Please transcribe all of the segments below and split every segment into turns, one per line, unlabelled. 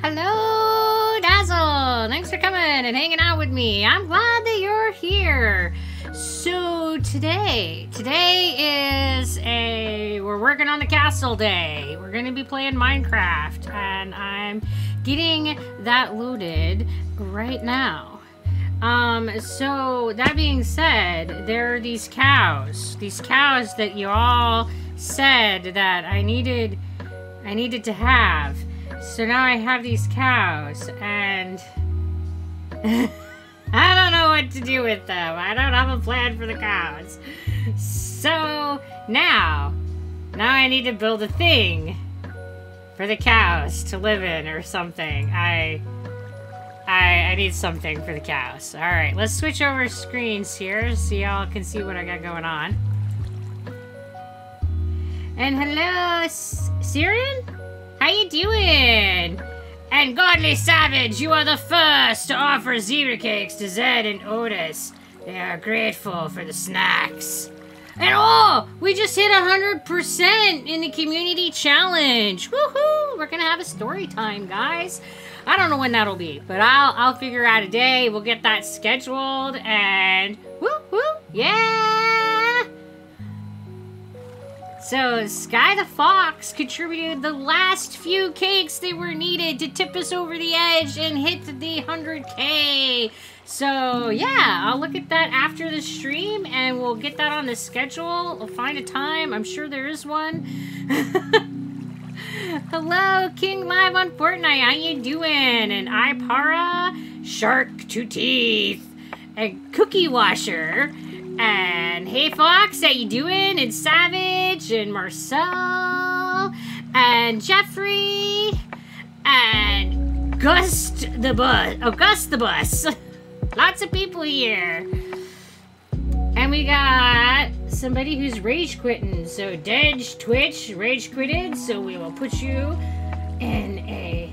Hello, Dazzle! Thanks for coming and hanging out with me. I'm glad that you're here. So today, today is a we're working on the castle day. We're gonna be playing Minecraft, and I'm getting that loaded right now. Um, so that being said, there are these cows. These cows that you all said that I needed I needed to have. So now I have these cows and I don't know what to do with them. I don't have a plan for the cows. So now now I need to build a thing for the cows to live in or something. I I, I need something for the cows. All right, let's switch over screens here so y'all can see what I got going on. And hello, S Syrian? How you doing? And Godly Savage, you are the first to offer zebra cakes to Zed and Otis. They are grateful for the snacks. And oh, we just hit 100% in the community challenge. Woohoo! We're gonna have a story time, guys. I don't know when that'll be, but I'll I'll figure out a day. We'll get that scheduled and woo woo yeah. So Sky the Fox contributed the last few cakes that were needed to tip us over the edge and hit the 100k. So yeah, I'll look at that after the stream and we'll get that on the schedule. We'll find a time. I'm sure there is one. Hello, King Live on Fortnite. How you doing? And Ipara, Shark Two Teeth, and Cookie Washer, and Hey Fox, how you doing? And Savage, and Marcel, and Jeffrey, and Gust the Bus. Oh, Gus the Bus. Lots of people here. And we got somebody who's rage quitting. So Dedge, Twitch, rage quitted. So we will put you in a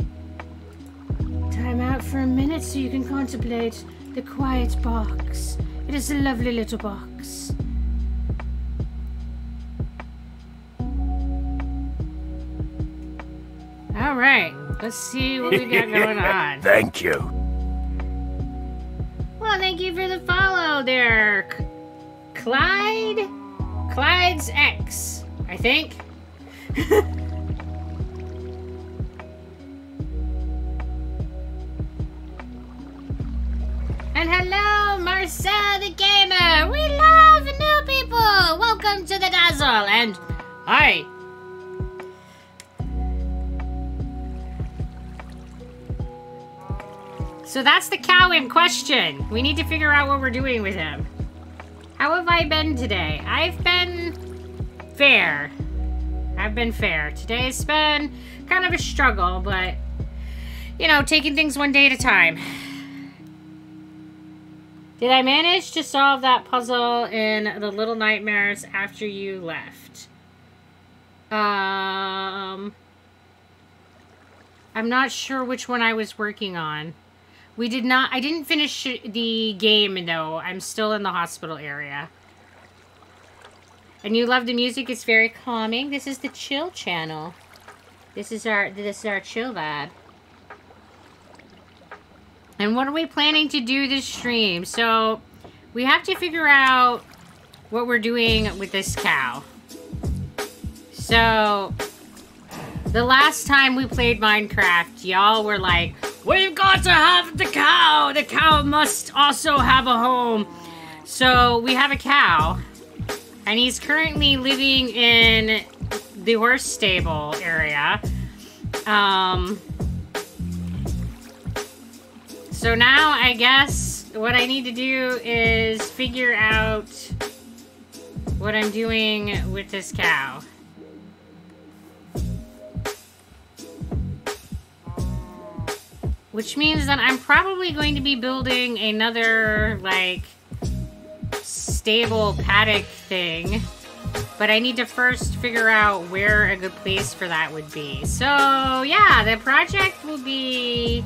timeout for a minute so you can contemplate the quiet box. It is a lovely little box. All right, let's see what we got going on.
Thank you.
Well, thank you for the follow there, Clyde. Clyde's ex, I think. and hello, Marcel the gamer. We love new people. Welcome to the Dazzle. And hi. So that's the cow in question. We need to figure out what we're doing with him. How have I been today? I've been fair. I've been fair. Today's been kind of a struggle, but you know, taking things one day at a time. Did I manage to solve that puzzle in the Little Nightmares after you left? Um, I'm not sure which one I was working on. We did not, I didn't finish the game though. I'm still in the hospital area. And you love the music, it's very calming. This is the chill channel. This is our, this is our chill vibe. And what are we planning to do this stream? So, we have to figure out what we're doing with this cow. So, the last time we played Minecraft, y'all were like, We've got to have the cow! The cow must also have a home. So, we have a cow. And he's currently living in the horse stable area. Um... So now I guess what I need to do is figure out what I'm doing with this cow. Which means that I'm probably going to be building another, like, stable paddock thing. But I need to first figure out where a good place for that would be. So, yeah, the project will be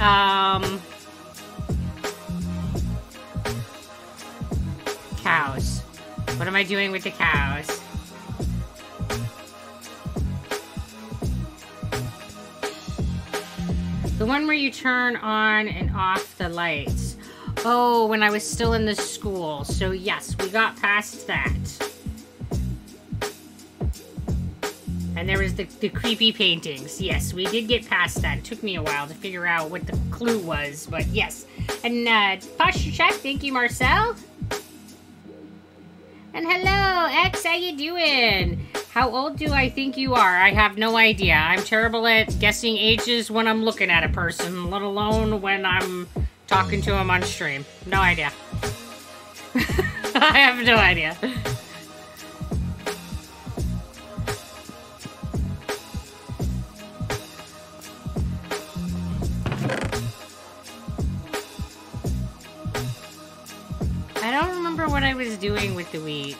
um, cows. What am I doing with the cows? The one where you turn on and off the lights. Oh, when I was still in the school. So yes, we got past that. And there was the, the creepy paintings. Yes, we did get past that. It took me a while to figure out what the clue was, but yes. And uh, posture check. Thank you, Marcel. And hello, X. How you doing? How old do I think you are? I have no idea. I'm terrible at guessing ages when I'm looking at a person, let alone when I'm talking to him on stream. No idea. I have no idea. Don't remember what I was doing with the wheat.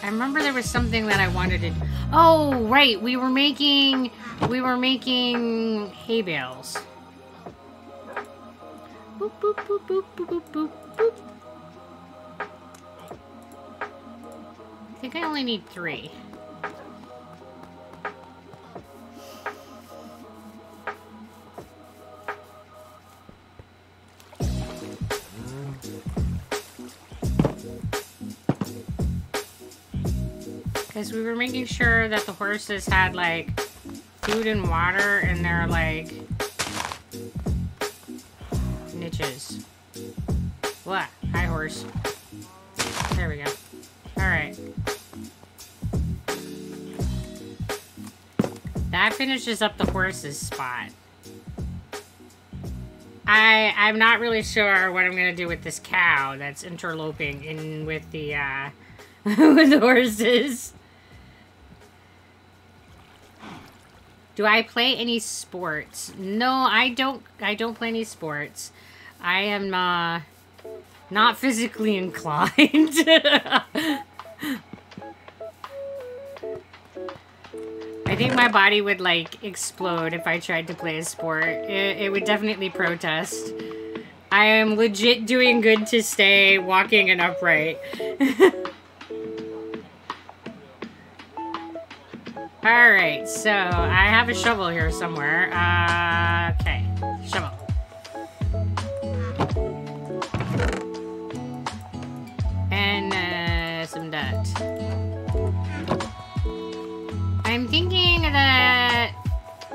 I remember there was something that I wanted to. Oh, right. We were making we were making hay bales. Boop boop boop boop boop boop boop boop. I think I only need three. Because we were making sure that the horses had like food and water in their like niches. What? Hi, horse. There we go. Alright. That finishes up the horse's spot. I I'm not really sure what I'm gonna do with this cow that's interloping in with the uh with the horses. Do I play any sports? No, I don't I don't play any sports. I am uh not physically inclined. I think my body would like explode if I tried to play a sport. It, it would definitely protest. I am legit doing good to stay walking and upright. Alright, so I have a shovel here somewhere. Uh, okay, shovel. And uh, some dirt. I'm thinking that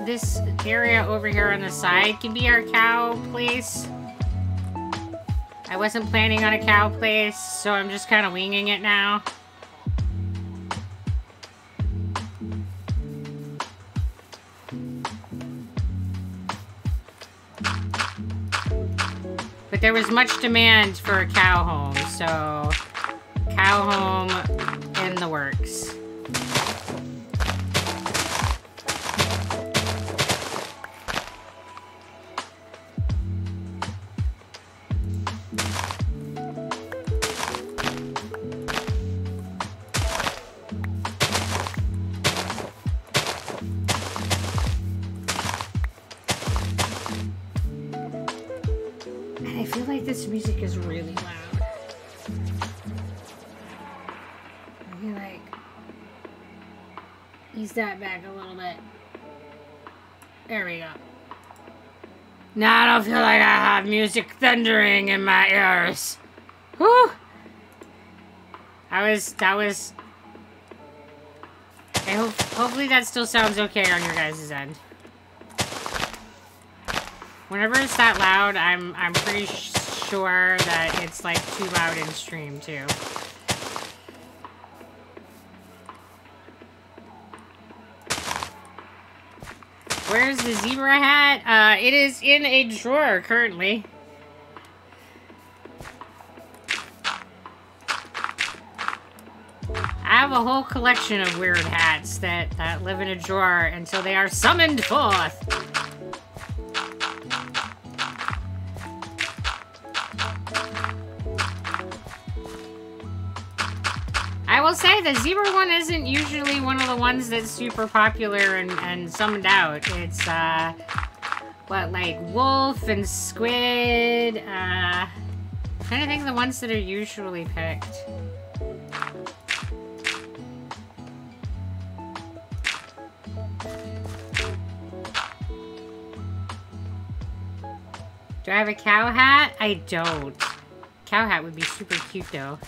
this area over here on the side can be our cow place. I wasn't planning on a cow place, so I'm just kind of winging it now. There was much demand for a cow home, so cow home in the works. That back a little bit. There we go. Now I don't feel like I have music thundering in my ears. Whew. I was, that was, I hope, hopefully that still sounds okay on your guys' end. Whenever it's that loud, I'm I'm pretty sure that it's like too loud in stream too. Where's the zebra hat? Uh, it is in a drawer currently. I have a whole collection of weird hats that, that live in a drawer until they are summoned forth. I will say the zebra one isn't usually one of the ones that's super popular and, and summoned out. It's, uh, what, like wolf and squid, uh, trying to think of the ones that are usually picked. Do I have a cow hat? I don't. Cow hat would be super cute though.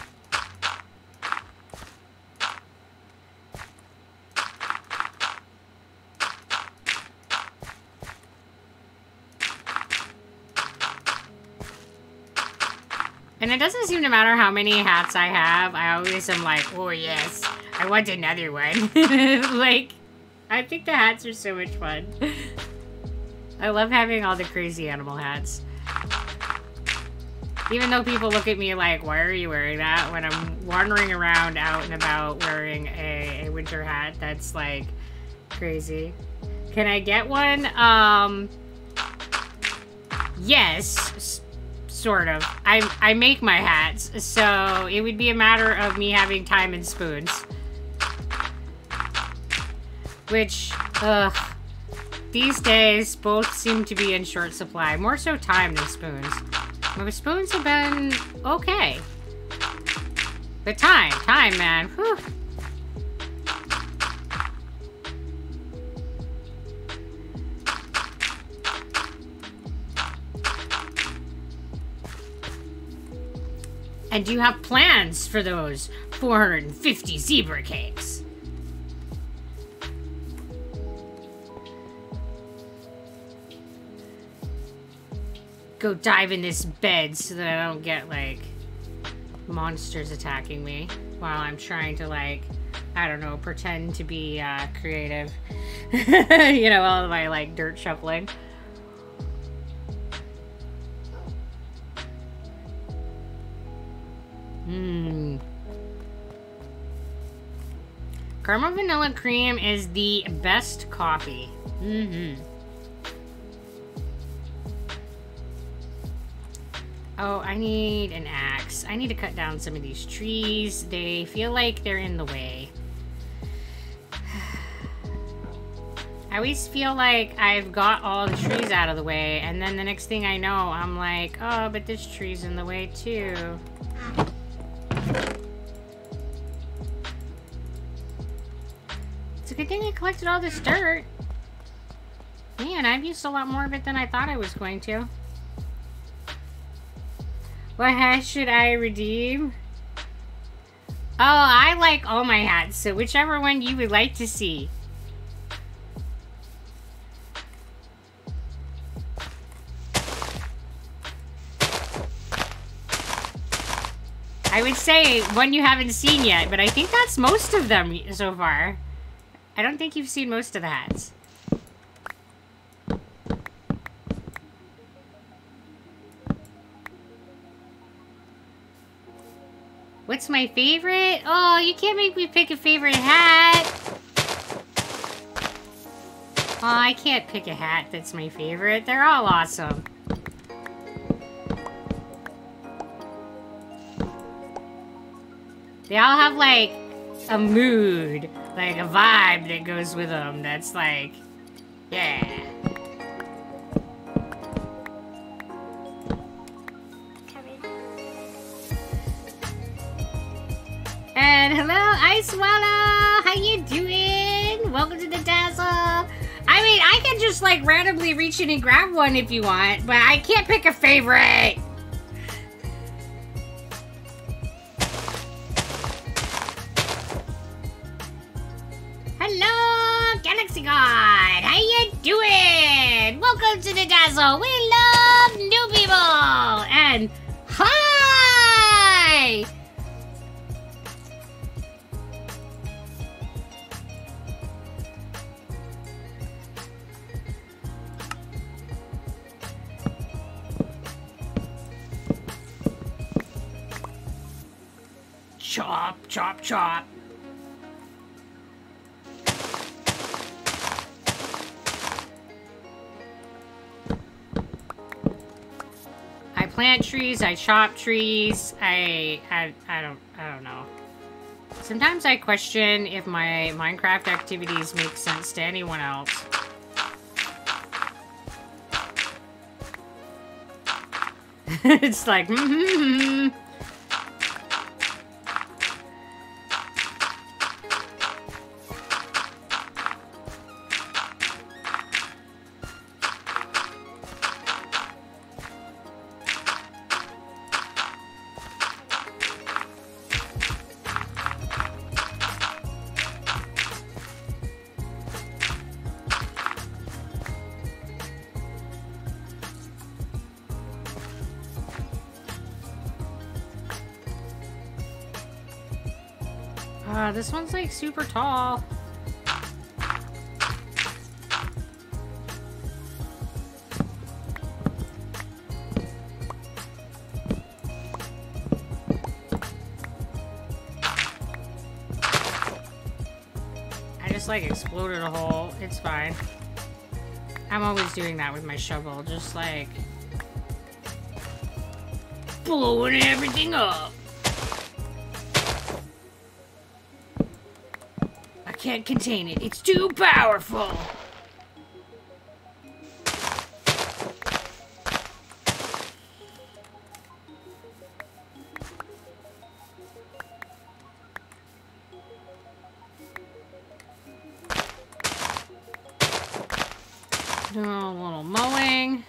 And it doesn't seem to matter how many hats I have, I always am like, oh yes, I want another one. like, I think the hats are so much fun. I love having all the crazy animal hats. Even though people look at me like, why are you wearing that? When I'm wandering around out and about wearing a, a winter hat that's like crazy. Can I get one? Um, yes, sort of. I, I make my hats, so it would be a matter of me having time and spoons. Which, ugh, these days both seem to be in short supply. More so time than spoons. My spoons have been okay. But time, time, man. Whew. And do you have plans for those 450 zebra cakes? Go dive in this bed so that I don't get, like, monsters attacking me while I'm trying to, like, I don't know, pretend to be uh, creative. you know, all of my, like, dirt shuffling. Mmm. Caramel vanilla cream is the best coffee. Mm-hmm. Oh, I need an axe. I need to cut down some of these trees. They feel like they're in the way. I always feel like I've got all the trees out of the way, and then the next thing I know, I'm like, oh, but this tree's in the way too. It's a good thing I collected all this dirt. Man, I've used a lot more of it than I thought I was going to. What hat should I redeem? Oh, I like all my hats, so whichever one you would like to see. I would say one you haven't seen yet, but I think that's most of them so far. I don't think you've seen most of the hats. What's my favorite? Oh, you can't make me pick a favorite hat. Oh, I can't pick a hat that's my favorite. They're all awesome. They all have, like, a mood, like a vibe that goes with them that's like, yeah. And hello, Ice Swallow! How you doing? Welcome to the Dazzle! I mean, I can just like randomly reach in and grab one if you want, but I can't pick a favorite! Hello, Galaxy God! How you doing? Welcome to the Dazzle! We love new people! And hi! Chop, chop, chop. I plant trees, I chop trees, I, I, I don't, I don't know. Sometimes I question if my Minecraft activities make sense to anyone else. it's like, mm-hmm. Uh, like super tall. I just like exploded a hole. It's fine. I'm always doing that with my shovel. Just like blowing everything up. Can't contain it. It's too powerful. Do a little mowing.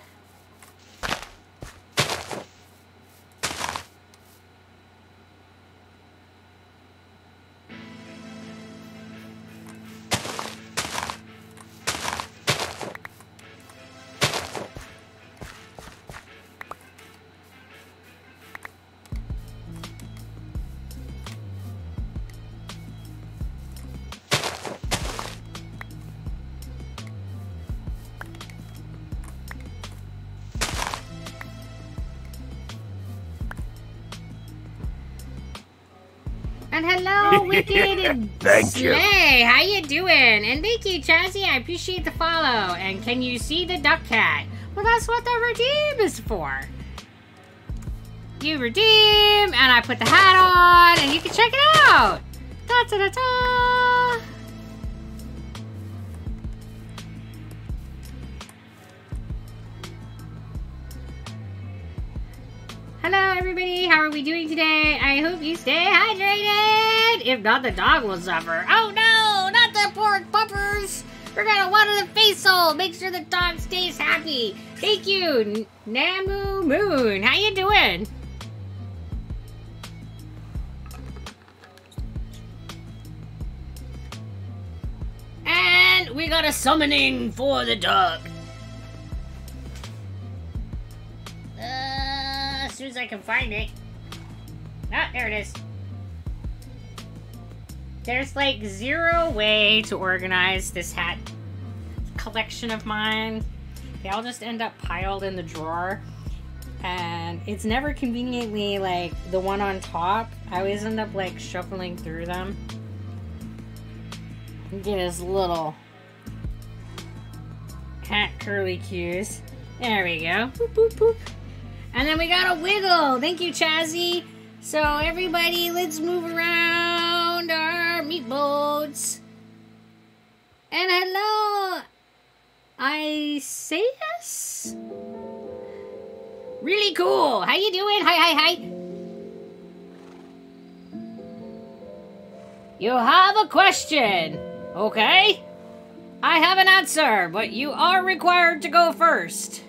Wicked and
Thank you.
Slay. How you doing? And thank you, Chazzy. I appreciate the follow. And can you see the duck cat? Well, that's what the redeem is for. You redeem, and I put the hat on, and you can check it out. Da da da da. Hello, everybody. How are we doing today? I hope you stay hydrated. If not, the dog will suffer. Oh no, not the poor puppers. We're gonna water the face hole. Make sure the dog stays happy. Thank you, Namu Moon. How you doing? And we got a summoning for the dog. Uh, as soon as I can find it. Ah, there it is. There's like zero way to organize this hat collection of mine. They all just end up piled in the drawer. And it's never conveniently like the one on top. I always end up like shuffling through them. Get his little hat curly cues. There we go. Boop, boop, boop. And then we got a wiggle. Thank you, Chazzy. So everybody, let's move around meat boats. And hello, Isaias. Really cool. How you doing? Hi, hi, hi. You have a question, okay? I have an answer, but you are required to go first.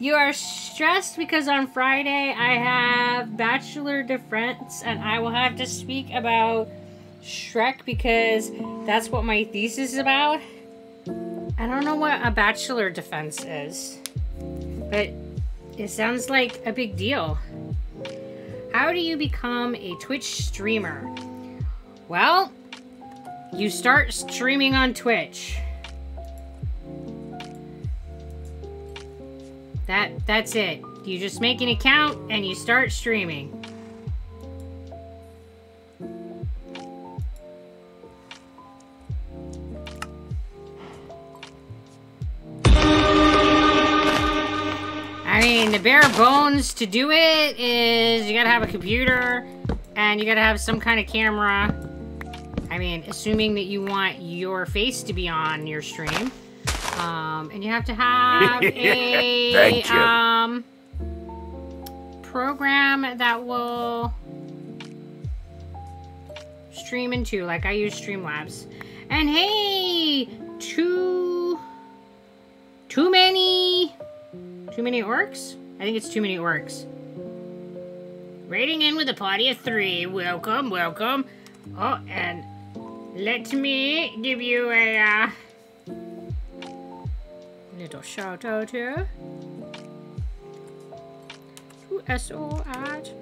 You are stressed because on Friday I have Bachelor Defense and I will have to speak about Shrek because that's what my thesis is about. I don't know what a Bachelor Defense is, but it sounds like a big deal. How do you become a Twitch streamer? Well, you start streaming on Twitch. That that's it. You just make an account and you start streaming. I mean, the bare bones to do it is you gotta have a computer and you gotta have some kind of camera. I mean, assuming that you want your face to be on your stream. Um, and you have to have a
Thank you.
um program that will stream into, like I use Streamlabs. And hey, too too many too many orcs? I think it's too many orcs. Rating in with a party of three. Welcome, welcome. Oh, and let me give you a uh, little shout out here to SO at to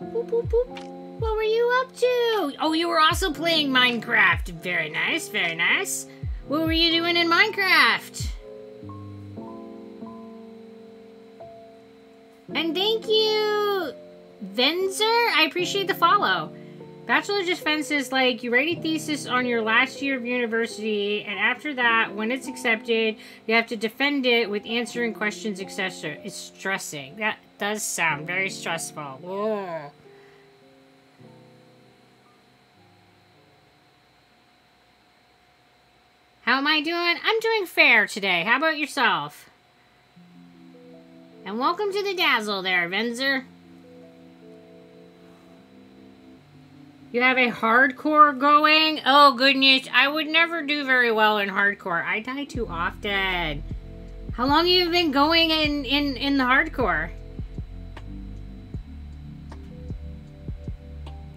Boop, boop, boop. What were you up to? Oh, you were also playing Minecraft. Very nice, very nice. What were you doing in Minecraft? And thank you, Venzer. I appreciate the follow. Bachelor Defense is like you write a thesis on your last year of university, and after that, when it's accepted, you have to defend it with answering questions, etc. It's stressing. That does sound very stressful. How am I doing? I'm doing fair today. How about yourself? And welcome to the Dazzle there, Venzer. You have a hardcore going? Oh, goodness. I would never do very well in hardcore. I die too often. How long have you been going in, in, in the hardcore?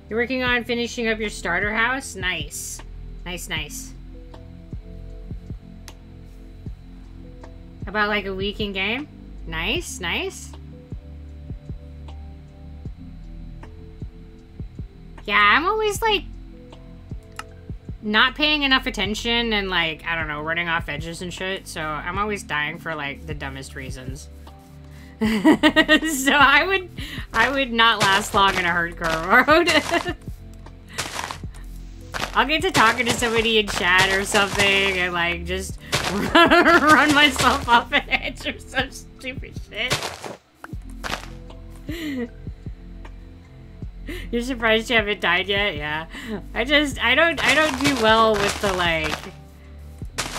You're working on finishing up your starter house? Nice. Nice, nice. About like a week in game? Nice, nice. Yeah, I'm always like not paying enough attention and like, I don't know, running off edges and shit. So I'm always dying for like the dumbest reasons. so I would I would not last long in a hardcore mode. I'll get to talking to somebody in chat or something and like just run myself off an edge or some stupid shit. You're surprised you haven't died yet? Yeah. I just I don't I don't do well with the like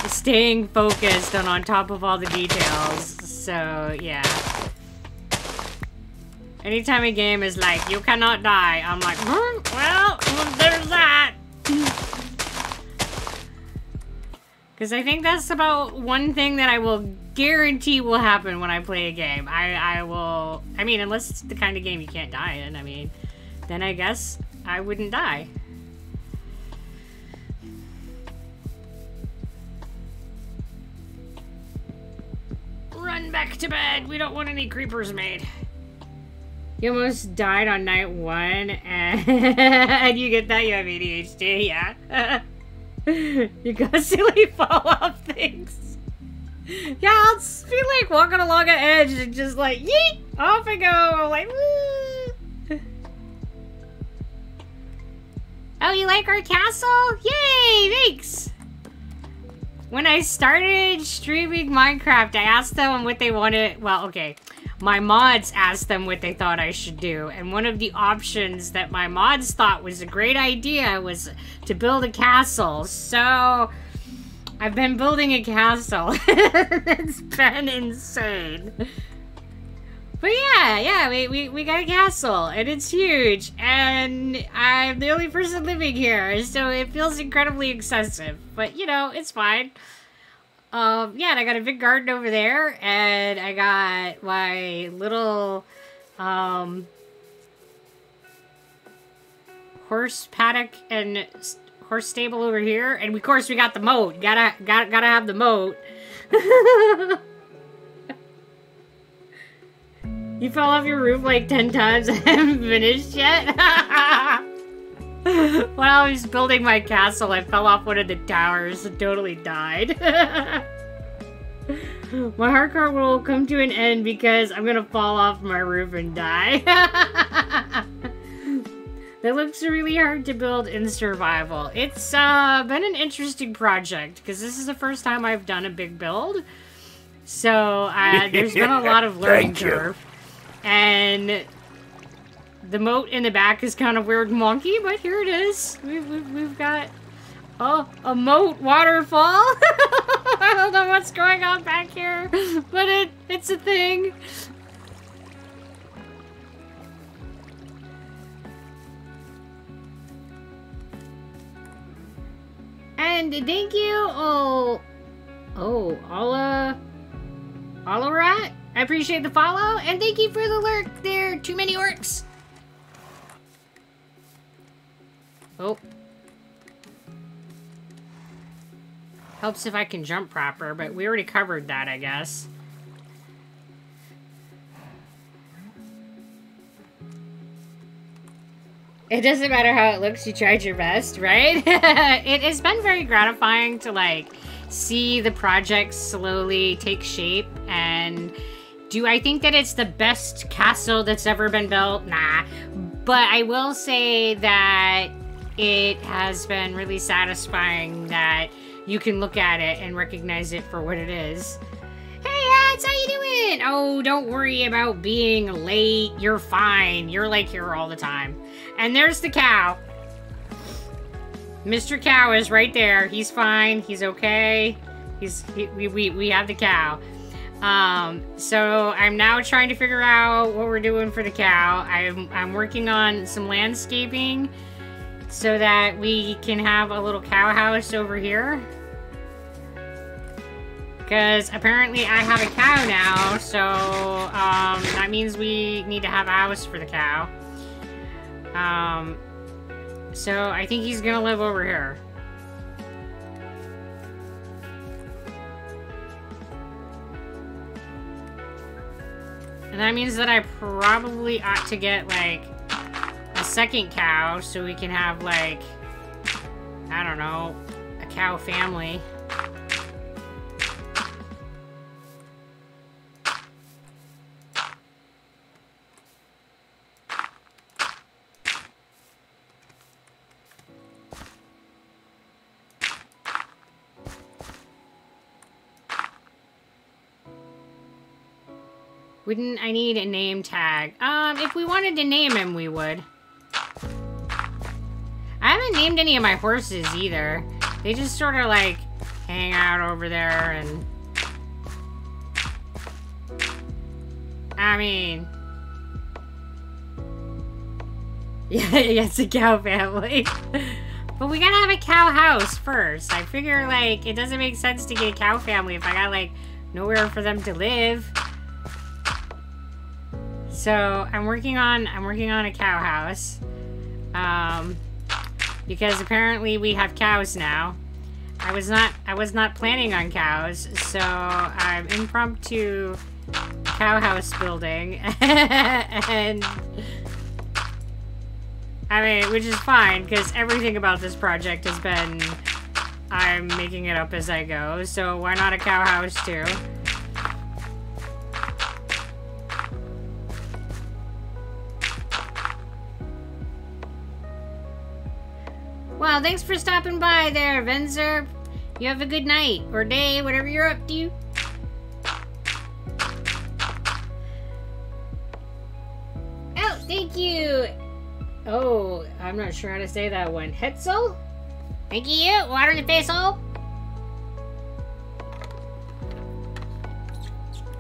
staying focused and on top of all the details. So yeah. Anytime a game is like, you cannot die, I'm like, hmm, well, there's that. Because I think that's about one thing that I will guarantee will happen when I play a game. I, I will... I mean, unless it's the kind of game you can't die in, I mean, then I guess I wouldn't die. Run back to bed! We don't want any creepers made. You almost died on night one, and you get that, you have ADHD, yeah. you constantly fall off things. Yeah, I'll be like walking along an edge and just like, yeet, off I go. I'm like, Woo. Oh, you like our castle? Yay, thanks. When I started streaming Minecraft, I asked them what they wanted. Well, okay my mods asked them what they thought I should do. And one of the options that my mods thought was a great idea was to build a castle. So I've been building a castle. it's been insane. But yeah, yeah, we, we, we got a castle and it's huge and I'm the only person living here, so it feels incredibly excessive. But you know, it's fine. Um, yeah, and I got a big garden over there, and I got my little, um, horse paddock and horse stable over here, and of course we got the moat. Gotta, gotta, gotta have the moat. you fell off your roof like 10 times. I haven't finished yet. While I was building my castle, I fell off one of the towers and totally died. my hardcore will come to an end because I'm gonna fall off my roof and die. that looks really hard to build in survival. It's uh, been an interesting project because this is the first time I've done a big build. So uh, there's been a lot of learning curve. And the moat in the back is kind of weird and wonky, but here it is. We've, we've, we've got oh, a moat waterfall. I don't know what's going on back here, but it it's a thing. And thank you, oh, oh, Alla, Alla Rat. I appreciate the follow, and thank you for the lurk there. Too many orcs. Oh. Helps if I can jump proper, but we already covered that, I guess. It doesn't matter how it looks, you tried your best, right? it has been very gratifying to like see the project slowly take shape and do I think that it's the best castle that's ever been built? Nah. But I will say that it has been really satisfying that you can look at it and recognize it for what it is. Hey, Hats, how you doing? Oh, don't worry about being late. You're fine. You're like here all the time. And there's the cow. Mr. Cow is right there. He's fine. He's okay. He's he, we, we we have the cow. Um, so I'm now trying to figure out what we're doing for the cow. I'm I'm working on some landscaping so that we can have a little cow house over here. Because apparently I have a cow now, so um, that means we need to have a house for the cow. Um, so I think he's gonna live over here. And that means that I probably ought to get, like, a second cow so we can have, like, I don't know, a cow family. Wouldn't I need a name tag? Um, if we wanted to name him, we would. I haven't named any of my horses either. They just sort of like hang out over there and... I mean... Yeah, it's a cow family. but we gotta have a cow house first. I figure, like, it doesn't make sense to get a cow family if I got, like, nowhere for them to live. So I'm working on I'm working on a cow house. Um, because apparently we have cows now. I was not I was not planning on cows, so I'm impromptu cow house building and I mean, which is fine because everything about this project has been I'm making it up as I go. So why not a cow house too? Well, thanks for stopping by there, Venzer. You have a good night, or day, whatever you're up to. Oh, thank you. Oh, I'm not sure how to say that one. Hetzel? Thank you. Water in the face hole.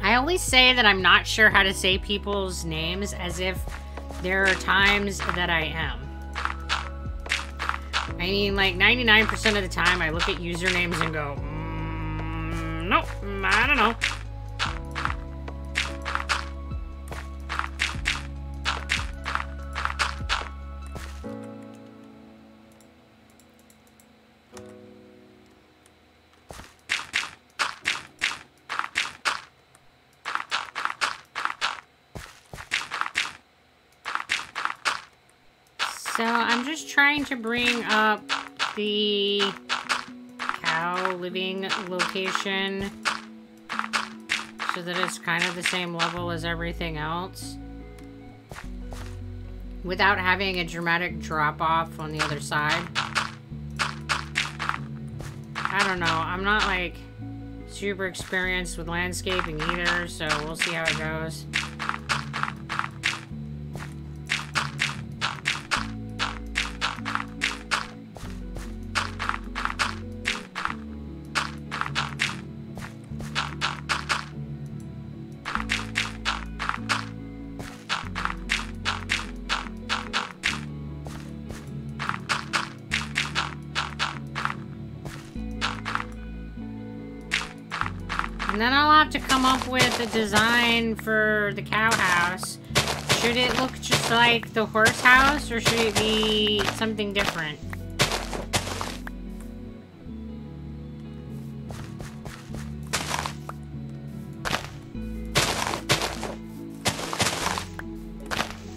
I always say that I'm not sure how to say people's names as if there are times that I am. I mean, like, 99% of the time I look at usernames and go, mm, nope, I don't know. Just trying to bring up the cow living location so that it's kind of the same level as everything else without having a dramatic drop off on the other side. I don't know. I'm not like super experienced with landscaping either, so we'll see how it goes. And then I'll have to come up with a design for the cow house. Should it look just like the horse house, or should it be something different?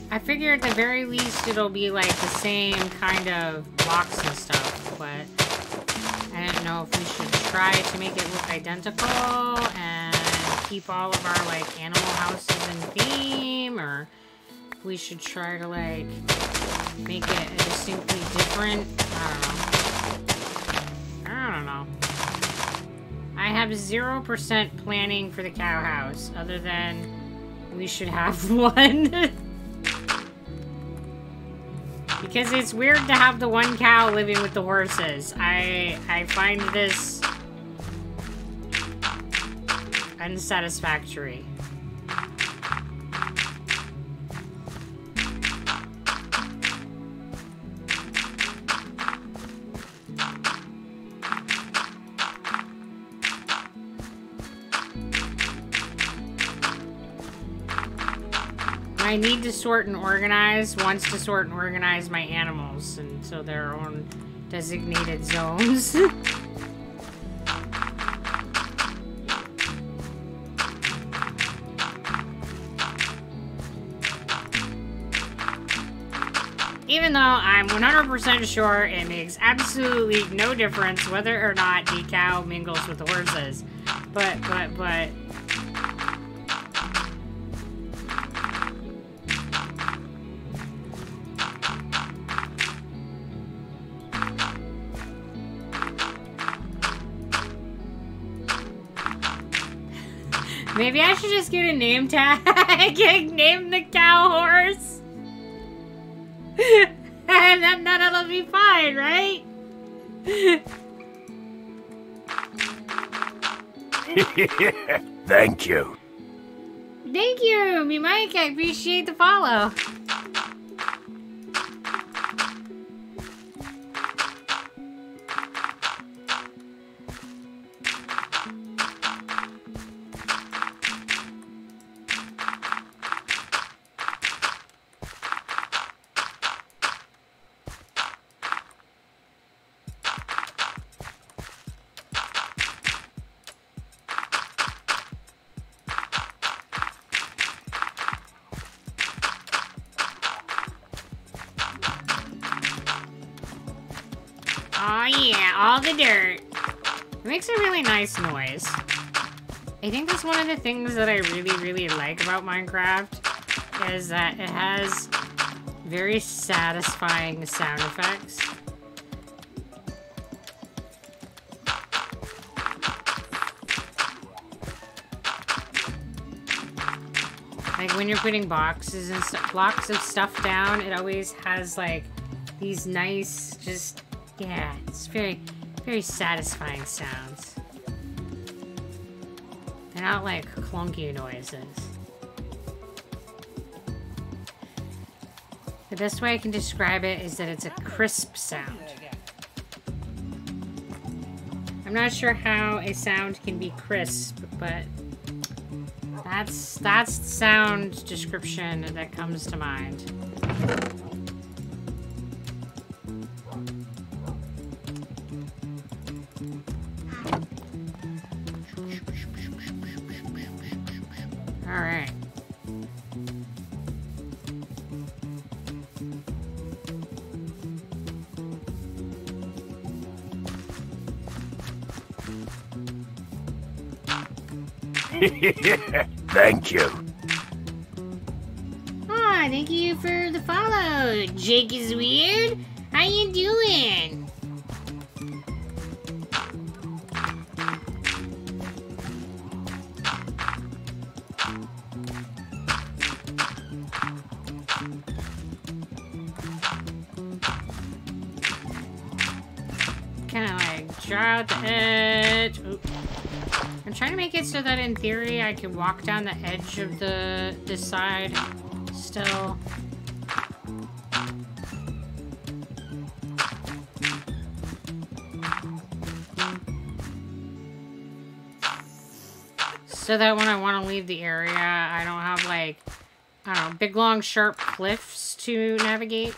I figure at the very least it'll be like the same kind of blocks and stuff, but I don't know if we should try to make it look identical and keep all of our like animal houses in theme, or we should try to like make it distinctly different. I don't know. I don't know. I have 0% planning for the cow house, other than we should have one. because it's weird to have the one cow living with the horses. I I find this unsatisfactory. I need to sort and organize, wants to sort and organize my animals into their own designated zones. Even though I'm 100% sure it makes absolutely no difference whether or not the cow mingles with the horses. But, but, but, Maybe I should just get a name tag and name the cow horse. And then that'll be fine, right?
Thank you.
Thank you, me Mike. I appreciate the follow. All the dirt. It makes a really nice noise. I think that's one of the things that I really, really like about Minecraft is that it has very satisfying sound effects. Like when you're putting boxes and blocks of stuff down, it always has like these nice, just yeah, it's very, very satisfying sounds. They're not like clunky noises. The best way I can describe it is that it's a crisp sound. I'm not sure how a sound can be crisp, but that's that's the sound description that comes to mind.
Thank you.
Ah, thank you for the follow. Jake is weird. Theory I can walk down the edge of the this side still. So that when I want to leave the area, I don't have like, I don't know, big long sharp cliffs to navigate.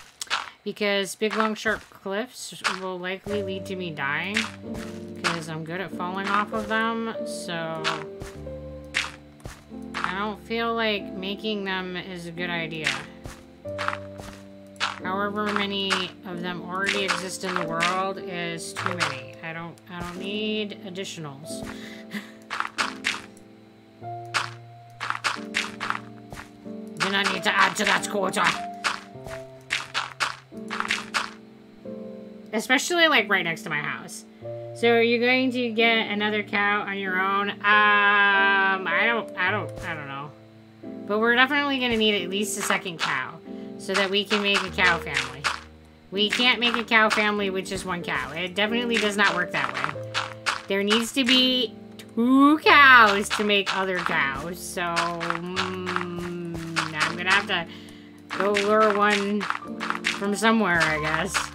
Because big long sharp cliffs will likely lead to me dying. Because I'm good at falling off of them, so... I don't feel like making them is a good idea. However many of them already exist in the world is too many. I don't I don't need additionals. Do not need to add to that quota. Especially like right next to my house. So are you going to get another cow on your own? Um, I don't, I don't, I don't know. But we're definitely going to need at least a second cow so that we can make a cow family. We can't make a cow family with just one cow. It definitely does not work that way. There needs to be two cows to make other cows. So, mm, I'm going to have to go lure one from somewhere, I guess.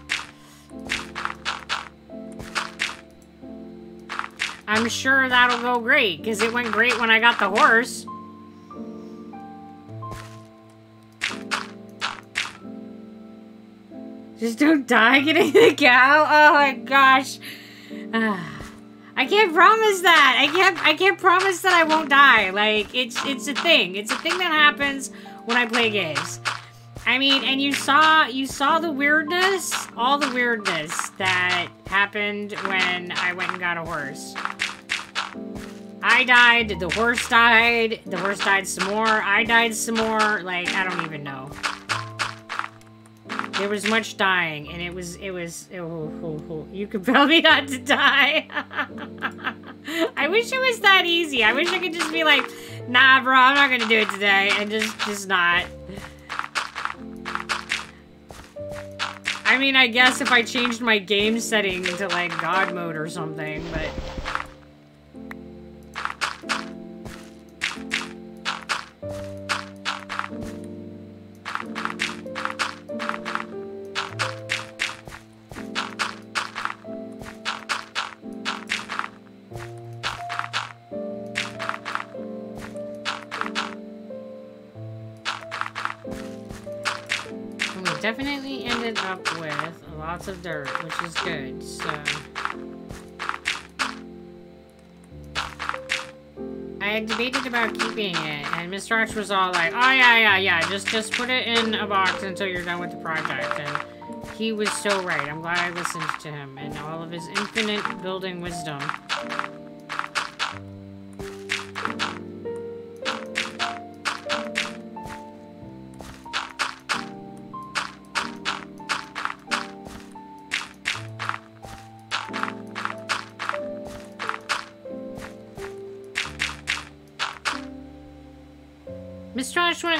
I'm sure that'll go great, because it went great when I got the horse. Just don't die getting the cow. Oh my gosh. Ah. I can't promise that. I can't I can't promise that I won't die. Like it's it's a thing. It's a thing that happens when I play games. I mean, and you saw you saw the weirdness, all the weirdness that happened when I went and got a horse. I died, the horse died, the horse died some more, I died some more, like, I don't even know. There was much dying, and it was, it was, oh, oh, oh, oh. you could probably not to die. I wish it was that easy. I wish I could just be like, nah, bro, I'm not gonna do it today, and just, just not. I mean, I guess if I changed my game setting to, like, God mode or something, but... definitely ended up with lots of dirt, which is good, so... I had debated about keeping it, and Mr. Arch was all like, oh yeah, yeah, yeah, just, just put it in a box until you're done with the project, and he was so right. I'm glad I listened to him, and all of his infinite building wisdom.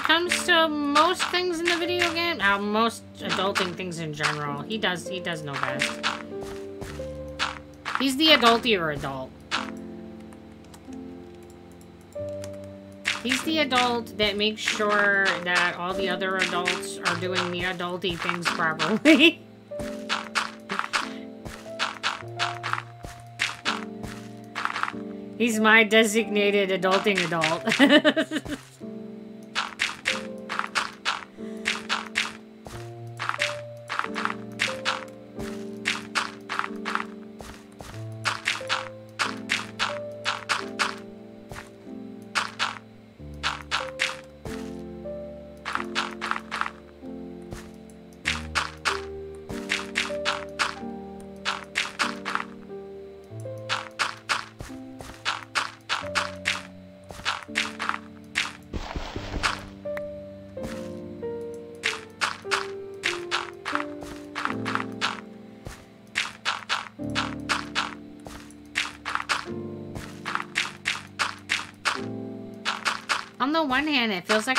It comes to most things in the video game. Uh, most adulting things in general. He does, he does know best. He's the adultier adult. He's the adult that makes sure that all the other adults are doing the adulty things properly. He's my designated adulting adult.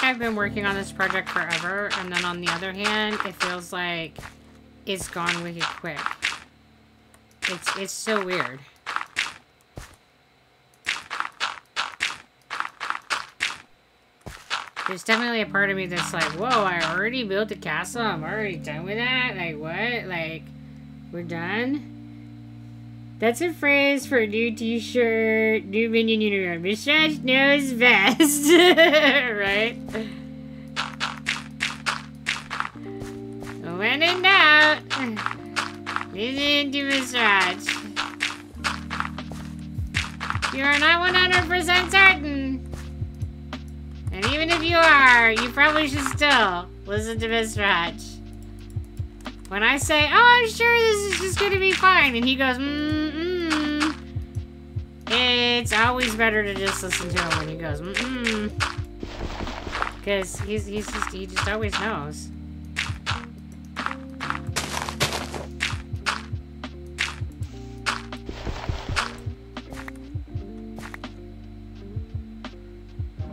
like I've been working on this project forever, and then on the other hand, it feels like it's gone wicked quick. It's, it's so weird. There's definitely a part of me that's like, whoa, I already built a castle? I'm already done with that? Like, what? Like, we're done? That's a phrase for a new t-shirt, new minion uniform. Mistress knows best. right? When in doubt, listen to Mistress. You are not 100% certain. And even if you are, you probably should still Listen to Mr. Hutch. When I say, oh, I'm sure this is just gonna be fine, and he goes, mm-mm, it's always better to just listen to him when he goes, mm-mm. Because he's, he's just, he just always knows.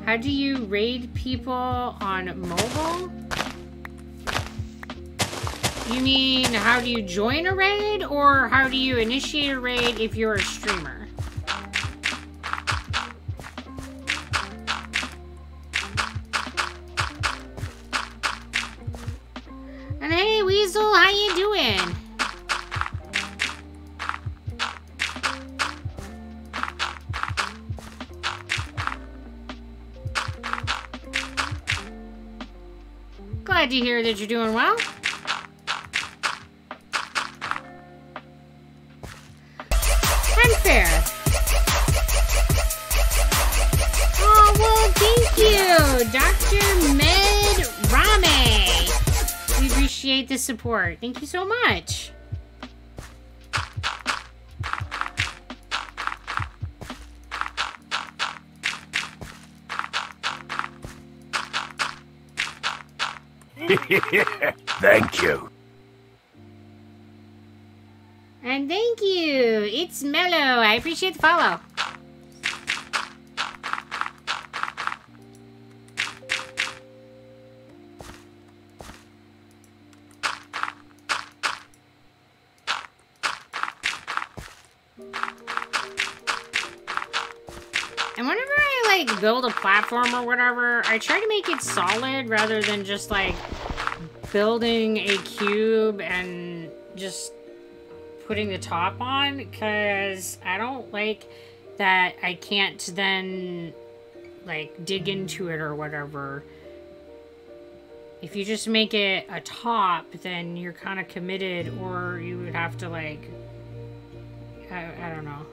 How do you raid people on mobile? You mean how do you join a raid or how do you initiate a raid if you're a streamer? And hey Weasel, how you doing? Glad to hear that you're doing well. Support. Thank you so much.
Thank you.
And thank you. It's Mellow. I appreciate the follow. Platform or whatever, I try to make it solid rather than just like building a cube and just putting the top on because I don't like that I can't then like dig into it or whatever. If you just make it a top, then you're kind of committed or you would have to like, I, I don't know.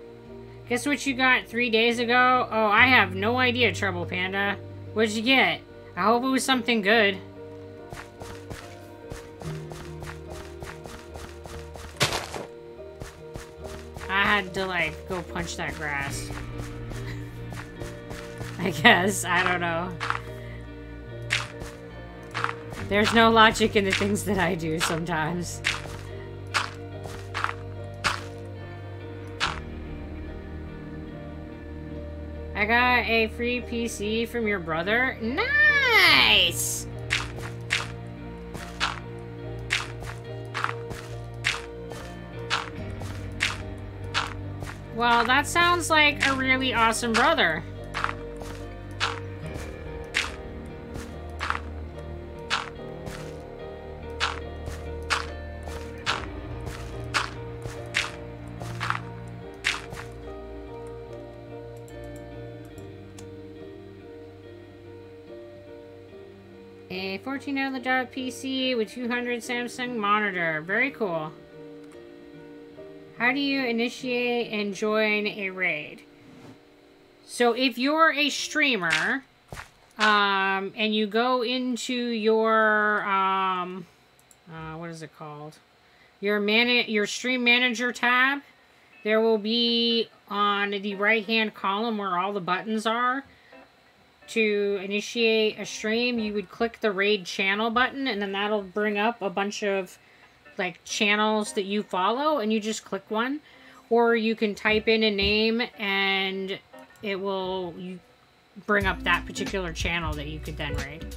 Guess what you got three days ago? Oh, I have no idea, Trouble Panda. What'd you get? I hope it was something good. I had to, like, go punch that grass. I guess. I don't know. There's no logic in the things that I do sometimes. I got a free PC from your brother. Nice! Well, that sounds like a really awesome brother. 14 out of the dot PC with 200 Samsung monitor. Very cool. How do you initiate and join a raid? So if you're a streamer, um, and you go into your, um, uh, what is it called? Your man, your stream manager tab, there will be on the right hand column where all the buttons are. To initiate a stream, you would click the raid channel button and then that'll bring up a bunch of like channels that you follow and you just click one or you can type in a name and it will you bring up that particular channel that you could then raid.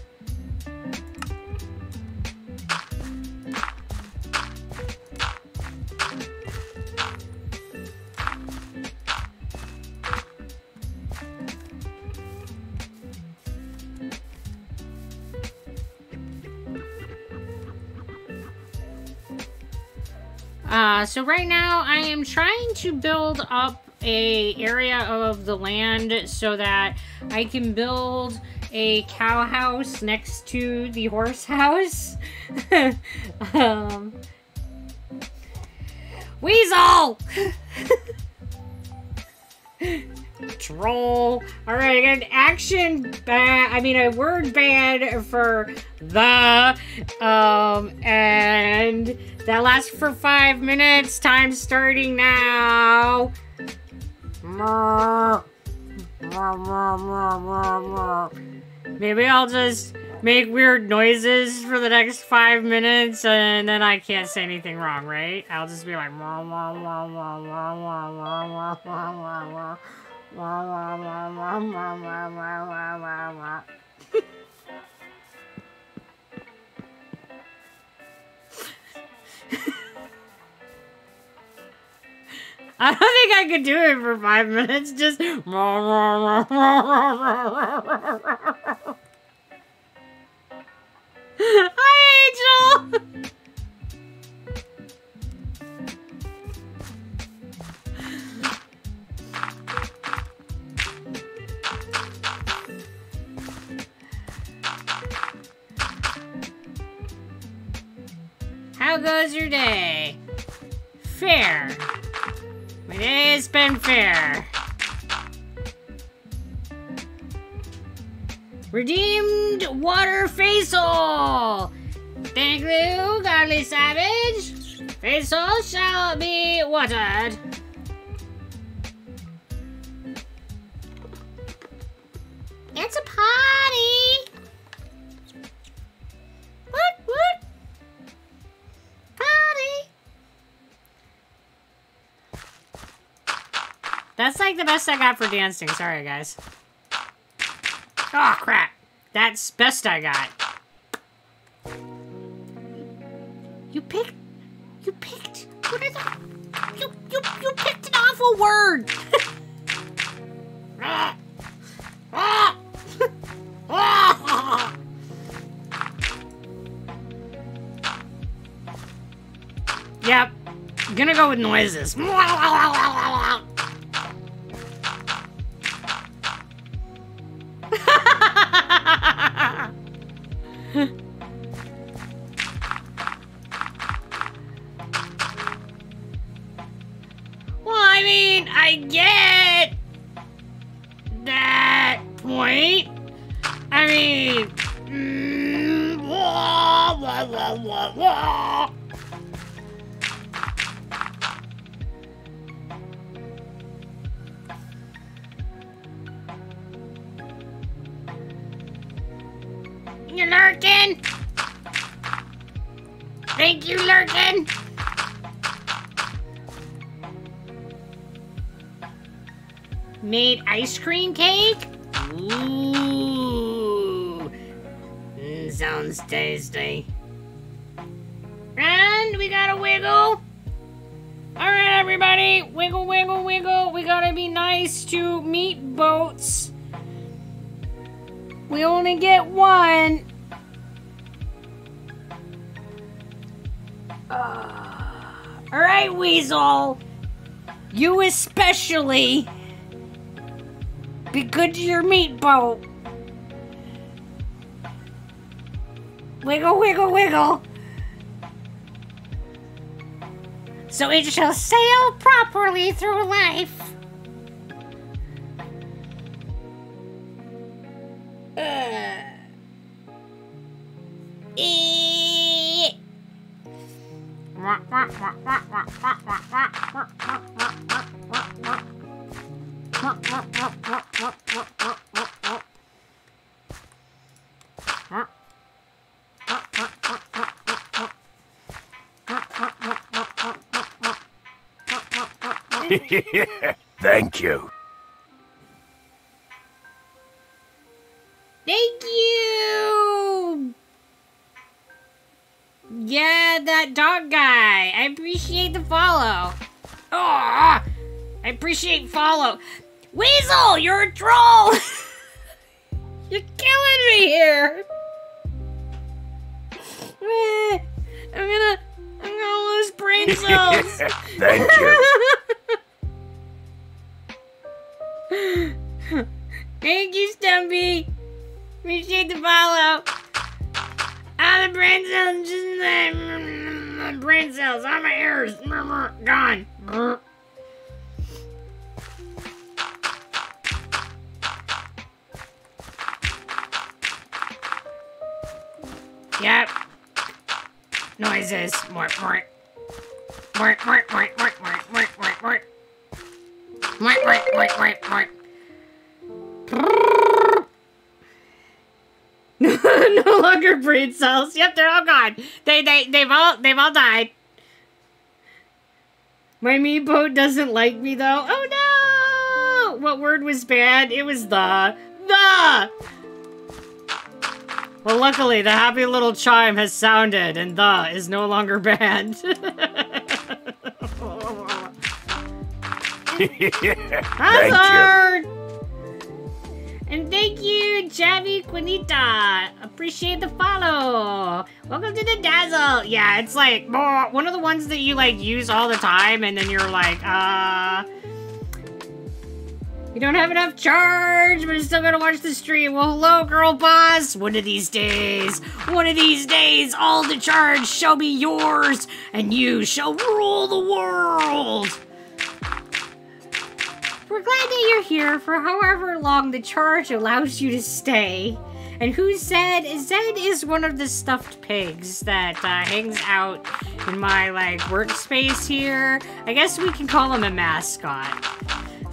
Uh, so right now I am trying to build up a area of the land so that I can build a cow house next to the horse house. um, Weasel! Troll. All right, I got an action ban. I mean, a word ban for the. Um, and that lasts for five minutes. Time starting now. Maybe I'll just make weird noises for the next five minutes and then I can't say anything wrong, right? I'll just be like I don't think I could do it for five minutes. Just. Hi, Angel! How goes your day? Fair. My day has been fair. Redeemed Water Faisal! Thank you, Godly Savage! Faisal shall be watered. It's a party! What? What? That's like the best I got for dancing. Sorry, guys. Oh, crap. That's best I got. You picked... You picked... What is that? You, you, you picked an awful word! Ah. Ah. Ah. Yep. Gonna go with noises. well, I mean, I get that point. I mean, mm, wah, wah, wah, lurking? Thank you, lurking. Made ice cream cake? Ooh. Mm, sounds tasty. And we gotta wiggle. Alright, everybody. Wiggle, wiggle, wiggle. We gotta be nice to meat boats. We only get one. all right, Weasel. You especially. Be good to your meat boat. Wiggle, wiggle, wiggle. So it shall sail properly through life.
You.
Doesn't like me though. Oh no! What word was bad? It was the the. Well, luckily the happy little chime has sounded, and the is no longer banned.
Thank you.
And thank you, Javi Quinita. Appreciate the follow. Welcome to the Dazzle. Yeah, it's like one of the ones that you like use all the time, and then you're like, uh, you don't have enough charge, but you're still gonna watch the stream. Well, hello, girl boss. One of these days, one of these days, all the charge shall be yours, and you shall rule the world. We're glad that you're here for however long the charge allows you to stay. And who's Zed? Zed is one of the stuffed pigs that uh, hangs out in my like workspace here. I guess we can call him a mascot.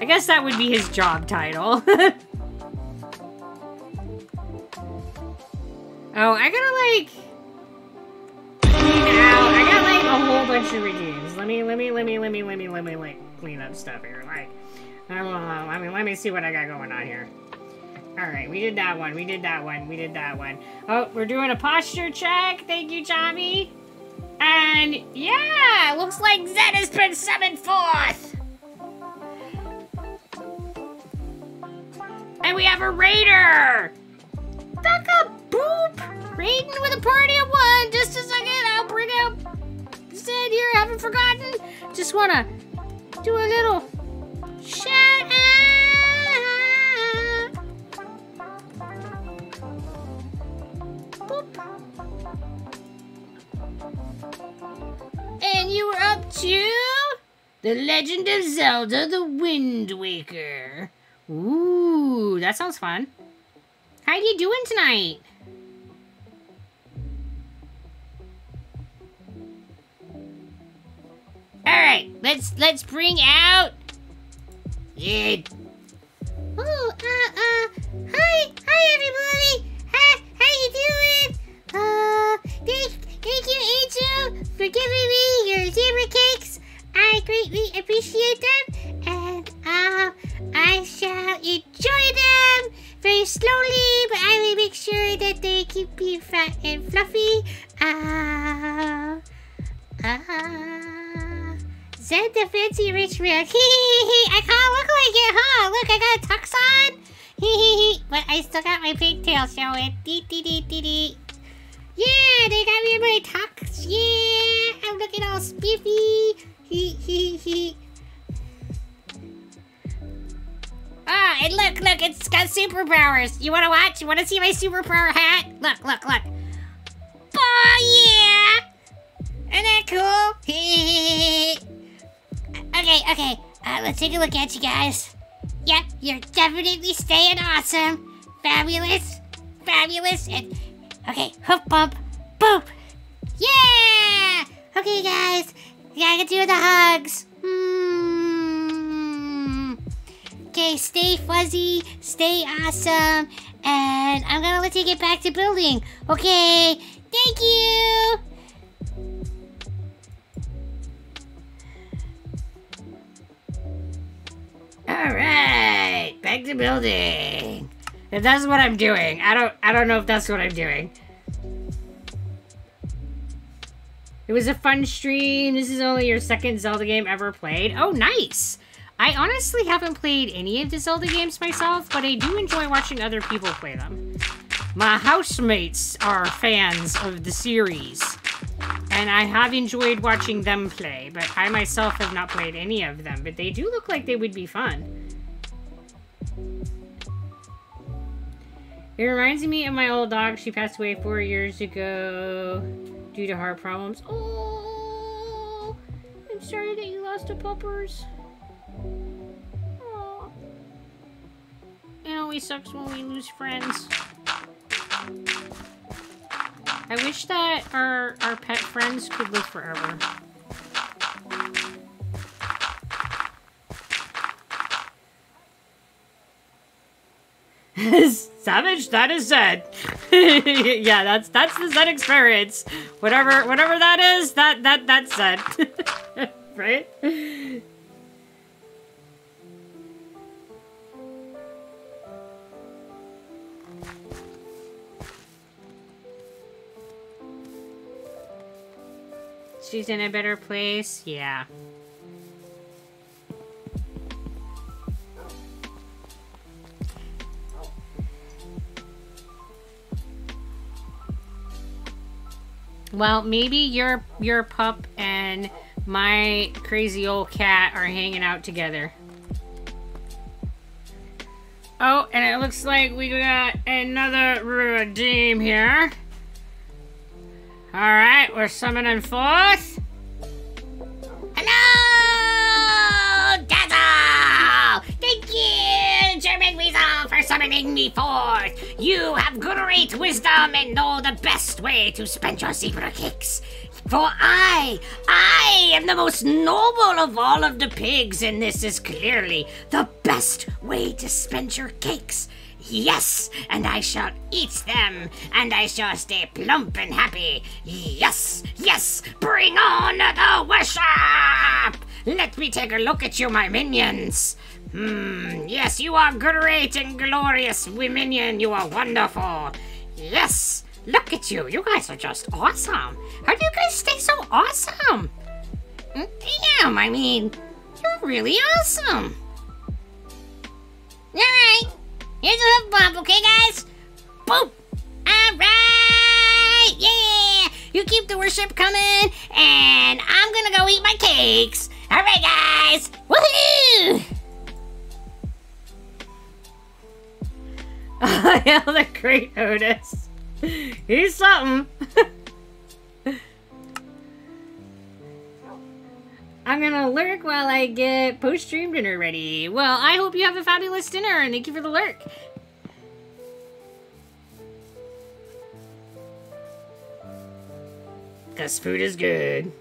I guess that would be his job title. oh, I gotta like clean out. I got like a whole bunch of. Let me, let me, let me, let me, let me, let me, like clean up stuff here. Like, I don't know. I mean, let me see what I got going on here. All right, we did that one. We did that one. We did that one. Oh, we're doing a posture check. Thank you, Tommy. And yeah, looks like Zed has been summoned forth. And we have a raider. Duck up, boop. Raiding with a party of one. Just a second, I'll bring out Zed here. Haven't forgotten. Just wanna do a little shout out. Boop. And you were up to The Legend of Zelda: The Wind Waker. Ooh, that sounds fun. How are you doing tonight? All right, let's let's bring out. Yeah. Oh, uh, uh, hi, hi everybody. How you doing? Uh, thank, thank you, Angel, for giving me your cakes. I greatly appreciate them, and um, I shall enjoy them very slowly, but I will make sure that they keep me fat and fluffy. Uh, uh, Zed the fancy rich man. I kind of look like it, huh? Look, I got a tux on. hee hee but I still got my pigtail showing. Dee dee dee dee dee. Yeah, they got me in my tux. Yeah, I'm looking all spiffy. He he he. Ah, and look, look, it's got superpowers. You wanna watch? You wanna see my superpower hat? Look, look, look. Oh yeah! Isn't that cool? Okay, okay. Uh, let's take a look at you guys. Yep, you're definitely staying awesome. Fabulous. Fabulous. And okay, hoof bump. Boop. Yeah! Okay, guys. I can do the hugs. Hmm. Okay, stay fuzzy, stay awesome, and I'm gonna let you get back to building. Okay, thank you. All right, back to building. If that's what I'm doing, I don't, I don't know if that's what I'm doing. It was a fun stream. This is only your second Zelda game ever played. Oh, nice. I honestly haven't played any of the Zelda games myself, but I do enjoy watching other people play them. My housemates are fans of the series, and I have enjoyed watching them play, but I myself have not played any of them, but they do look like they would be fun. It reminds me of my old dog. She passed away four years ago due to heart problems. Oh, I'm sorry that you lost a puppers. Oh. Know, always sucks when we lose friends. I wish that our, our pet friends could live forever. Savage, that is Zen. yeah, that's that's the Zen experience. Whatever whatever that is, that that that's Zen. right? She's in a better place? Yeah. Well, maybe your your pup and my crazy old cat are hanging out together. Oh, and it looks like we got another redeem here. Alright, we're summoning forth.
Hello, Dazzle! Thank you, German Weasel, for summoning me forth. You have great wisdom and know the best way to spend your zebra cakes. For I, I am the most noble of all of the pigs, and this is clearly the best way to spend your cakes. Yes, and I shall eat them, and I shall stay plump and happy. Yes, yes, bring on the worship! Let me take a look at you, my minions. Hmm, yes, you are great and glorious, we minion. You are wonderful. Yes, look at you. You guys are just awesome. How do you guys stay so awesome? Damn, I mean, you're really awesome. All right. Here's a hoof bump, okay, guys? Boop! Alright! Yeah! You keep the worship coming, and I'm gonna go eat my cakes. Alright, guys! Woohoo!
yeah, the great Otis. He's something. I'm gonna lurk while I get post stream dinner ready. Well, I hope you have a fabulous dinner and thank you for the lurk. Cause food is good.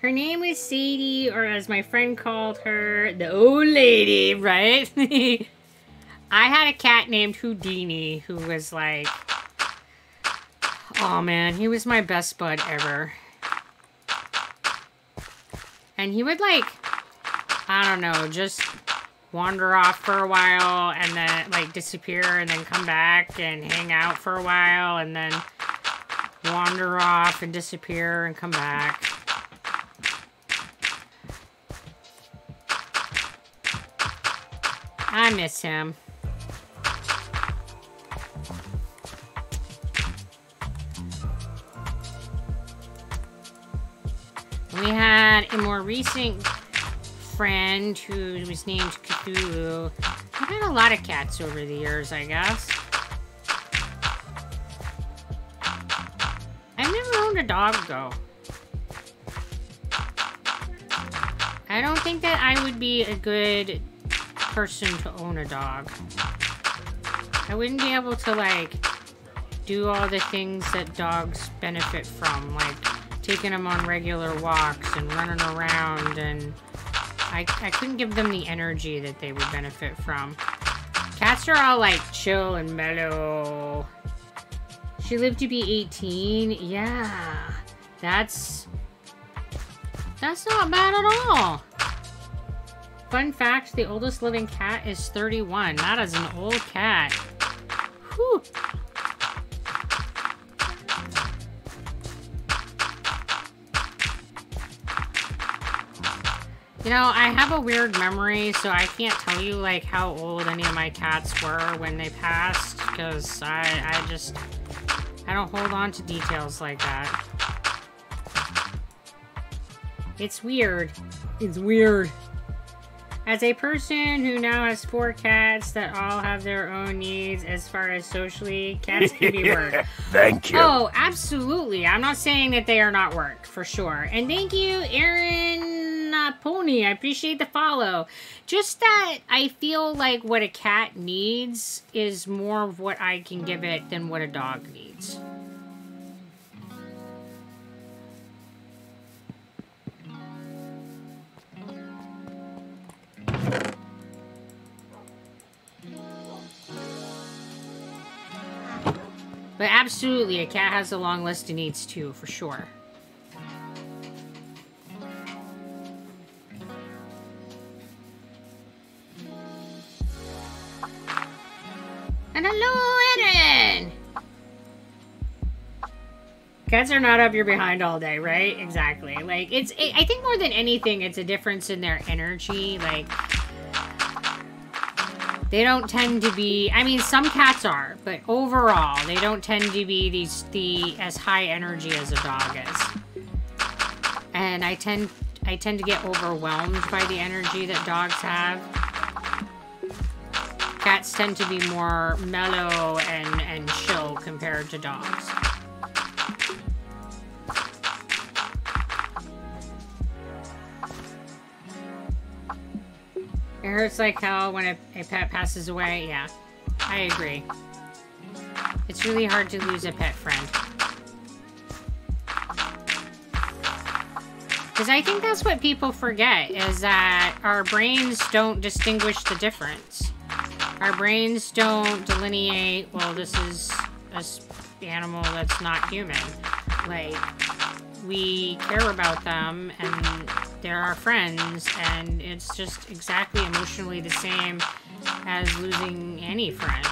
Her name was Sadie, or as my friend called her, the old lady, right? I had a cat named Houdini who was like, oh man, he was my best bud ever. And he would like, I don't know, just wander off for a while and then like disappear and then come back and hang out for a while and then wander off and disappear and come back. I miss him. We had a more recent friend who was named Cthulhu. I've had a lot of cats over the years, I guess. I've never owned a dog, though. I don't think that I would be a good person to own a dog. I wouldn't be able to, like, do all the things that dogs benefit from, like taking them on regular walks and running around and I, I couldn't give them the energy that they would benefit from. Cats are all like chill and mellow. She lived to be 18. Yeah. That's... That's not bad at all. Fun fact, the oldest living cat is 31. That is an old cat. Whew. You know, I have a weird memory, so I can't tell you, like, how old any of my cats were when they passed, because I, I just, I don't hold on to details like that. It's weird. It's weird. As a person who now has four cats that all have their own needs as far as socially, cats can be work.
thank you.
Oh, absolutely. I'm not saying that they are not work, for sure. And thank you, Aaron Pony, I appreciate the follow. Just that I feel like what a cat needs is more of what I can give it than what a dog needs. But absolutely, a cat has a long list of needs too, for sure. And hello, Eren! Cats are not up your behind all day, right? Exactly. Like, it's, it, I think more than anything, it's a difference in their energy. Like, they don't tend to be, I mean, some cats are, but overall, they don't tend to be these, the, as high energy as a dog is. And I tend, I tend to get overwhelmed by the energy that dogs have. Cats tend to be more mellow and, and chill compared to dogs. It hurts like hell when a, a pet passes away. Yeah, I agree. It's really hard to lose a pet friend. Because I think that's what people forget, is that our brains don't distinguish the difference. Our brains don't delineate, well, this is a animal that's not human. Like, we care about them, and they're our friends, and it's just exactly emotionally the same as losing any friend.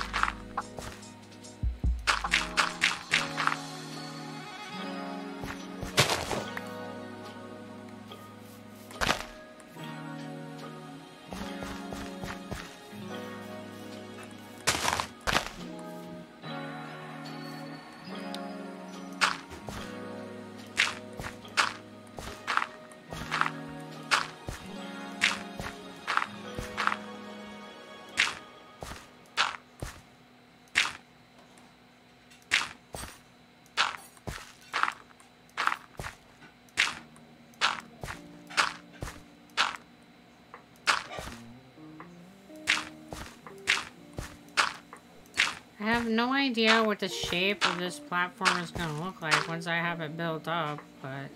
No idea what the shape of this platform is going to look like once I have it built up, but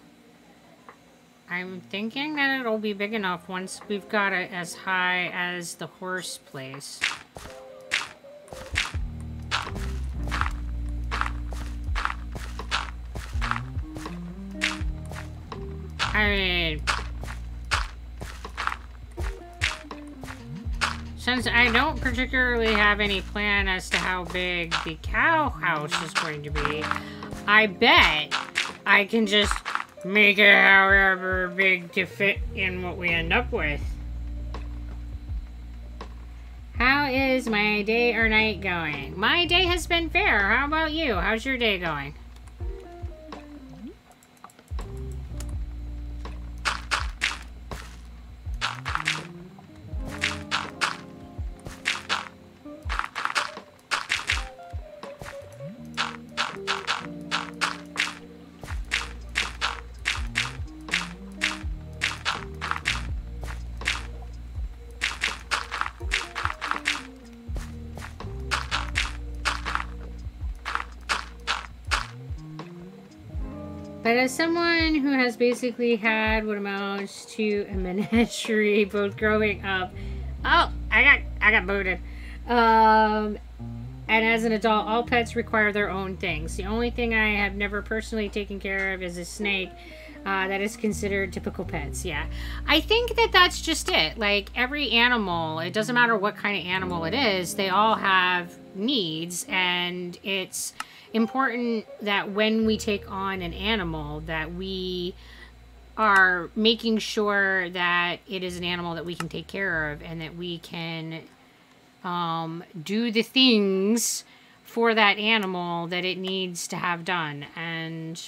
I'm thinking that it'll be big enough once we've got it as high as the horse place. I mean, Since I don't particularly have any plan as to how big the cow house is going to be, I bet I can just make it however big to fit in what we end up with. How is my day or night going? My day has been fair. How about you? How's your day going? Someone who has basically had what amounts to a menagerie both growing up, oh, I got I got booted. Um, and as an adult, all pets require their own things. The only thing I have never personally taken care of is a snake. Uh, that is considered typical pets. Yeah, I think that that's just it. Like every animal, it doesn't matter what kind of animal it is. They all have needs, and it's important that when we take on an animal that we are making sure that it is an animal that we can take care of and that we can um, do the things for that animal that it needs to have done. And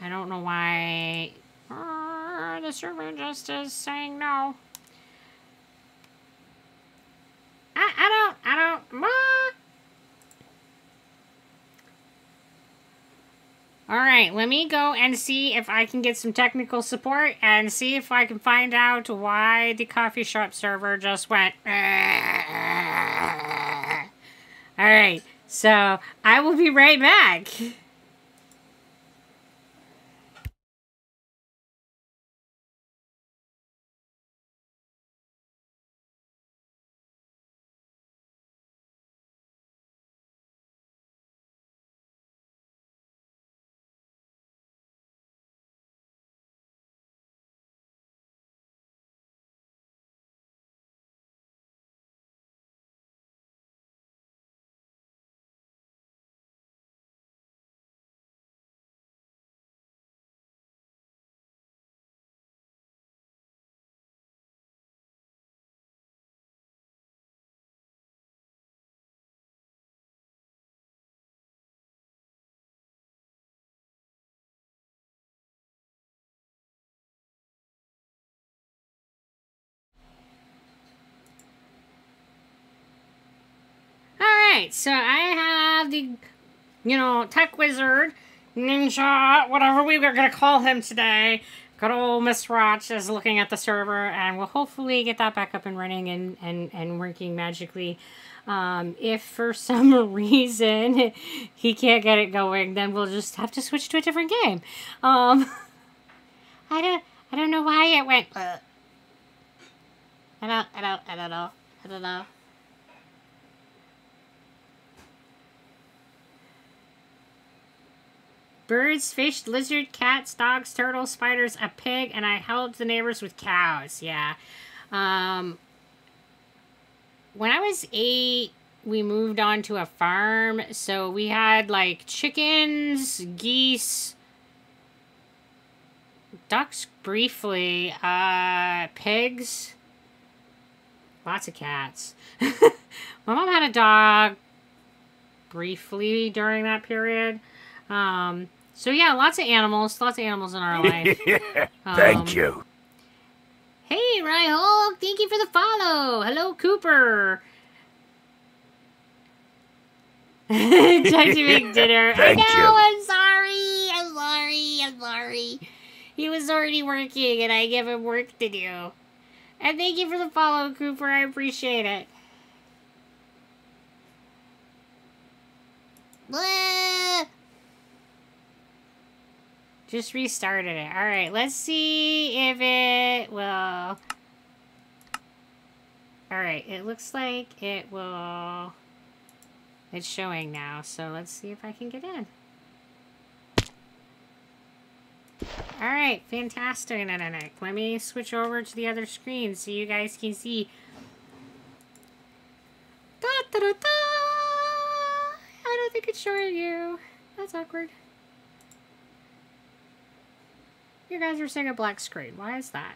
I don't know why uh, the server just is saying no. I, I don't I don't uh, All right, let me go and see if I can get some technical support and see if I can find out why the coffee shop server just went. All right, so I will be right back. So I have the, you know, tech wizard, ninja, whatever we were gonna call him today. Good old Miss Roch is looking at the server, and we'll hopefully get that back up and running and and and working magically. Um, if for some reason he can't get it going, then we'll just have to switch to a different game. Um, I don't, I don't know why it went. Uh, I don't, I don't, I don't know, I don't know. Birds, fish, lizard, cats, dogs, turtles, spiders, a pig, and I helped the neighbors with cows. Yeah. Um, when I was eight, we moved on to a farm. So we had like chickens, geese, ducks briefly, uh, pigs, lots of cats. My mom had a dog briefly during that period. Um, so yeah, lots of animals, lots of animals in our life.
Thank
Um,
you.
Hey, Rhyhulk, thank you for the follow. Hello, Cooper. Time to make dinner.
Thank
I know,
you.
I'm sorry. I'm sorry. I'm sorry. He was already working and I gave him work to do. And thank you for the follow, Cooper. I appreciate it. Blah. Just restarted it. Alright, let's see if it will... Alright, it looks like it will... It's showing now, so let's see if I can get in. Alright, fantastic. Let me switch over to the other screen so you guys can see. Da, da, da, da. I don't think it's showing you. That's awkward. You guys are seeing a black screen. Why is that?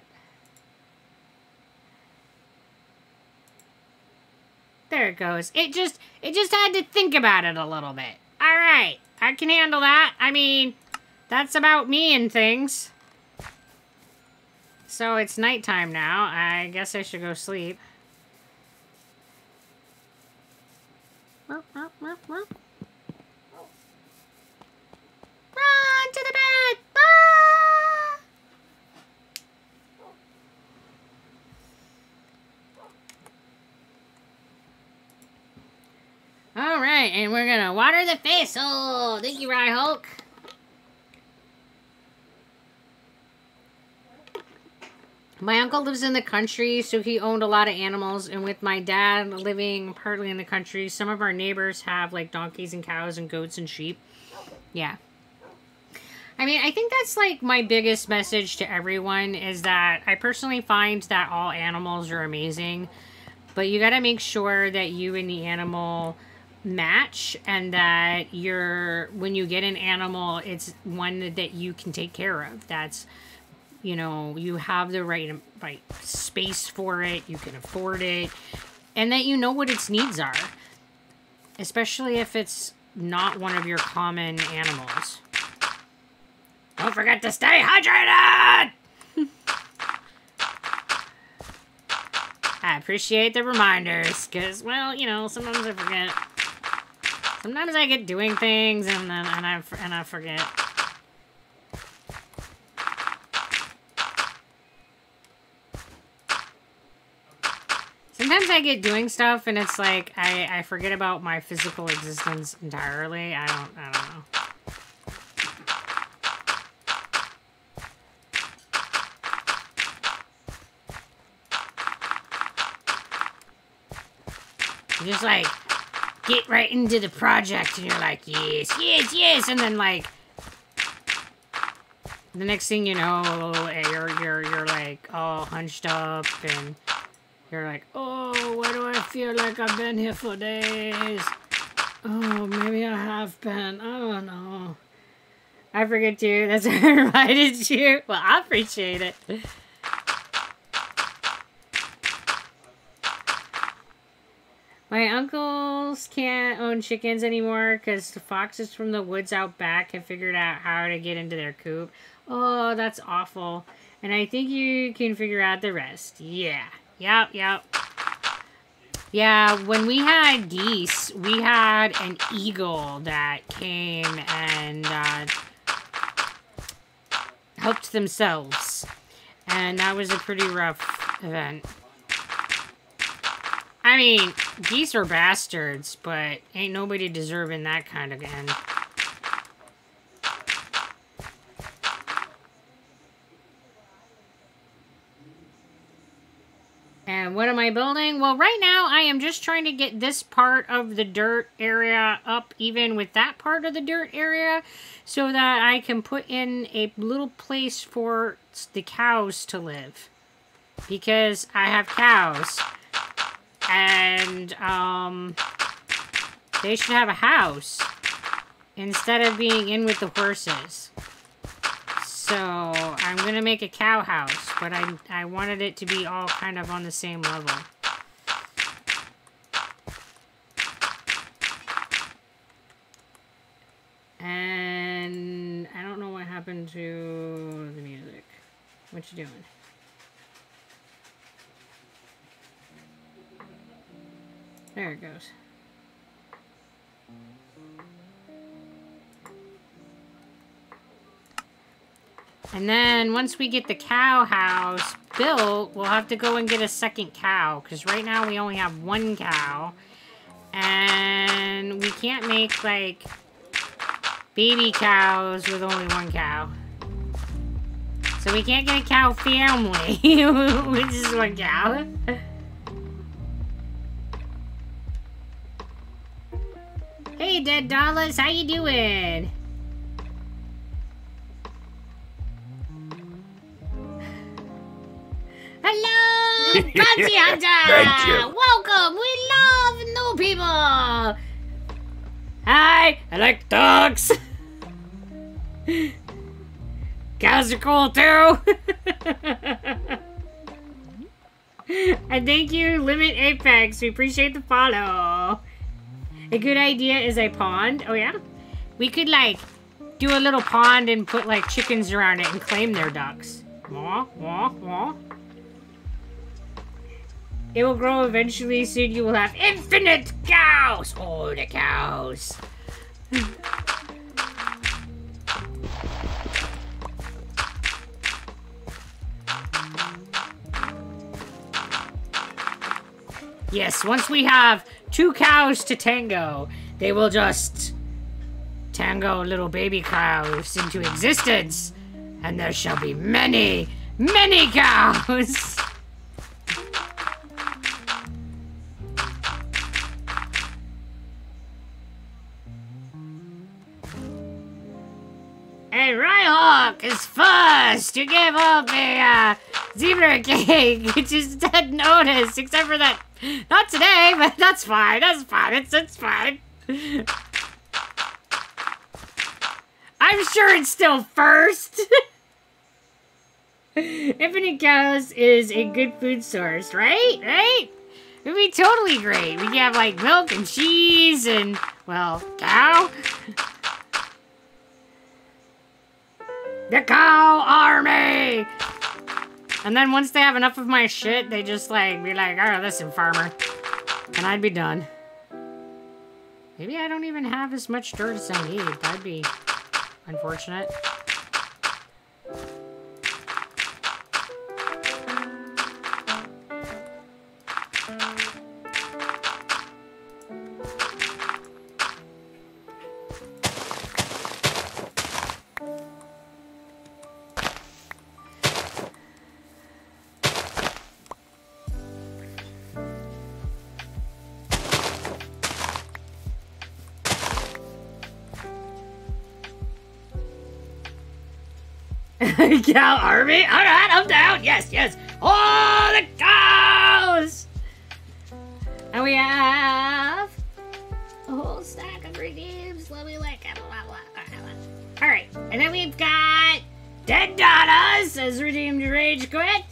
There it goes. It just it just had to think about it a little bit. All right. I can handle that. I mean, that's about me and things. So it's nighttime now. I guess I should go sleep. Run to the bed! Ah! All right, and we're gonna water the face. Oh, thank you, Rye Hulk. My uncle lives in the country, so he owned a lot of animals. And with my dad living partly in the country, some of our neighbors have like donkeys and cows and goats and sheep. Yeah. I mean, I think that's like my biggest message to everyone is that I personally find that all animals are amazing, but you got to make sure that you and the animal match and that you're when you get an animal it's one that you can take care of. That's you know you have the right right space for it you can afford it and that you know what its needs are especially if it's not one of your common animals. Don't forget to stay hydrated! I appreciate the reminders because well you know sometimes I forget Sometimes I get doing things and then and I and I forget. Sometimes I get doing stuff and it's like I I forget about my physical existence entirely. I don't I don't know. Just like get right into the project and you're like, yes, yes, yes, and then like the next thing you know, eh, you're you're you're like all hunched up and you're like, oh, why do I feel like I've been here for days? Oh, maybe I have been. I don't know. I forget you. That's why I invited you. Well, I appreciate it. My uncles can't own chickens anymore because the foxes from the woods out back have figured out how to get into their coop. Oh, that's awful. And I think you can figure out the rest. Yeah. Yep, yep. Yeah, when we had geese, we had an eagle that came and uh, helped themselves. And that was a pretty rough event. I mean, geese are bastards, but ain't nobody deserving that kind of end. And what am I building? Well, right now I am just trying to get this part of the dirt area up even with that part of the dirt area so that I can put in a little place for the cows to live. Because I have cows. And, um, they should have a house instead of being in with the horses. So I'm to make a cow house, but I, I wanted it to be all kind of on the same level. And I don't know what happened to the music. What you doing? There it goes. And then once we get the cow house built, we'll have to go and get a second cow. Because right now we only have one cow. And we can't make, like, baby cows with only one cow. So we can't get a cow family with just one cow. hey, Dead Dollars, how you doing? Hello, Bounty Hunter! Welcome! We love new people! Hi! I like dogs! Cows are cool too! and thank you, Limit Apex. We appreciate the follow. A good idea is a pond. Oh, yeah? We could, like, do a little pond and put, like, chickens around it and claim their ducks. Wah, wah, wah. It will grow eventually. Soon you will have infinite cows. Oh, the cows. yes, once we have two cows to tango, they will just tango little baby cows into existence. And there shall be many, many cows. Rhyhawk is first You gave up a uh, zebra cake, which is dead notice, except for that. Not today, but that's fine. That's fine. It's it's fine. I'm sure it's still first. Infinite Cows is a good food source, right? Right? It'd be totally great. We could have like milk and cheese and, well, cow. The cow army! And then once they have enough of my shit, they just like be like, alright, listen, farmer. And I'd be done. Maybe I don't even have as much dirt as I need. That'd be unfortunate. Cow army? Alright, I'm down. Yes, yes. Oh, the cows! And we have a whole stack of redeems. Let me like Alright, and then we've got Dead Dollars as redeemed rage quit.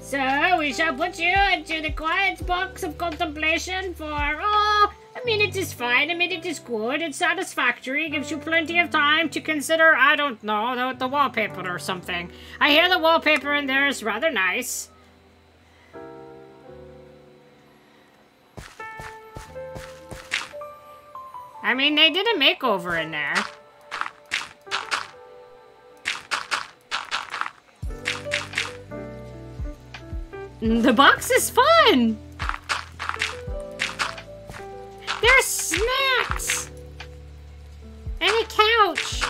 So we shall put you into the quiet box of contemplation for oh I mean, it is fine. I mean, it is good. It's satisfactory. It gives you plenty of time to consider, I don't know, the, the wallpaper or something. I hear the wallpaper in there is rather nice. I mean, they did a makeover in there. The box is fun! There's snacks! And a couch!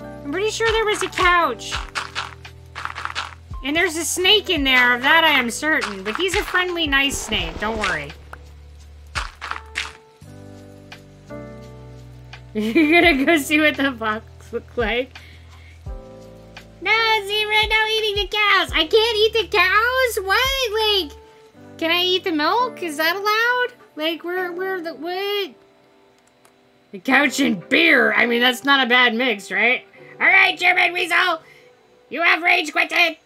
I'm pretty sure there was a couch. And there's a snake in there, of that I am certain. But he's a friendly, nice snake, don't worry. You're gonna go see what the box looks like? No, Zebra, no eating the cows! I can't eat the cows? What? Like, can I eat the milk? Is that allowed? Like, where, where the, what? The couch and beer. I mean, that's not a bad mix, right? All right, German Weasel. You have rage quitted.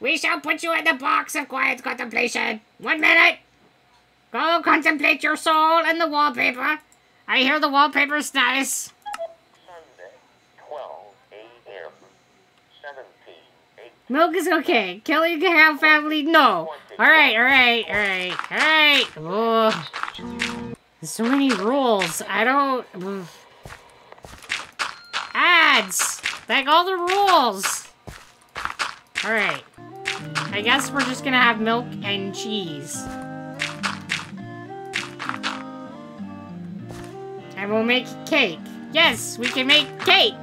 We shall put you in the box of quiet contemplation. One minute. Go contemplate your soul in the wallpaper. I hear the wallpaper's nice.
Sunday, 12 a.m. 7 p.m.
Milk is okay. Kelly can have family. No. All right, all right, all right, all right. Oh, there's so many rules. I don't. ugh. Ads. Like all the rules. All right. I guess we're just gonna have milk and cheese. And we'll make cake. Yes, we can make cake.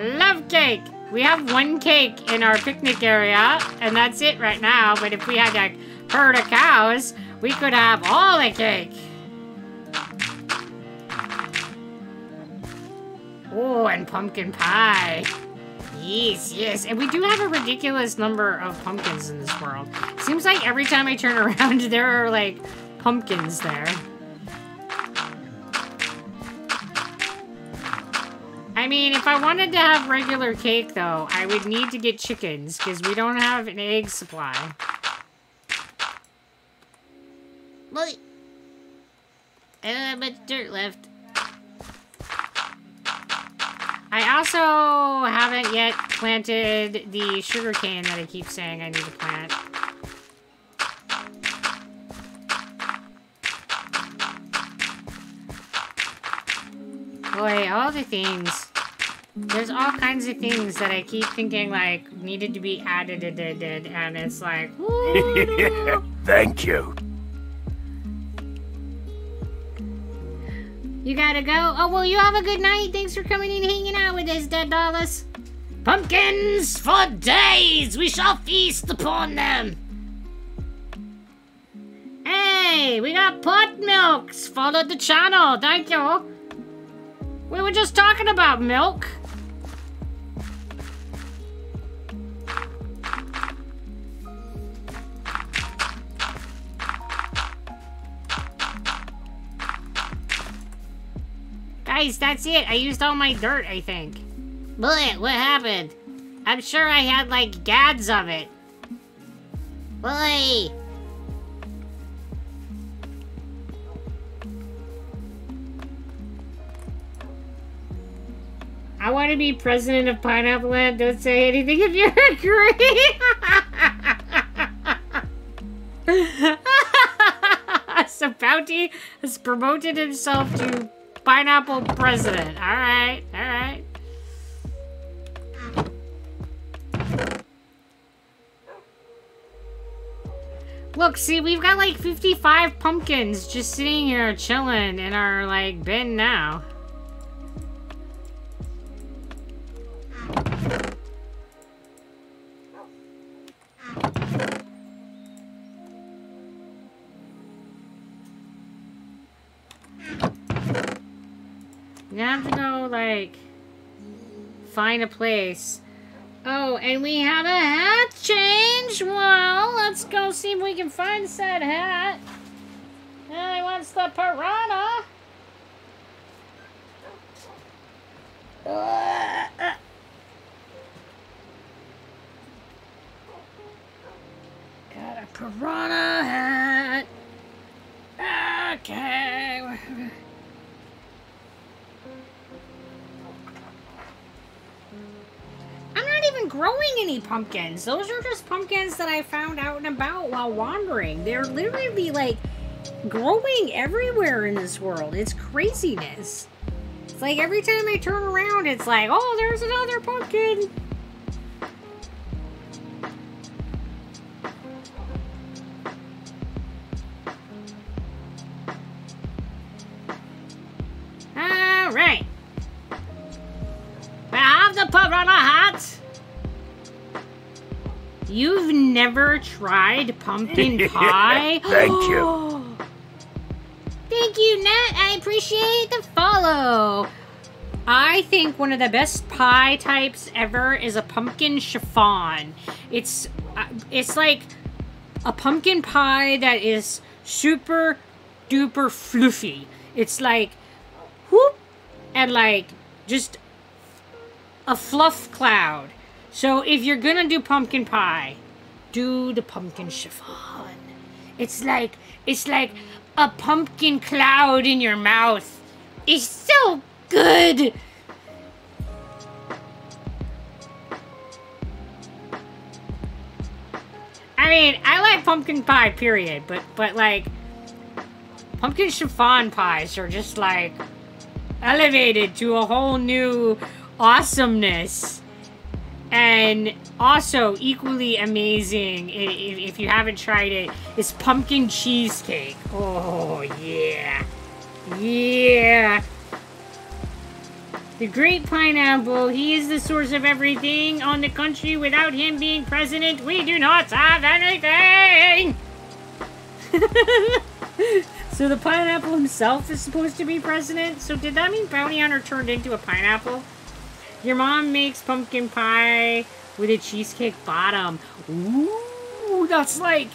Love cake. We have one cake in our picnic area, and that's it right now. But if we had a herd of cows, we could have all the cake. Oh, and pumpkin pie. Yes, yes. And we do have a ridiculous number of pumpkins in this world. Seems like every time I turn around, there are, like, pumpkins there. I mean, if I wanted to have regular cake, though, I would need to get chickens, because we don't have an egg supply. i don't have much dirt left. I also haven't yet planted the sugarcane that I keep saying I need to plant. Boy, all the things. There's all kinds of things that I keep thinking like needed to be added, added, and it's like, ooh.
Thank you.
You gotta go. Oh, well, you have a good night. Thanks for coming and hanging out with us, Dead Dollars.
Pumpkins for days! We shall feast upon them!
Hey, we got pot milks. Followed the channel. Thank you. We were just talking about milk. Guys, that's it. I used all my dirt, I think. What? What happened? I'm sure I had like gads of it. Boy. I want to be president of Pineapple Land. Don't say anything if you agree. so Bounty has promoted himself to pineapple president. All right, all right. Look, see, we've got like 55 pumpkins just sitting here chilling in our like bin now. You have to go like find a place. Oh, and we have a hat change. Well, let's go see if we can find said hat. And he wants the piranha. Uh, Got a piranha hat. Okay. Growing any pumpkins. Those are just pumpkins that I found out and about while wandering. They're literally like growing everywhere in this world. It's craziness. It's like every time I turn around, it's like, oh, there's another pumpkin. Never tried pumpkin pie?
Thank you.
Thank you, Nat. I appreciate the follow. I think one of the best pie types ever is a pumpkin chiffon. It's uh, it's like a pumpkin pie that is super duper fluffy. It's like whoop and like just a fluff cloud. So if you're gonna do pumpkin pie, do the pumpkin chiffon. It's like it's like a pumpkin cloud in your mouth. It's so good. I mean, I like pumpkin pie, period. But but like pumpkin chiffon pies are just like elevated to a whole new awesomeness. And also equally amazing, if, you haven't tried it, is pumpkin cheesecake. Oh yeah, yeah. The great pineapple, he is the source of everything on the country. Without him being president, we do not have anything. so the pineapple himself is supposed to be president. So did that mean Bounty Hunter turned into a pineapple? Your mom makes pumpkin pie with a cheesecake bottom. Ooh, that's like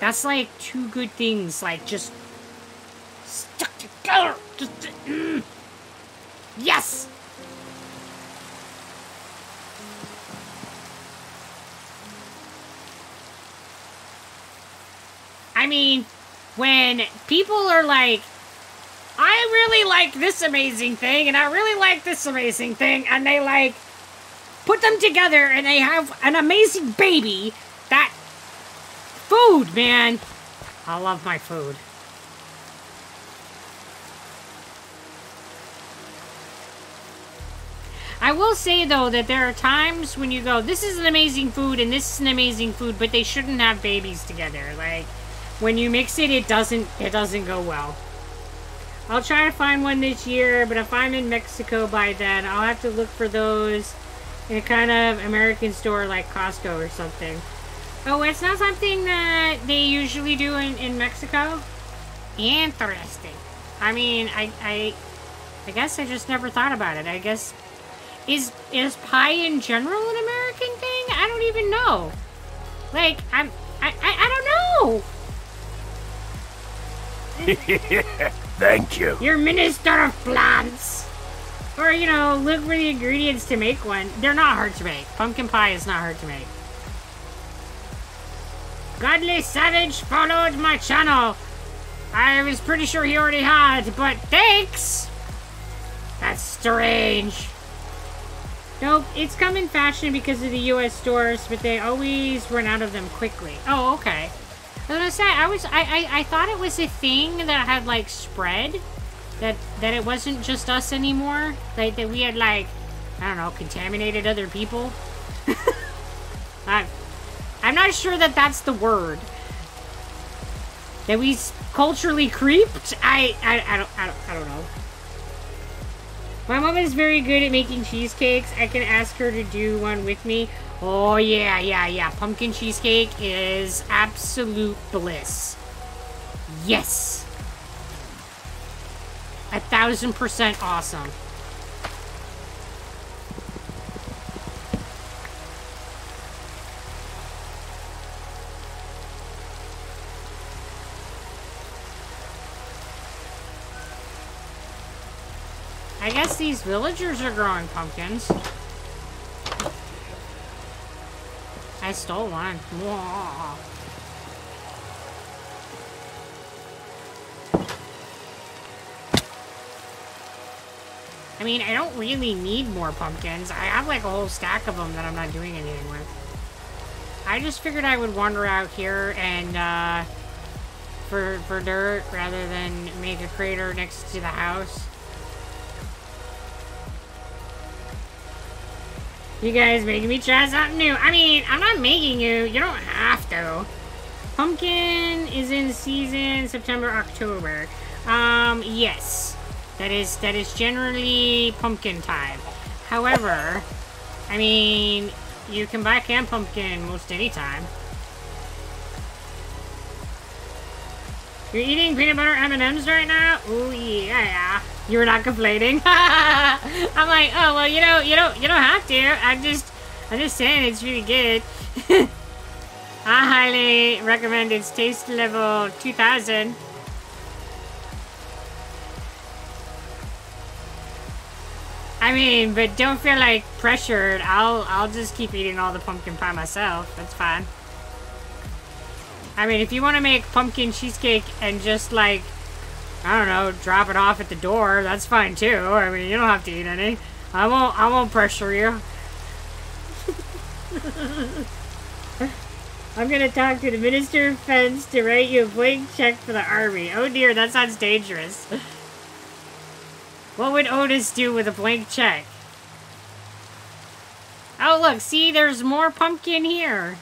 that's like two good things, like just stuck together. Just mm. yes. I mean, when people are like, I really like this amazing thing, and I really like this amazing thing, and they like put them together and they have an amazing baby. That food, man. I love my food. I will say though that there are times when you go, this is an amazing food and this is an amazing food, but they shouldn't have babies together. Like when you mix it, it doesn't it doesn't go well. I'll try to find one this year, but if I'm in Mexico by then, I'll have to look for those in a kind of American store like Costco or something. Oh, it's not something that they usually do in, in Mexico? Interesting. I mean, I, I, I guess I just never thought about it. I guess, is, is pie in general an American thing? I don't even know. Like, I'm, I, I, I don't know.
Thank you.
You're Minister of Plants. Or, you know, look for the ingredients to make one. They're not hard to make. Pumpkin pie is not hard to make. Godly Savage followed my channel. I was pretty sure he already had, but thanks! That's strange. Nope, it's come in fashion because of the US stores, but they always run out of them quickly. Oh, okay. Gonna say, I was, I, I, I thought it was a thing that had like spread, that that it wasn't just us anymore, like that we had like, I don't know, contaminated other people. I, I'm not sure that that's the word. That we culturally creeped. I, I, I don't, I don't, I don't know. My mom is very good at making cheesecakes. I can ask her to do one with me. Oh, yeah, yeah, yeah. Pumpkin cheesecake is absolute bliss. Yes! A thousand percent awesome. I guess these villagers are growing pumpkins. I stole one. I mean, I don't really need more pumpkins. I have like a whole stack of them that I'm not doing anything with. I just figured I would wander out here and, uh, for, for dirt rather than make a crater next to the house. You guys making me try something new. I mean, I'm not making you. You don't have to. Pumpkin is in season September, October. Um, yes. That is that is generally pumpkin time. However, I mean, you can buy canned pumpkin most any time. You're eating peanut butter M&Ms right now? Ooh yeah. You were not complaining. I'm like, oh well, you know, you don't, you don't have to. I'm just, I'm just saying it's really good. I highly recommend its taste level 2000. I mean, but don't feel like pressured. I'll, I'll just keep eating all the pumpkin pie myself. That's fine. I mean, if you want to make pumpkin cheesecake and just like, I don't know, drop it off at the door, that's fine too. I mean, you don't have to eat any. I won't, I won't pressure you. I'm gonna talk to the Minister of Defense to write you a blank check for the army. Oh dear, that sounds dangerous. what would Otis do with a blank check? Oh look, see, there's more pumpkin here.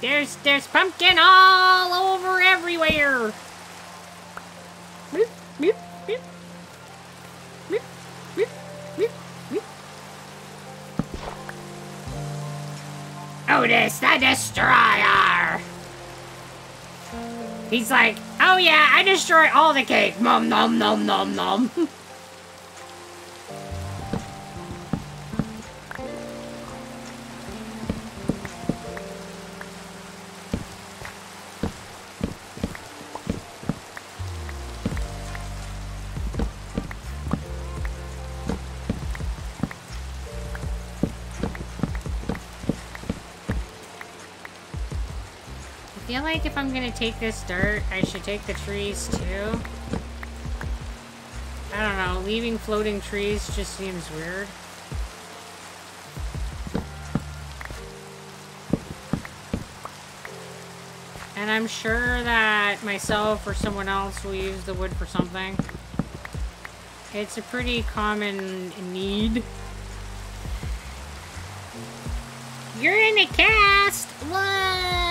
There's there's pumpkin all over everywhere. Boop, boop, boop. Boop, boop, boop, boop. Otis the Destroyer! He's like, oh yeah, I destroy all the cake. Nom nom nom nom nom. feel like if I'm gonna take this dirt, I should take the trees too. I don't know, leaving floating trees just seems weird. And I'm sure that myself or someone else will use the wood for something. It's a pretty common need. You're in a cast! What?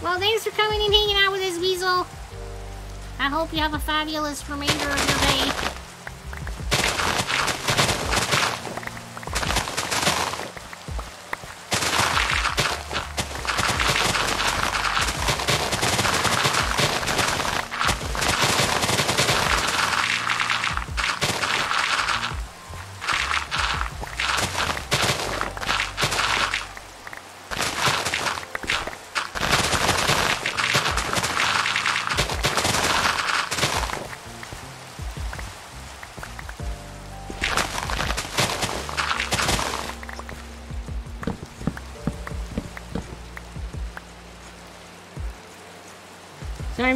Well, thanks for coming and hanging out with us, Weasel. I hope you have a fabulous remainder of your day.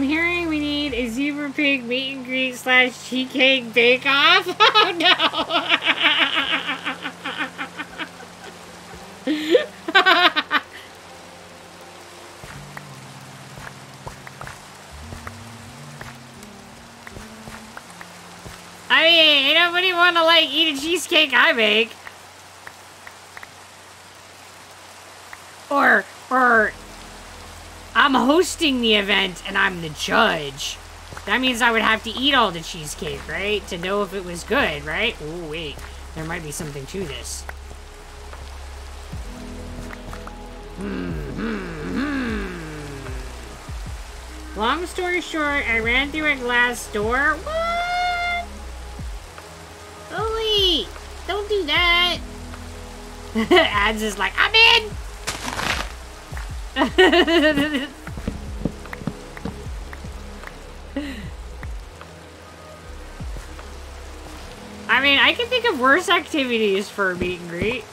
I'm hearing we need a zebra pig meet and greet slash cheesecake bake off. Oh no! I mean, ain't nobody want to like eat a cheesecake I make. Or, or I'm hosting the event and I'm the judge. That means I would have to eat all the cheesecake, right? To know if it was good, right? Oh, wait. There might be something to this. Hmm, hmm, hmm. Long story short, I ran through a glass door. What? Holy! Don't do that! Ads is like, I'm in! think of worse activities for a meet and greet.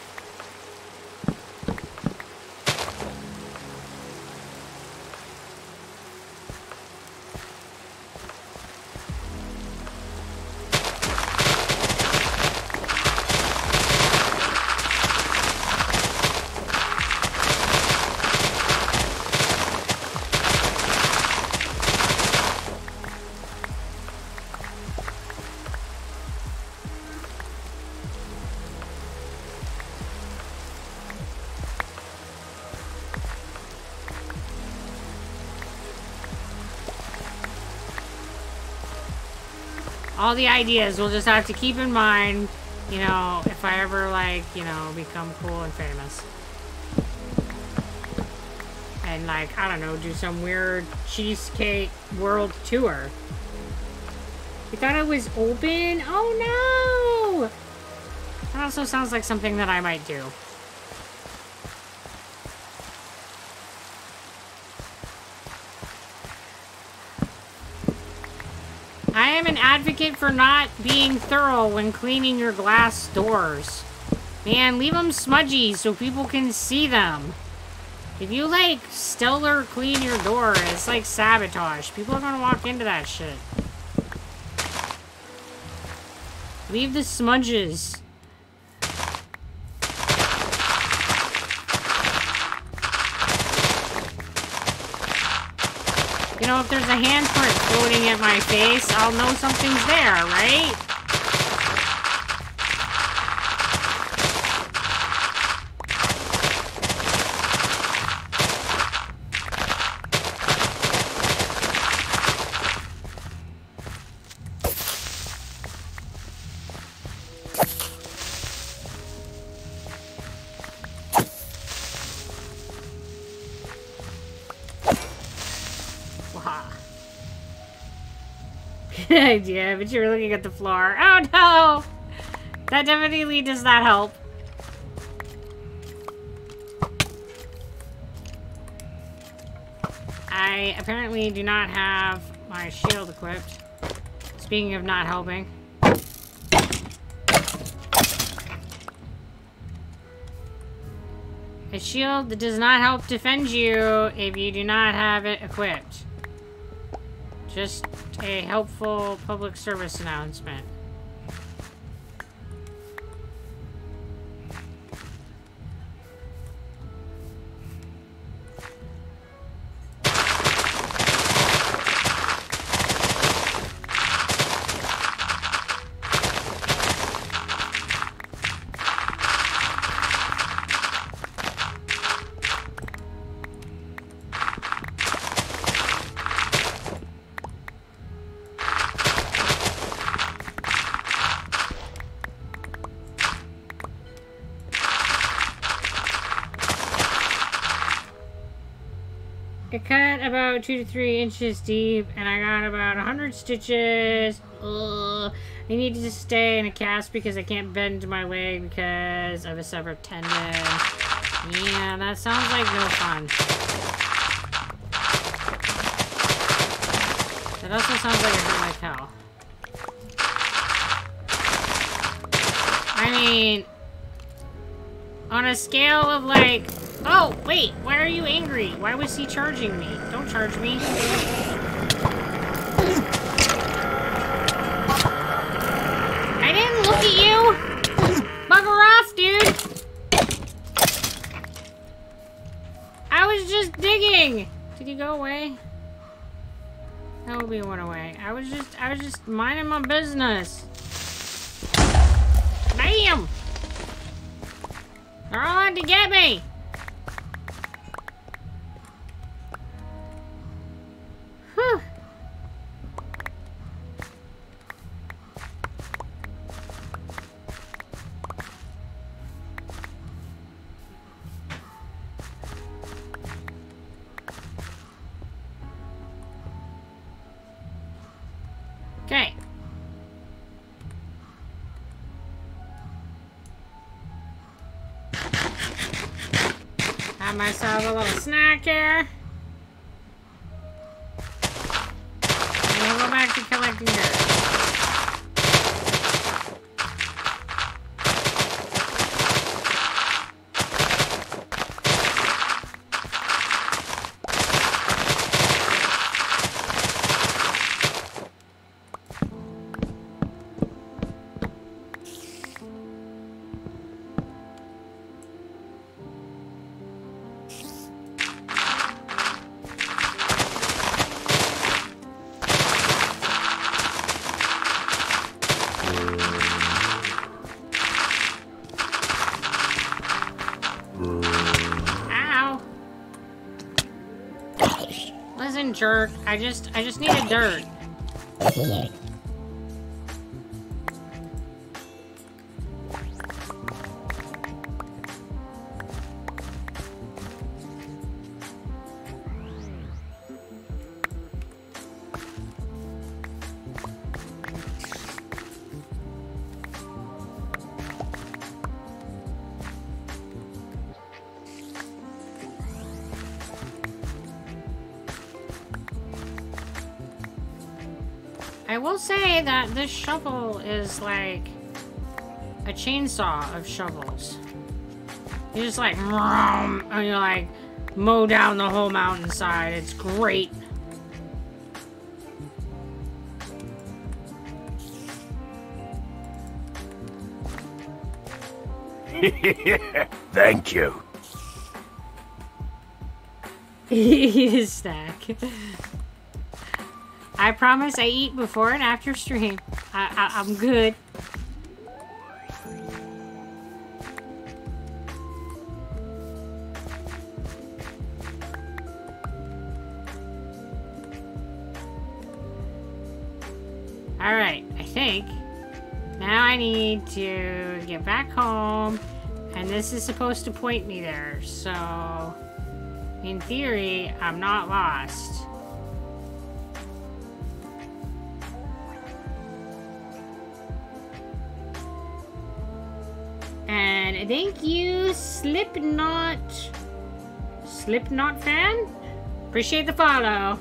All the ideas we'll just have to keep in mind, you know, if I ever, like, you know, become cool and famous. And, like, I don't know, do some weird cheesecake world tour. You thought it was open? Oh, no! That also sounds like something that I might do. I am an for not being thorough when cleaning your glass doors. Man, leave them smudgy so people can see them. If you, like, stellar clean your door, it's like sabotage. People are gonna walk into that shit. Leave the smudges. Know, if there's a handprint floating in my face, I'll know something's there, right? Idea, but you're looking at the floor. Oh no! That definitely does not help. I apparently do not have my shield equipped. Speaking of not helping. A shield that does not help defend you if you do not have it equipped. Just a helpful public service announcement. About two to three inches deep, and I got about a hundred stitches. Ugh. I need to stay in a cast because I can't bend my leg because of a severed tendon. Yeah, that sounds like no fun. That also sounds like it hurt like hell. I mean, on a scale of like Oh, wait, you angry? Why was he charging me? Don't charge me. I didn't look at you! Bugger off, dude! I was just digging! Did he go away? No, he went away. I was just, I was just minding my business. Jerk. I just, I just needed dirt. Say that this shovel is like a chainsaw of shovels. You just like, and you like mow down the whole mountainside. It's great.
Thank you.
He is stack. I promise I eat before and after stream. I, I, I'm good. Alright, I think. Now I need to get back home. And this is supposed to point me there. So, in theory, I'm not lost. Thank you, Slipknot. Slipknot fan? Appreciate the follow.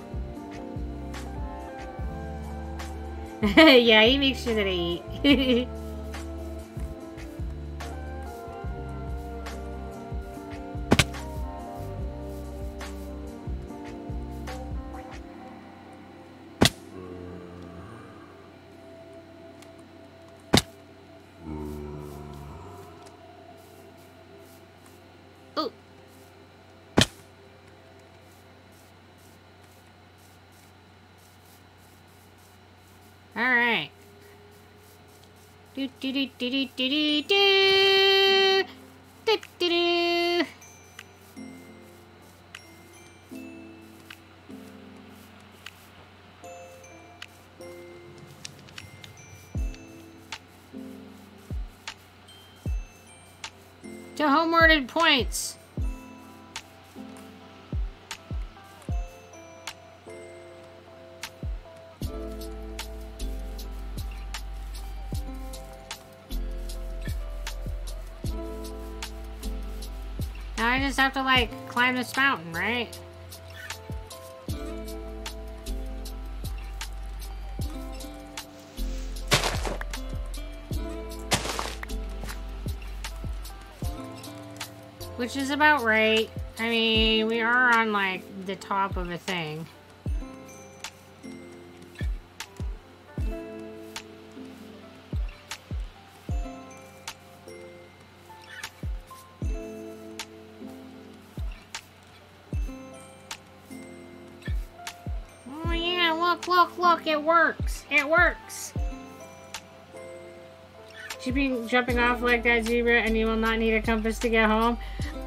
yeah, he makes sure that I eat. Do do do do do do do do do do. To homewarded points. Have to like climb this mountain, right? Which is about right. I mean, we are on like the top of a thing. It works. It works. Be jumping off like that zebra and you will not need a compass to get home.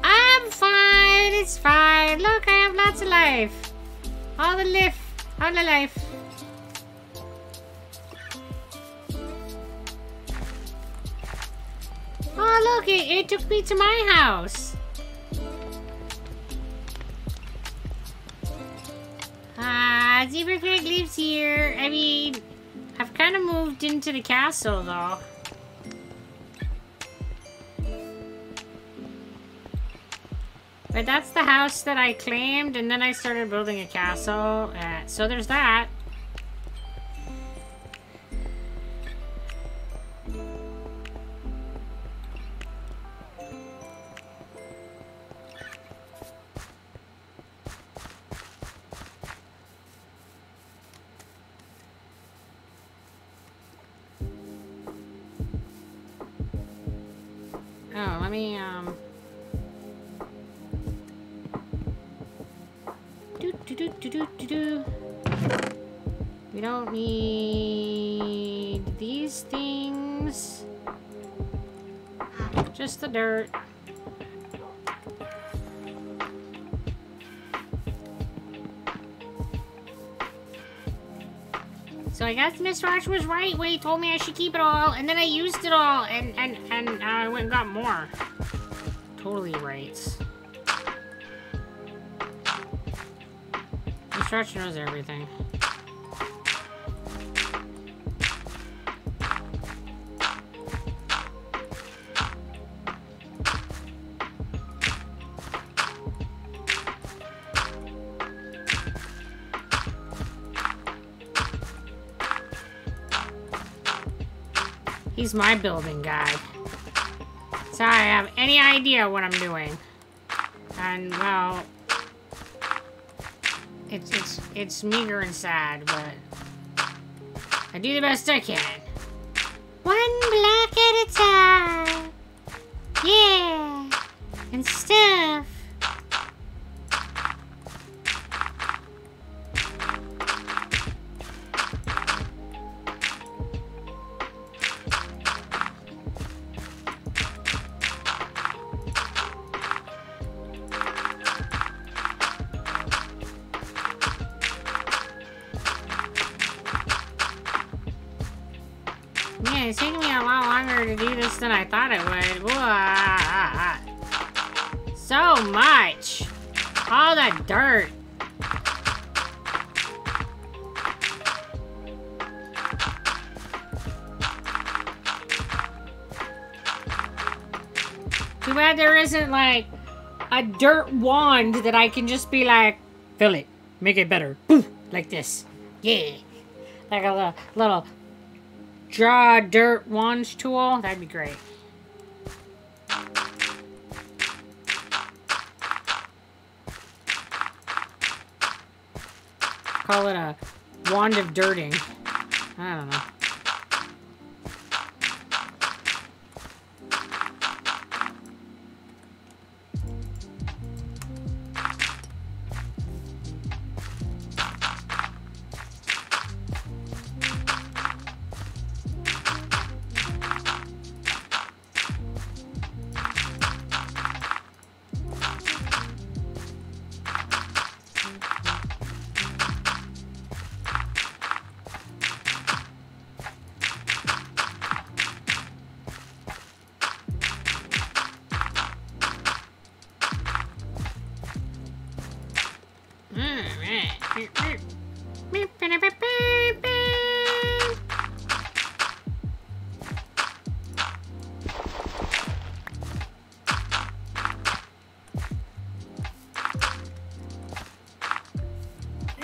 I'm fine, it's fine. Look, I have lots of life. All the life, all the life. Oh look, it, it took me to my house. Into the castle, though. But that's the house that I claimed, and then I started building a castle. Uh, so there's that. Dirt. So I guess Miss Roach was right when he told me I should keep it all, and then I used it all, and and and I went and got more. Totally right. Miss Roach knows everything. My building guy. So I have any idea what I'm doing. And well, it's it's it's meager and sad, but I do the best I can. Dirt wand that I can just be like, fill it, make it better. Like this. Yeah. Like a little, little draw dirt wands tool. That'd be great. Call it a wand of dirting.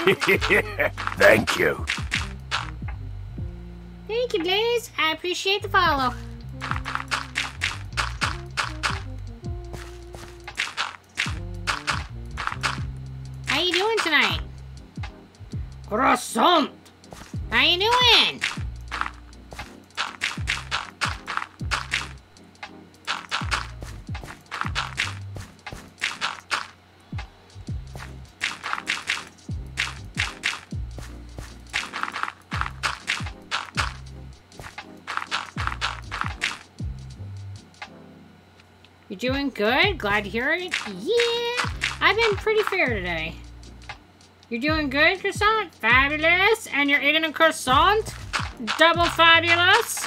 Thank you.
Thank you, Blaze. I appreciate the follow. Good? Glad to hear it. Yeah, I've been pretty fair today. You're doing good, croissant? Fabulous. And you're eating a croissant? Double fabulous.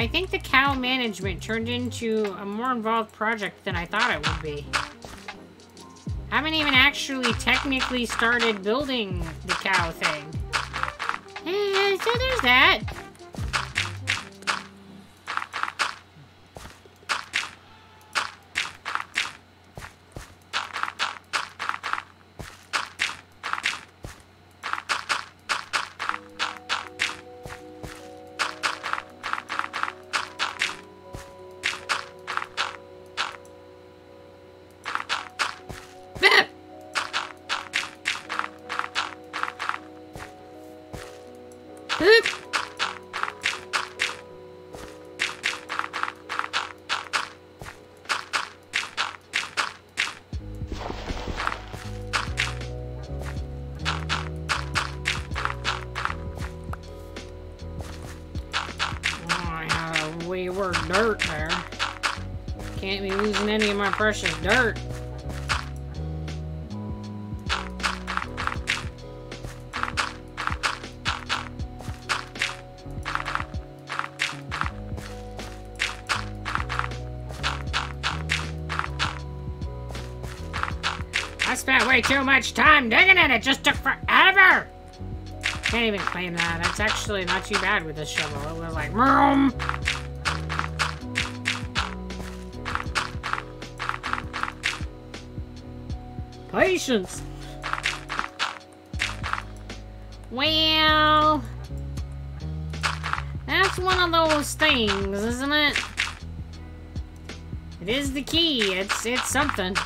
I think the cow management turned into a more involved project than I thought it would be. I haven't even actually technically started building the cow thing. Eh, so there's that. Precious dirt. I spent way too much time digging it. It just took forever. Can't even claim that. That's actually not too bad with this shovel. It was like, vroom. Patience. Well, that's one of those things, isn't it? It is the key. It's it's something.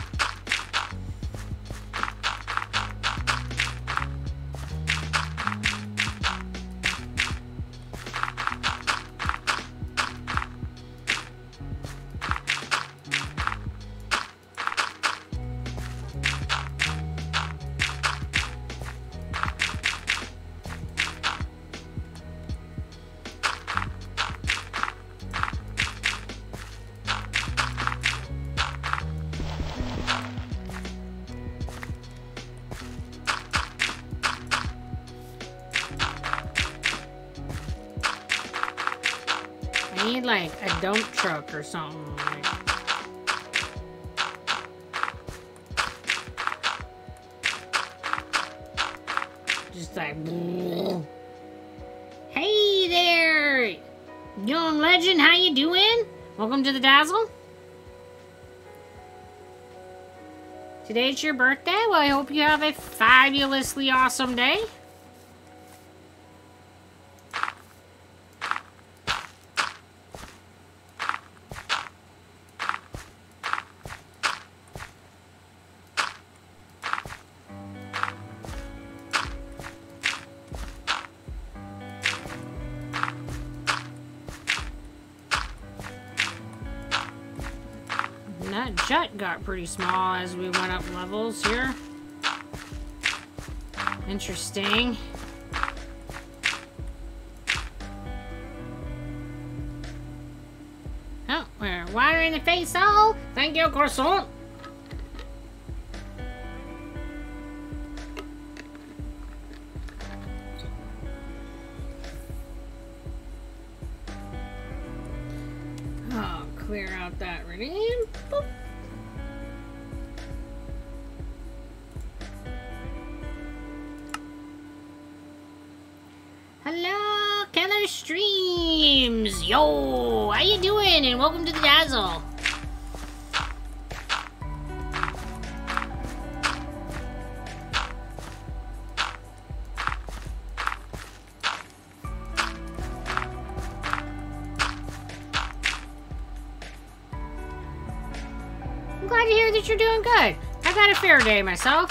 Today's your birthday. Well, I hope you have a fabulously awesome day. Pretty small as we went up levels here. Interesting. Oh, we're water in the face, oh! Thank you, croissant! Day myself.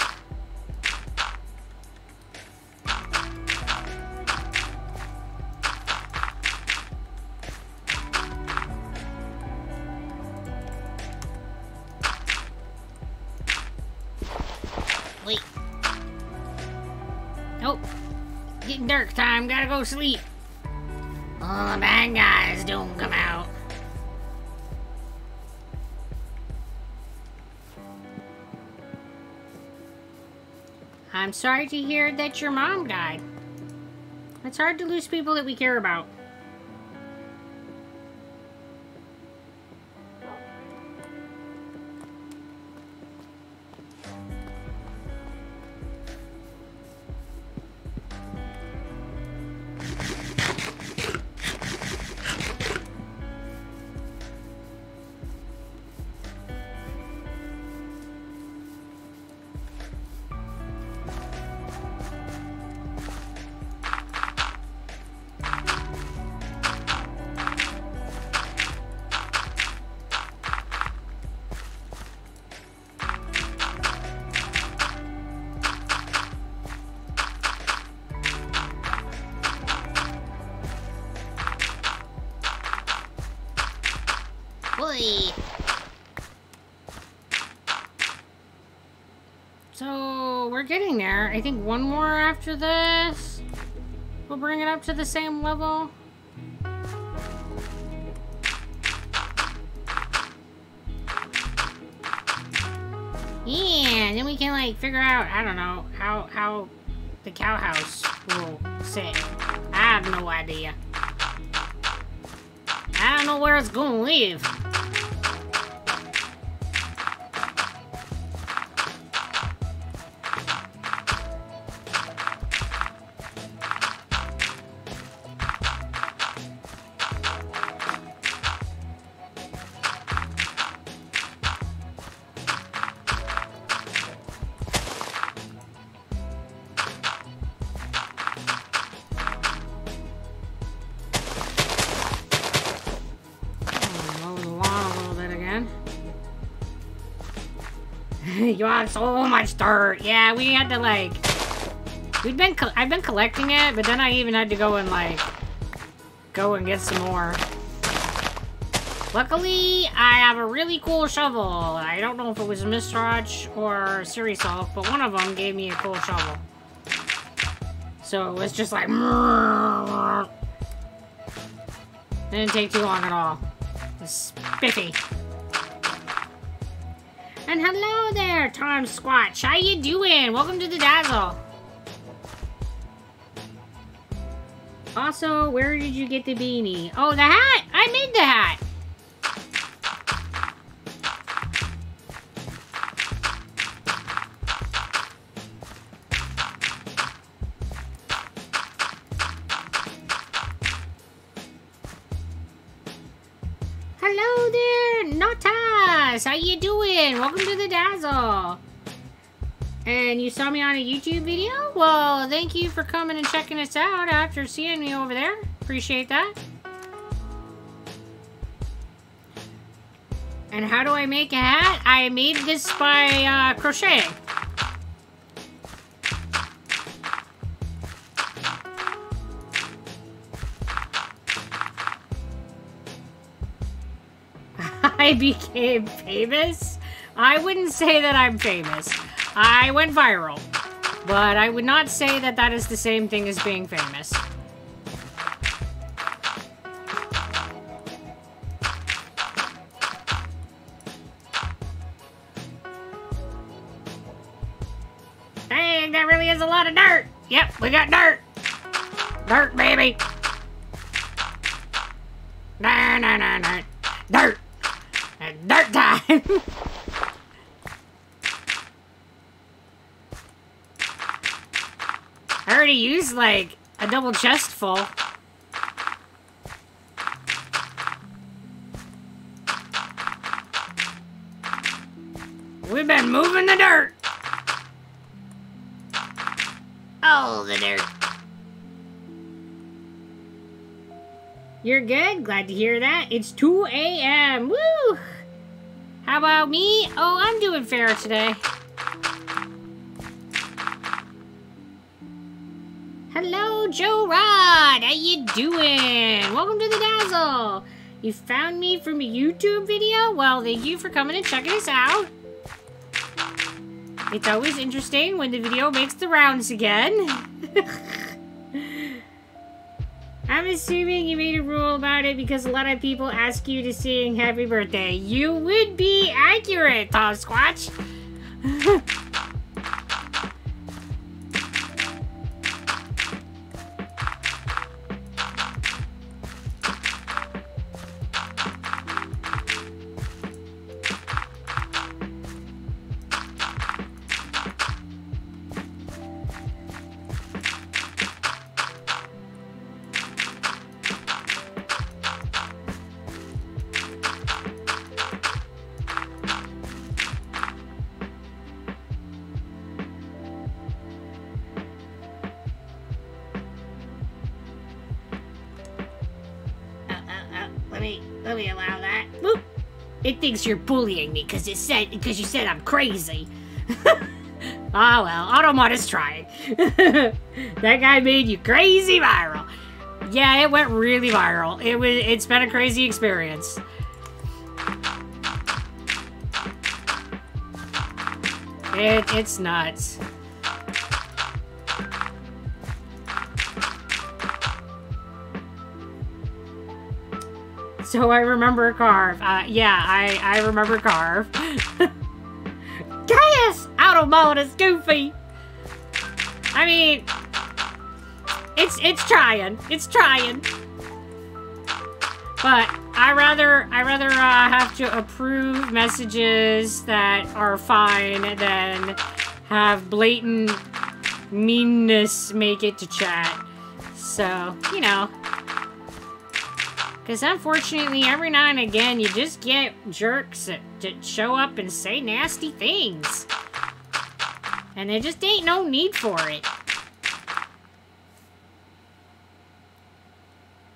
Wait. Nope. Getting dark time. Gotta go sleep. I'm sorry to hear that your mom died. It's hard to lose people that we care about. I think one more after this. We'll bring it up to the same level. Yeah, and then we can like figure out, I don't know, how how the cow house will sit. I have no idea. I don't know where it's gonna live. Dirt. Yeah, we had to like. We've been. I've been collecting it, but then I even had to go and like. Go and get some more. Luckily, I have a really cool shovel. I don't know if it was Mistrach or Sirisolf, but one of them gave me a cool shovel. So it was just like. It Didn't take too long at all. It was spiffy. There, Tom Squatch. How you doing? Welcome to the Dazzle. Also, where did you get the beanie? Oh, the hat! And you saw me on a YouTube video? Well, thank you for coming and checking us out after seeing me over there. Appreciate that. And how do I make a hat? I made this by uh, crocheting. I became famous? I wouldn't say that I'm famous. I went viral. But I would not say that that is the same thing as being famous. Dang, that really is a lot of dirt. Yep, we got dirt. Dirt, baby. Dirt, dirt, dirt, dirt. Time. I already used like a double chest full. We've been moving the dirt. Oh, the dirt. You're good? Glad to hear that. It's 2 a.m. Woo! How about me? Oh, I'm doing fair today. Joe Rod. How you doing? Welcome to the Dazzle. You found me from a YouTube video? Well, thank you for coming and checking us out. It's always interesting when the video makes the rounds again. I'm assuming you made a rule about it because a lot of people ask you to sing happy birthday. You would be accurate, Tom Squatch. You're bullying me because it said because you said I'm crazy. Ah well, Automod is trying. that guy made you crazy viral. Yeah, it went really viral. It was it's been a crazy experience. It, it's nuts. So I remember Carve. Uh, yeah, I, I remember Carve. Gaius! Mode is goofy. I mean, it's it's trying. It's trying. But I rather I rather uh, have to approve messages that are fine than have blatant meanness make it to chat. So you know, because unfortunately, every now and again, you just get jerks that, that show up and say nasty things, and there just ain't no need for it.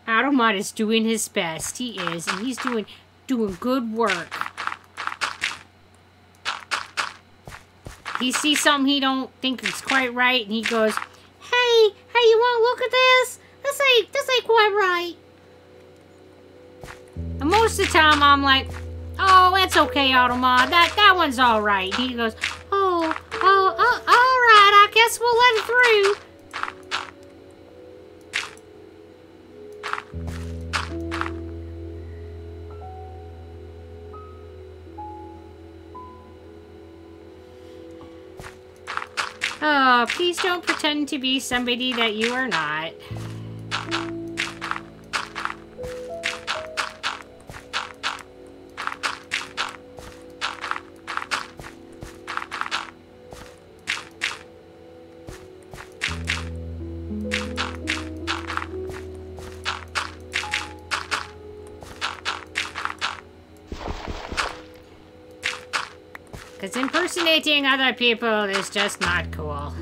Automod is doing his best. He is, and he's doing doing good work. He sees something he don't think is quite right, and he goes, "Hey, hey, you want to look at this? This ain't this ain't quite right." And most of the time, I'm like, "Oh, that's okay, Automod. That that one's all right." He goes, "Oh, oh, oh all right. I guess we'll let it through." Oh, please don't pretend to be somebody that you are not. Impersonating other people is just not cool.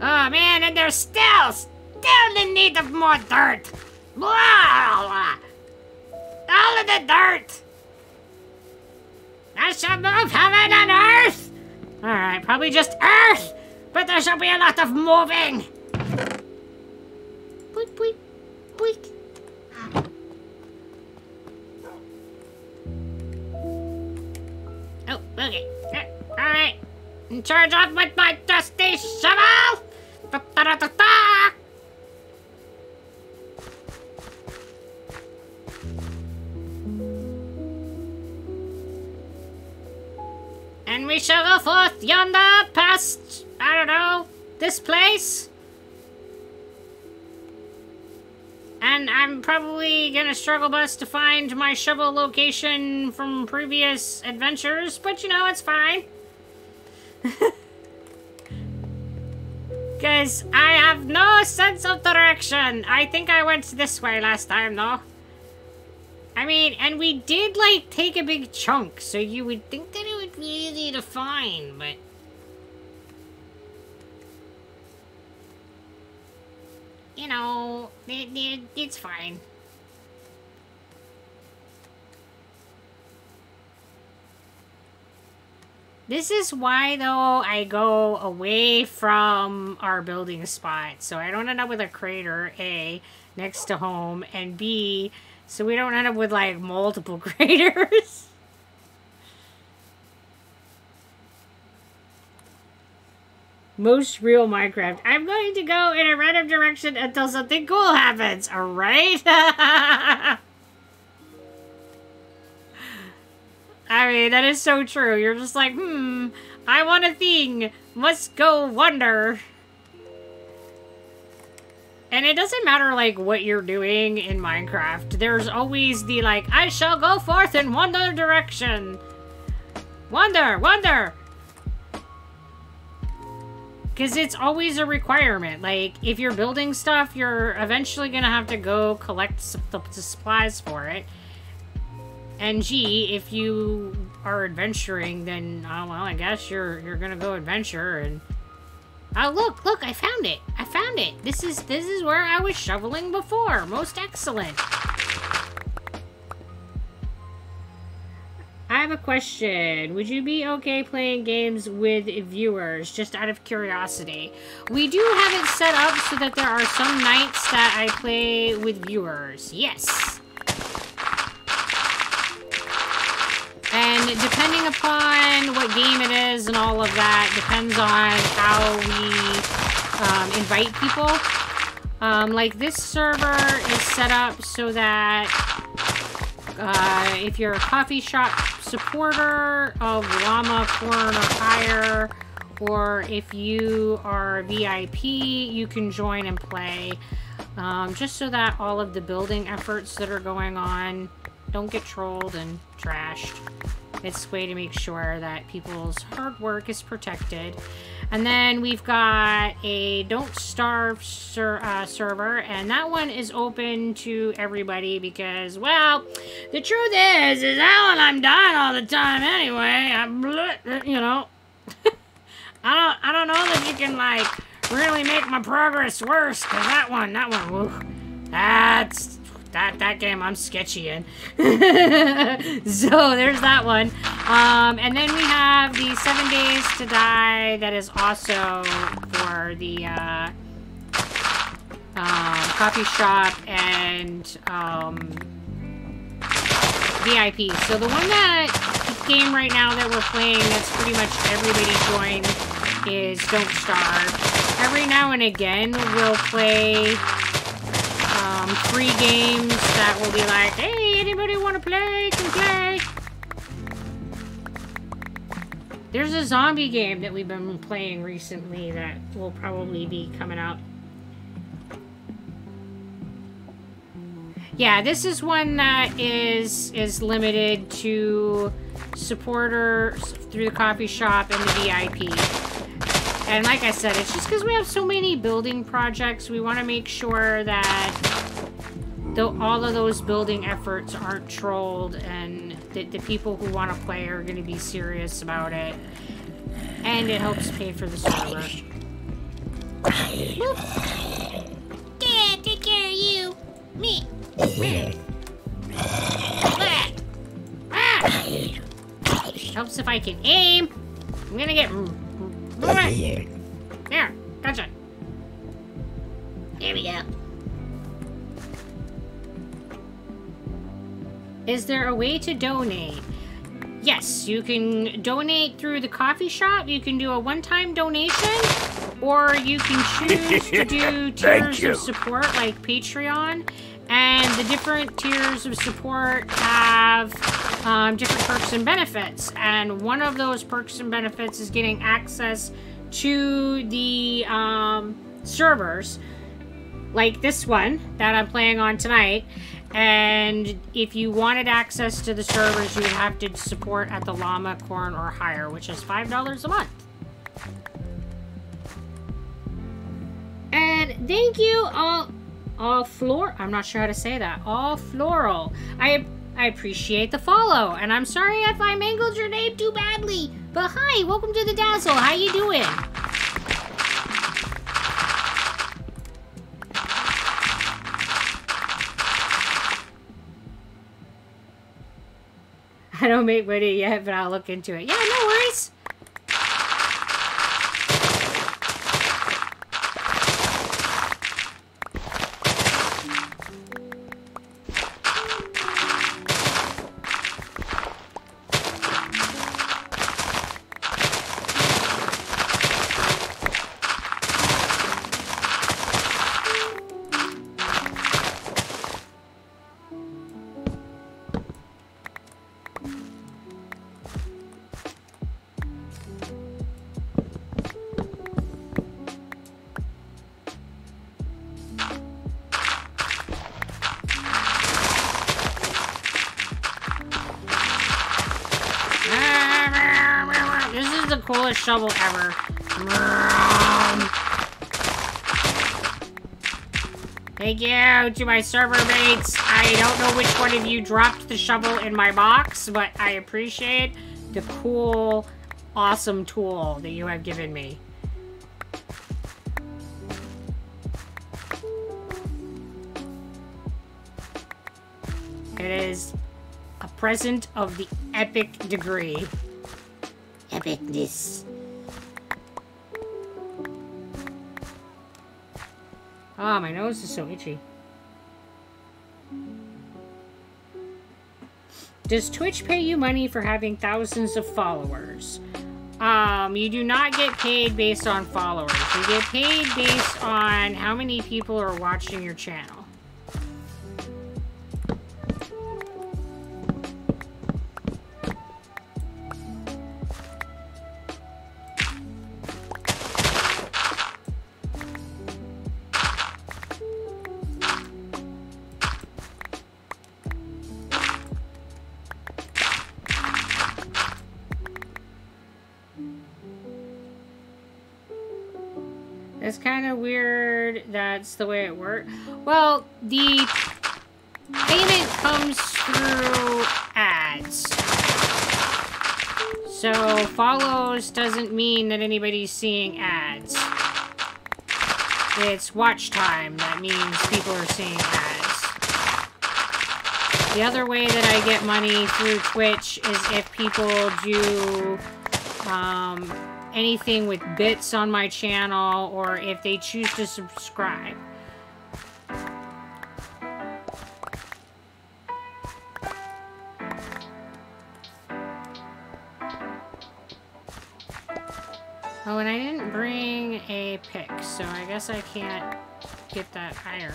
Oh man, and they're still, still in need of more dirt. Blah. All of the dirt. I shall move heaven and earth. All right, probably just earth, but there shall be a lot of moving. Boink, boink, boink. Oh, okay. All right. In charge of with my dusty shovel. Da, da, da. And we shall go forth yonder past, I don't know, this place. And I'm probably gonna struggle best to find my shovel location from previous adventures, but you know, it's fine. Because I have no sense of direction. I think I went this way last time, though. I mean, and we did, like, take a big chunk, so you would think that it would be easy to find, but... You know, it, it, it's fine. This is why, though, I go away from our building spot. So I don't end up with a crater, A, next to home, and B, so we don't end up with, like, multiple craters. Most real Minecraft. I'm going to go in a random direction until something cool happens, alright? I mean, that is so true. You're just like, hmm, I want a thing. Must go wonder. And it doesn't matter, like, what you're doing in Minecraft. There's always the, like, I shall go forth in wonder direction. Wonder, wonder. Because it's always a requirement. Like, if you're building stuff, you're eventually going to have to go collect the supplies for it. And G, if you are adventuring, then, oh, well, I guess you're you're going to go adventure and... Oh, look, look, I found it. I found it. This is, this is where I was shoveling before. Most excellent. I have a question. Would you be okay playing games with viewers, just out of curiosity? We do have it set up so that there are some nights that I play with viewers. Yes. And depending upon what game it is and all of that, depends on how we um, invite people. Um, like this server is set up so that uh, if you're a coffee shop supporter of Llama Corn or higher, or if you are VIP, you can join and play. Um, just so that all of the building efforts that are going on don't get trolled and trashed. It's a way to make sure that people's hard work is protected. And then we've got a Don't Starve ser uh, server, and that one is open to everybody because, well, the truth is, is one I'm dying all the time anyway. I'm, you know, I don't, I don't know that you can like really make my progress worse. Cause that one, that one, woo, that's that that game I'm sketchy in. so there's that one. Um, and then we have the Seven Days to Die that is also for the uh, um, coffee shop and um, VIP. So the one that game right now that we're playing that's pretty much everybody joined is Don't Starve. Every now and again we'll play um, free games that will be like, hey, anybody want to play, can play. There's a zombie game that we've been playing recently that will probably be coming out. Yeah, this is one that is is limited to supporters through the coffee shop and the VIP. And like I said, it's just because we have so many building projects, we want to make sure that the, all of those building efforts aren't trolled and that the people who want to play are going to be serious about it. And it helps pay for the server.
Dad, take care of you. Me.
Helps if I can aim. I'm gonna get. There, gotcha.
There we go.
Is there a way to donate? Yes, you can donate through the coffee shop. You can do a one-time donation, or you can choose to do tiers of support like Patreon. And the different tiers of support have um, different perks and benefits. And one of those perks and benefits is getting access to the um, servers, like this one that I'm playing on tonight. And if you wanted access to the servers, you would have to support at the Llama, Corn, or higher, which is $5 a month. And thank you all, all floor. I'm not sure how to say that. All floral. I I appreciate the follow, and I'm sorry if I mangled your name too badly. But hi, welcome to the Dazzle. How you doing? I don't make money yet, but I'll look into it. Yeah, no worries. Shovel ever. Thank you to my server mates. I don't know which one of you dropped the shovel in my box, but I appreciate the cool, awesome tool that you have given me. It is a present of the epic degree.
Epicness.
Ah, my nose is so itchy. Does Twitch pay you money for having thousands of followers? Um, you do not get paid based on followers. You get paid based on how many people are watching your channel. That's the way it works. Well, the payment comes through ads. So follows doesn't mean that anybody's seeing ads. It's watch time that means people are seeing ads. The other way that I get money through Twitch is if people do um, anything with bits on my channel or if they choose to subscribe. Oh, and I didn't bring a pick, so I guess I can't get that iron.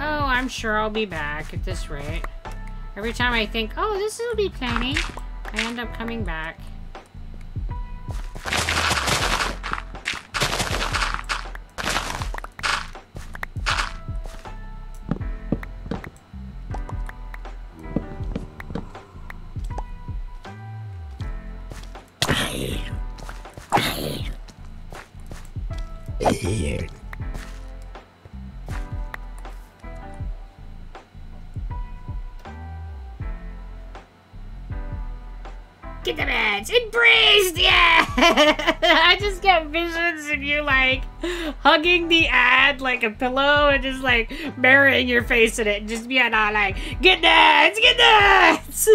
Oh, I'm sure I'll be back at this rate. Every time I think, oh, this will be plenty, I end up coming back.
Get the! Embraced! Yeah!
I just get visions of you like hugging the ad like a pillow and just like burying your face in it and just being all like, get nuts, get nuts!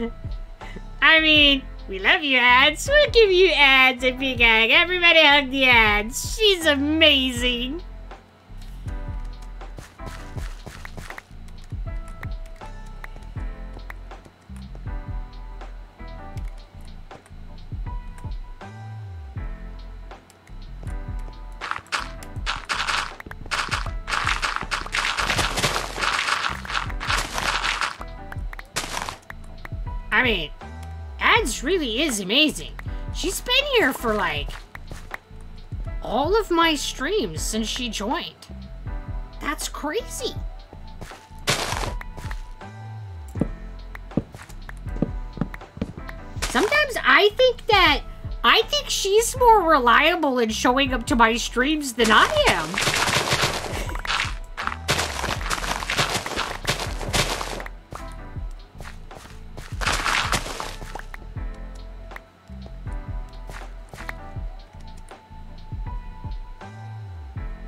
I mean, we love you ads. We'll give you ads a big hug. Everybody hug the ads. She's amazing. I mean, ads really is amazing. She's been here for like all of my streams since she joined. That's crazy. Sometimes I think that I think she's more reliable in showing up to my streams than I am.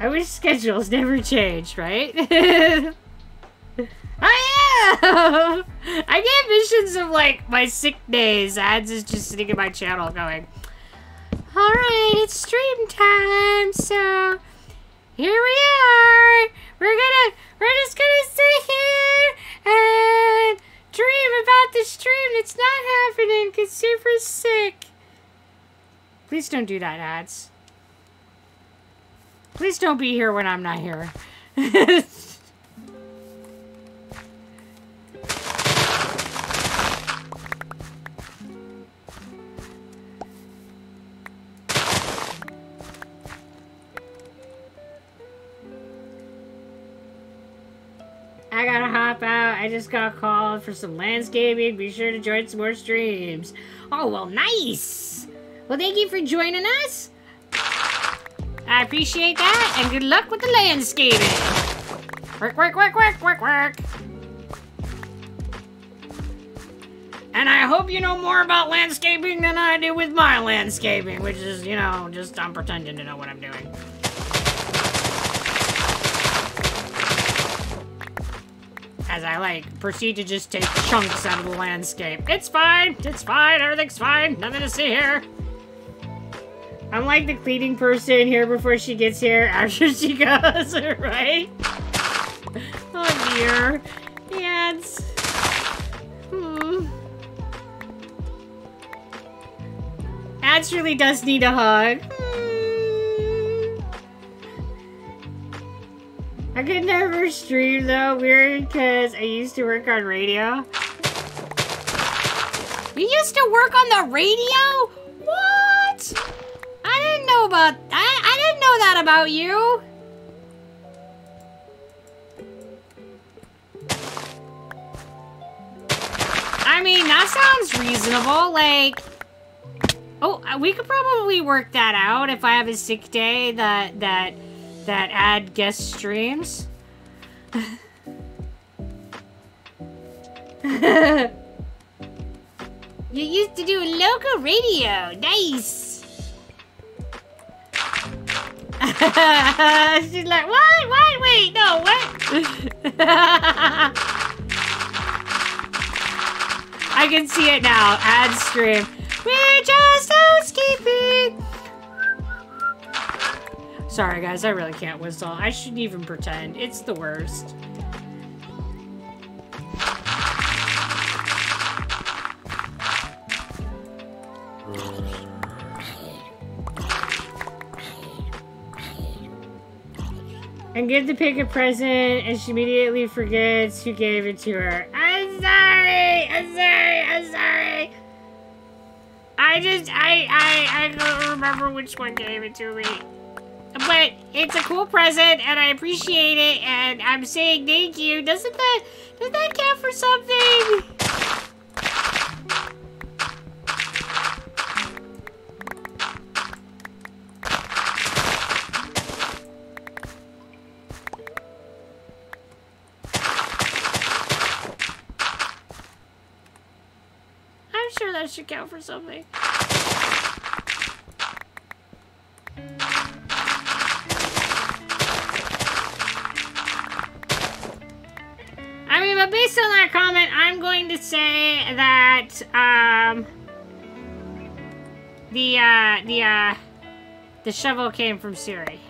I wish schedules never change, right? I am! I get visions of like my sick days. Ads is just sitting in my channel going, Alright, it's stream time, so here we are. We're gonna we're just gonna sit here and dream about the stream that's not happening because Super's sick. Please don't do that, ads. Please don't be here when I'm not here. I gotta hop out. I just got called for some landscaping. Be sure to join some more streams. Oh, well, nice. Well, thank you for joining us. I appreciate that, and good luck with the landscaping. Work, work, work, work, work, work. And I hope you know more about landscaping than I do with my landscaping, which is, you know, just I'm pretending to know what I'm doing. As I, like, proceed to just take chunks out of the landscape. It's fine, it's fine, everything's fine, nothing to see here. I'm like the cleaning person here before she gets here, after she goes, right? Oh dear. Yeah, it's... Hmm. Ads really does need a hug. Hmm. I could never stream though, weird, because I used to work on radio. You used to work on the radio? What? Know about I I didn't know that about you. I mean, that sounds reasonable. Like, oh, uh, we could probably work that out if I have a sick day that that that add guest streams. you used to do local radio. Nice. She's like, what? What? Wait, no, what? I can see it now. Ad stream. We're just housekeeping. Sorry, guys. I really can't whistle. I shouldn't even pretend. It's the worst. And get to pick a present, and she immediately forgets who gave it to her. I'm sorry. I'm sorry. I'm sorry. I just, I, I, I don't remember which one gave it to me. But it's a cool present, and I appreciate it, and I'm saying thank you. Doesn't that, does that count for something? Should count for something. I mean, but based on that comment, I'm going to say that um, the uh, the uh, the shovel came from Siri.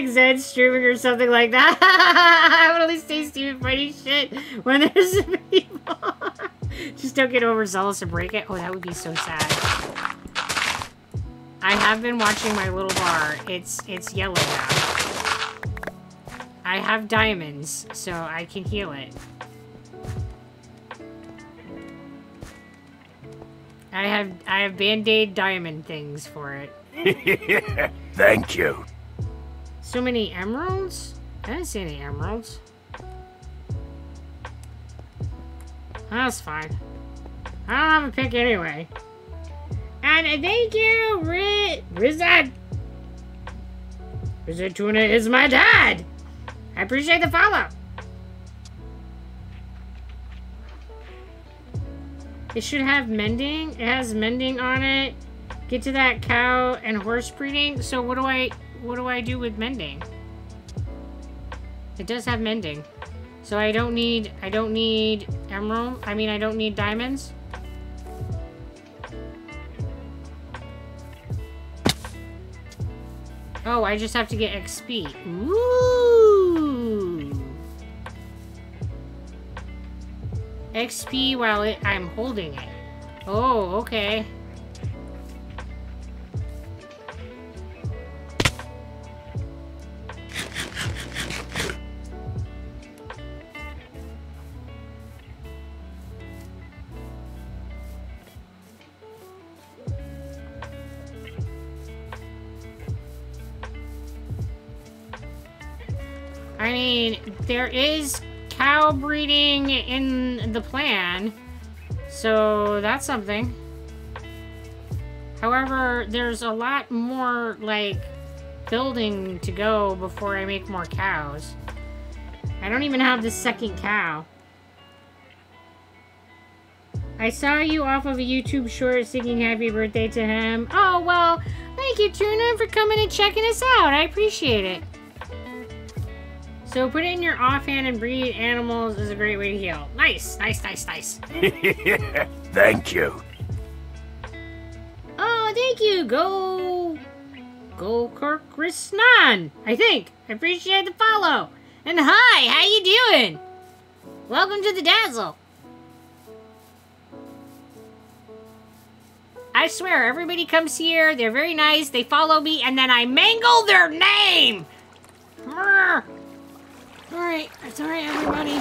Like Zed streaming or something like that. I would least say stupid funny shit when there's people. Just don't get overzealous and break it. Oh, that would be so sad. I have been watching my little bar. It's it's yellow now. I have diamonds, so I can heal it. I have I have band-aid diamond things for it.
Thank you.
So many emeralds? I didn't see any emeralds. That's fine. I don't have a pick anyway. And thank you, Riz Rizad. Rizad Tuna is my dad. I appreciate the follow. It should have mending. It has mending on it. Get to that cow and horse breeding. So what do I what do I do with mending? It does have mending. So I don't need I don't need emerald. I mean I don't need diamonds. Oh, I just have to get XP. Ooh. XP while it, I'm holding it. Oh, okay. I mean, there is cow breeding in the plan, so that's something. However, there's a lot more, like, building to go before I make more cows. I don't even have the second cow. I saw you off of a YouTube short singing happy birthday to him. Oh, well, thank you, Tuna, for coming and checking us out. I appreciate it. So put it in your offhand and breed animals is a great way to heal. Nice, nice, nice, nice.
Thank you.
Oh, thank you. Go. Go Kirk I think. I appreciate the follow. And hi, how you doing? Welcome to the Dazzle. I swear, everybody comes here, they're very nice, they follow me, and then I mangle their name! Alright, alright, everybody.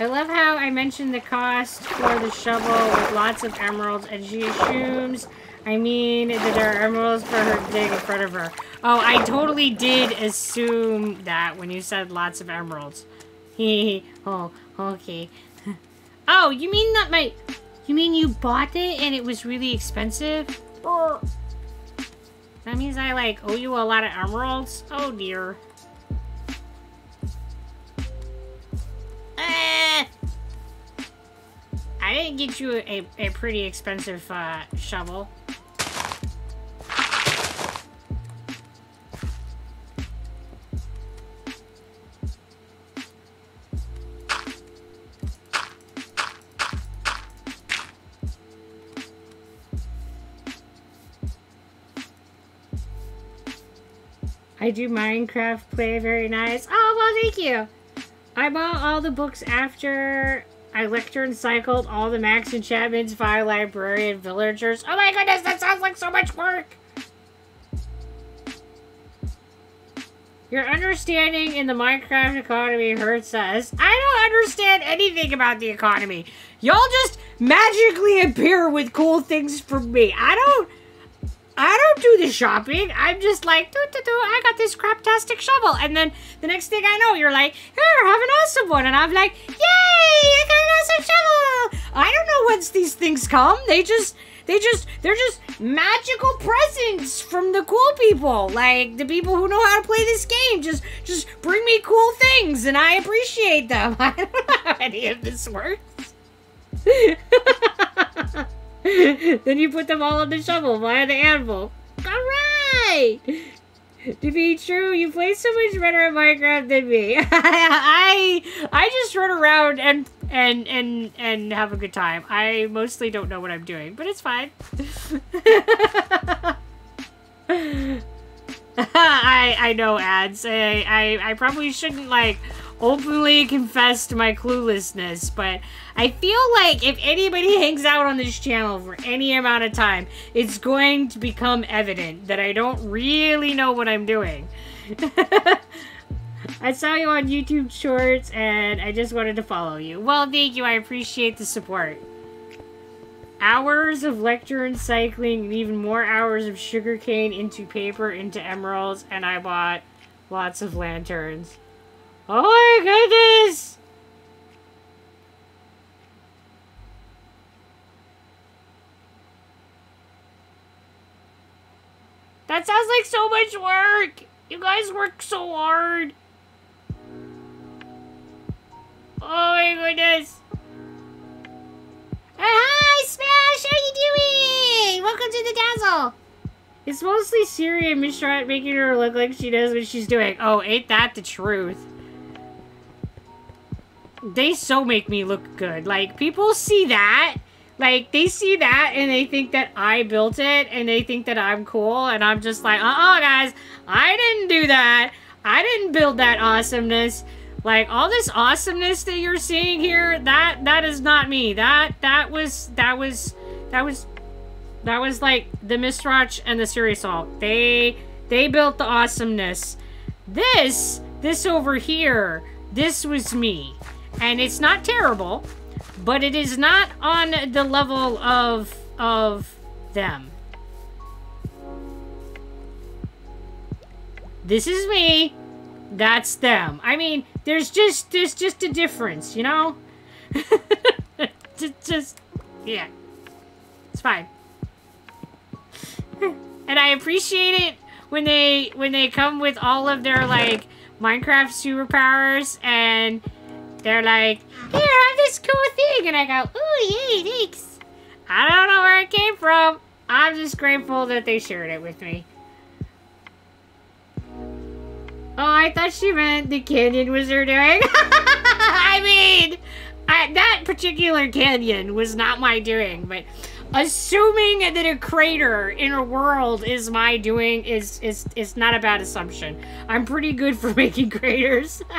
I love how I mentioned the cost for the shovel with lots of emeralds, and she assumes I mean that there are emeralds for her dig in front of her. Oh, I totally did assume that when you said lots of emeralds. Hee oh, okay. oh, you mean that my... You mean you bought it and it was really expensive? Oh. That means I, like, owe you a lot of emeralds? Oh, dear. Uh, I didn't get you a, a pretty expensive uh, shovel. I do Minecraft play very nice. Oh, well, thank you. I bought all the books after I lectern cycled all the max and enchantments via librarian villagers. Oh my goodness, that sounds like so much work! Your understanding in the Minecraft economy hurts us. I don't understand anything about the economy. Y'all just magically appear with cool things for me. I don't... I don't do the shopping. I'm just like, doo, doo, doo, I got this craptastic shovel. And then the next thing I know, you're like, here, have an awesome one. And I'm like, yay, I got an awesome shovel. I don't know whence these things come. They just, they just, they're just magical presents from the cool people. Like the people who know how to play this game. Just, just bring me cool things and I appreciate them. I don't know how any of this works. then you put them all on the shovel via the anvil. Alright! To be true, you play so much better at Minecraft than me. I I just run around and and and and have a good time. I mostly don't know what I'm doing, but it's fine. I I know ads. I, I I probably shouldn't like openly confess to my cluelessness, but I feel like if anybody hangs out on this channel for any amount of time, it's going to become evident that I don't really know what I'm doing. I saw you on YouTube Shorts and I just wanted to follow you. Well, thank you. I appreciate the support. Hours of lectern cycling and even more hours of sugarcane into paper into emeralds and I bought lots of lanterns. Oh my goodness! That sounds like so much work! You guys work so hard! Oh my goodness! Uh, hi, Smash! How you doing? Welcome to the Dazzle! It's mostly Siri and Mishra making her look like she knows what she's doing. Oh, ain't that the truth? They so make me look good. Like, people see that like, they see that and they think that I built it and they think that I'm cool. And I'm just like, uh-uh, guys. I didn't do that. I didn't build that awesomeness. Like, all this awesomeness that you're seeing here, that, that is not me. That, that was, that was, that was, that was like the Mistratch and the Sirius Salt. They, they built the awesomeness. This, this over here, this was me. And it's not terrible but it is not on the level of of them. This is me. That's them. I mean, there's just there's just a difference, you know? just, yeah. It's fine. and I appreciate it when they when they come with all of their like Minecraft superpowers and they're like, here, have this cool thing. And I go, ooh, yay, thanks. I don't know where it came from. I'm just grateful that they shared it with me. Oh, I thought she meant the canyon was her doing. I mean, I, that particular canyon was not my doing, but assuming that a crater in a world is my doing is is is not a bad assumption. I'm pretty good for making craters.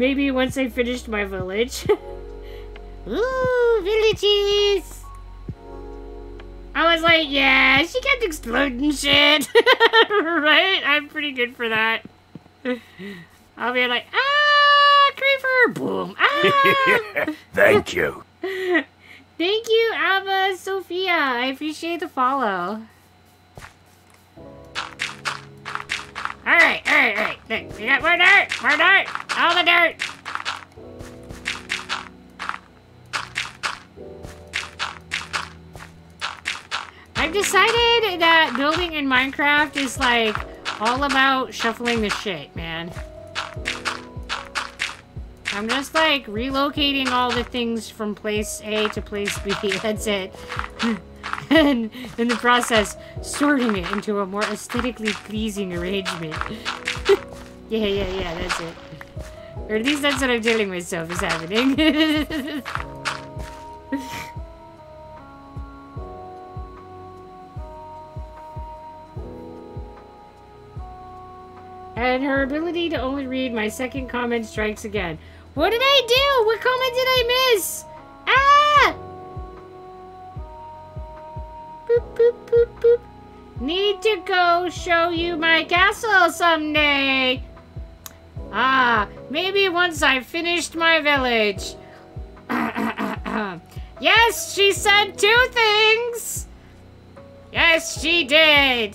Maybe once I finished my village. Ooh, villages! I was like, yeah, she kept exploding shit. right? I'm pretty good for that. I'll be like, ah, creeper, boom, ah.
Thank you.
Thank you, Abba Sophia. I appreciate the follow. Alright, alright, alright. Look, We got more dirt, more dirt, all the dirt. I've decided that building in Minecraft is like all about shuffling the shit, man. I'm just like relocating all the things from place A to place B. That's it. and in the process, sorting it into a more aesthetically pleasing arrangement. yeah, yeah, yeah, that's it. Or at least that's what I'm telling myself is happening. and her ability to only read my second comment strikes again. What did I do? What comment did I miss? Ah! Boop, boop, boop, boop. Need to go show you my castle someday. Ah, maybe once I've finished my village. yes, she said two things. Yes, she did.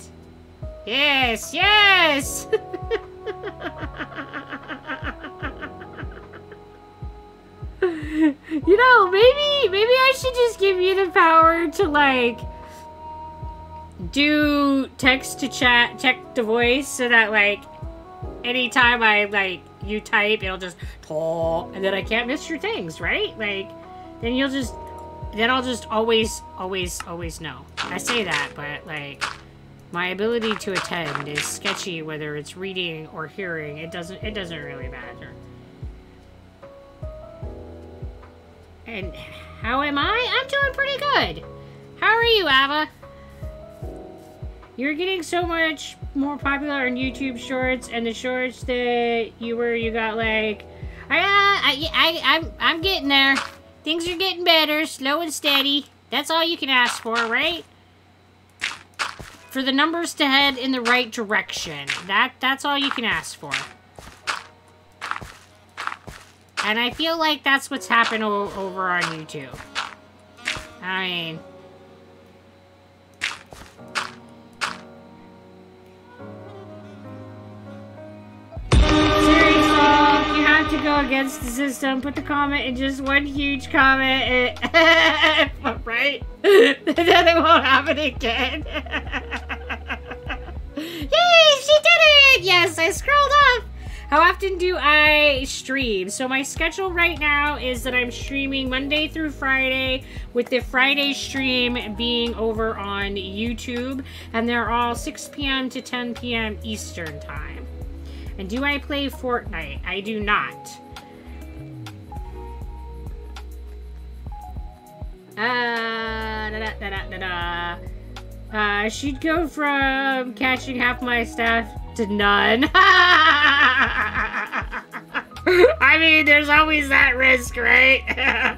Yes, yes. you know, maybe maybe I should just give you the power to like do text to chat, check the voice so that like anytime I like you type, it'll just and then I can't miss your things, right? Like then you'll just then I'll just always always always know. I say that, but like my ability to attend is sketchy whether it's reading or hearing. It doesn't it doesn't really matter. And how am I? I'm doing pretty good. How are you, Ava? You're getting so much more popular on YouTube Shorts, and the shorts that you were, you got like, I, uh, I, I, I'm, I'm getting there. Things are getting better, slow and steady. That's all you can ask for, right? For the numbers to head in the right direction. That, that's all you can ask for. And I feel like that's what's happened over on YouTube. I mean... have to go against the system. Put the comment in just one huge comment. right? then it won't happen again. Yay, she did it! Yes, I scrolled up. How often do I stream? So my schedule right now is that I'm streaming Monday through Friday, with the Friday stream being over on YouTube, and they're all 6 p.m. to 10 p.m. Eastern Time. And do I play Fortnite? I do not. Uh, da, da, da. Uh, she'd go from catching half my staff to none. I mean, there's always that risk, right?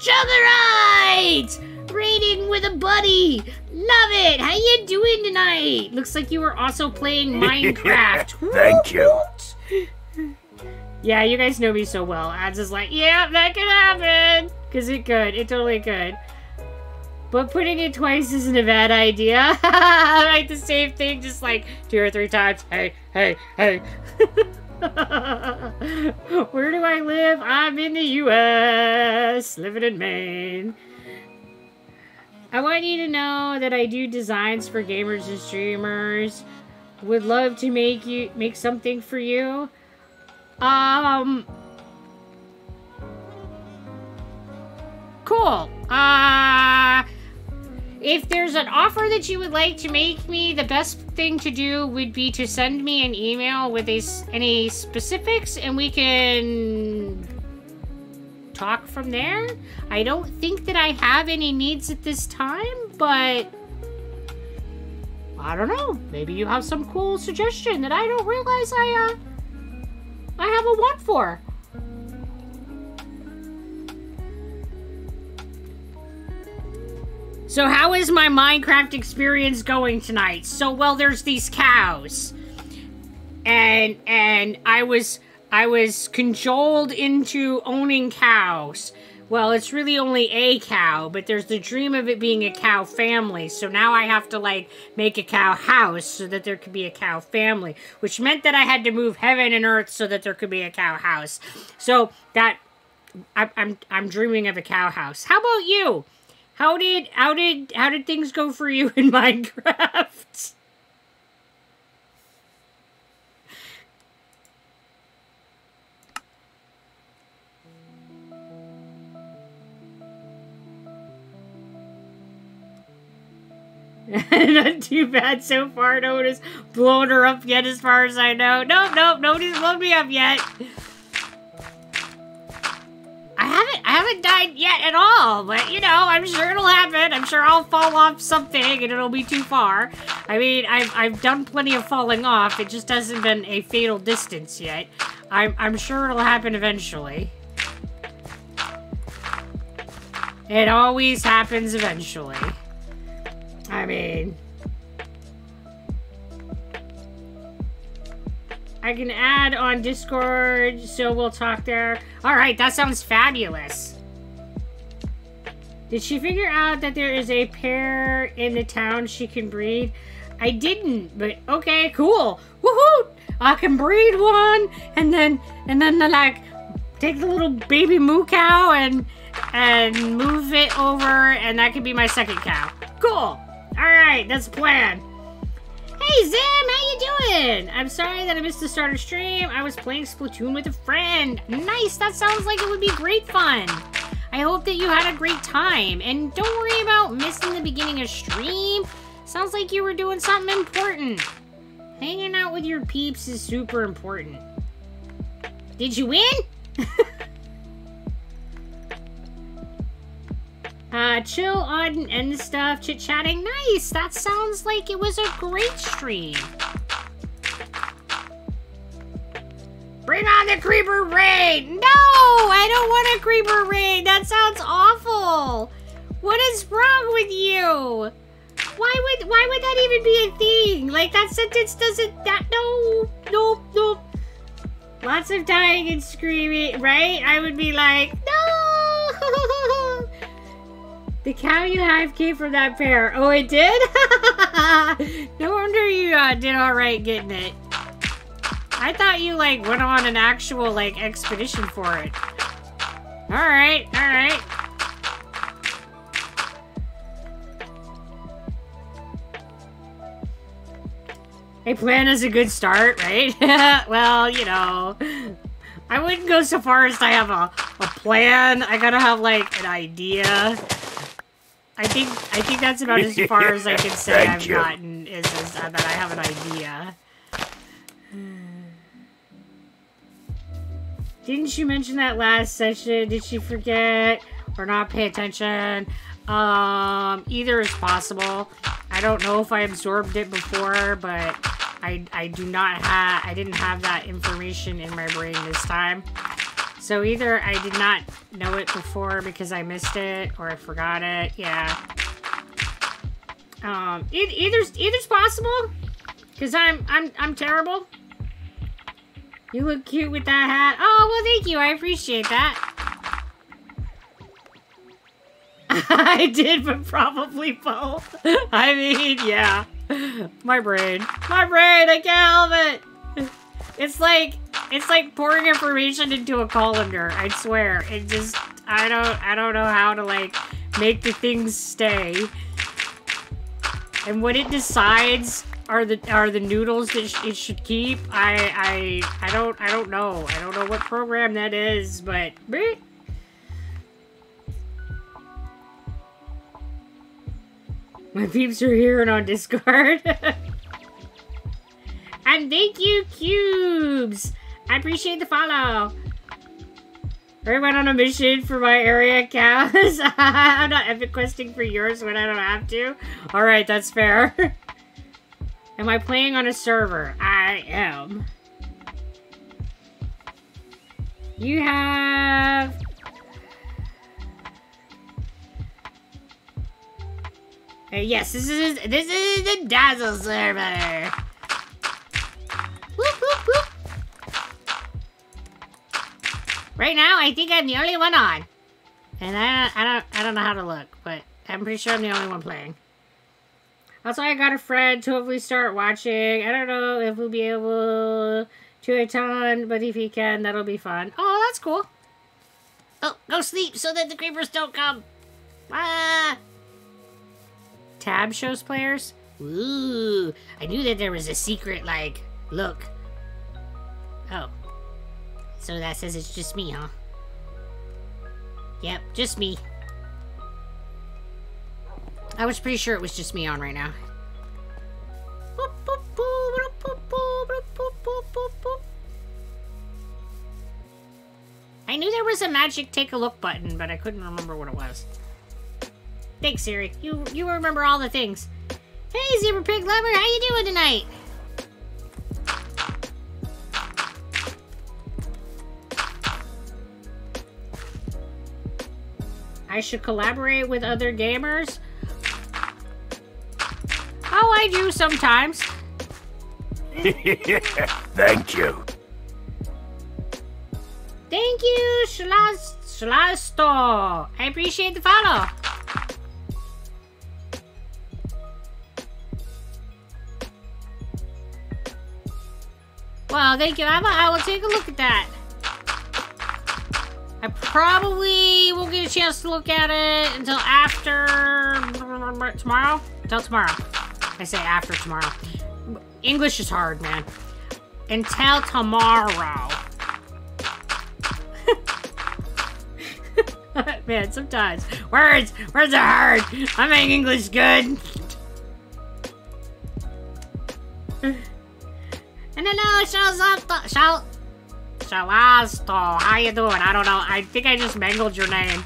Juggerite! Raiding with a buddy! Love it! How you doing tonight?
Looks like you were also playing Minecraft.
Thank you.
Yeah, you guys know me so well. Ads is like, yeah, that could happen. Because it could. It totally could. But putting it twice isn't a bad idea. like the same thing, just like two or three times. Hey, hey, hey. Where do I live? I'm in the U.S. Living in Maine. I want you to know that I do designs for gamers and streamers. Would love to make you make something for you. Um. Cool. Uh if there's an offer that you would like to make me, the best thing to do would be to send me an email with a, any specifics and we can talk from there. I don't think that I have any needs at this time, but I don't know. Maybe you have some cool suggestion that I don't realize I uh I have a want for. So how is my Minecraft experience going tonight? So well there's these cows. And and I was I was cajoled into owning cows. Well, it's really only a cow, but there's the dream of it being a cow family. So now I have to like make a cow house so that there could be a cow family, which meant that I had to move heaven and earth so that there could be a cow house. So that I, I'm I'm dreaming of a cow house. How about you? How did how did how did things go for you in Minecraft? Not too bad so far. No one has blown her up yet, as far as I know. Nope, nope, nobody's blown me up yet. I haven't, I haven't died yet at all, but you know, I'm sure it'll happen. I'm sure I'll fall off something and it'll be too far. I mean, I've, I've done plenty of falling off. It just hasn't been a fatal distance yet. I'm, I'm sure it'll happen eventually. It always happens eventually. I mean... I can add on Discord, so we'll talk there. Alright, that sounds fabulous. Did she figure out that there is a pair in the town she can breed? I didn't, but okay, cool. Woohoo! I can breed one, and then, and then the, like, take the little baby moo cow and, and move it over, and that could be my second cow. Cool! Alright, that's the plan. Hey Zim, how you doing? I'm sorry that I missed the starter stream. I was playing Splatoon with a friend. Nice, that sounds like it would be great fun. I hope that you had a great time. And don't worry about missing the beginning of stream. Sounds like you were doing something important. Hanging out with your peeps is super important. Did you win? Uh, chill on and stuff, chit chatting. Nice. That sounds like it was a great stream. Bring on the creeper raid! No, I don't want a creeper raid. That sounds awful. What is wrong with you? Why would why would that even be a thing? Like that sentence doesn't that no no no. Lots of dying and screaming, right? I would be like, no. The cow you have came from that pair. Oh, it did? no wonder you uh, did alright getting it. I thought you, like, went on an actual, like, expedition for it. Alright, alright. A plan is a good start, right? well, you know, I wouldn't go so far as to have a, a plan. I gotta have, like, an idea. I think I think that's about as far as I can say
Thank
I've
you.
gotten is, is uh, that I have an idea. Didn't you mention that last session? Did she forget or not pay attention? Um, either is possible. I don't know if I absorbed it before, but I I do not have I didn't have that information in my brain this time. So either I did not know it before because I missed it or I forgot it. Yeah. Um, e either's either's possible. Cause I'm I'm I'm terrible. You look cute with that hat. Oh well, thank you. I appreciate that. I did, but probably both. I mean, yeah. My brain. My brain. I can't help it. It's like it's like pouring information into a colander. I swear. It just I don't I don't know how to like make the things stay. And what it decides are the are the noodles that it should keep. I I I don't I don't know. I don't know what program that is, but My peeps are here and on Discord. and thank you, Cubes. I appreciate the follow. Went on a mission for my area cows. I'm not epic questing for yours when I don't have to. Alright, that's fair. am I playing on a server? I am. You have... Yes, this is this is the Dazzle server. Whoop, whoop, whoop. Right now, I think I'm the only one on. And I I don't, I don't know how to look, but I'm pretty sure I'm the only one playing. Also, I got a friend to hopefully start watching. I don't know if we'll be able to a ton, but if he can, that'll be fun. Oh, that's cool.
Oh, go sleep so that the creepers don't come. Ah!
Tab shows players.
Ooh, I knew that there was a secret, like, look. Oh. So that says it's just me, huh? Yep, just me.
I was pretty sure it was just me on right now. I knew there was a magic take a look button, but I couldn't remember what it was. Thanks, Siri. You you remember all the things. Hey, Zebra Pig Lover, how you doing tonight? I should collaborate with other gamers? Oh, I do sometimes.
Thank you.
Thank you, Shalasto. I appreciate the follow. Well, thank you, Emma. I will take a look at that. I probably won't get a chance to look at it until after tomorrow. Until tomorrow. I say after tomorrow. English is hard, man. Until tomorrow. man, sometimes words, words are hard. I make English good. And hello, Shalzalto. Shal. Shalasto. How you doing? I don't know. I think I just mangled your name.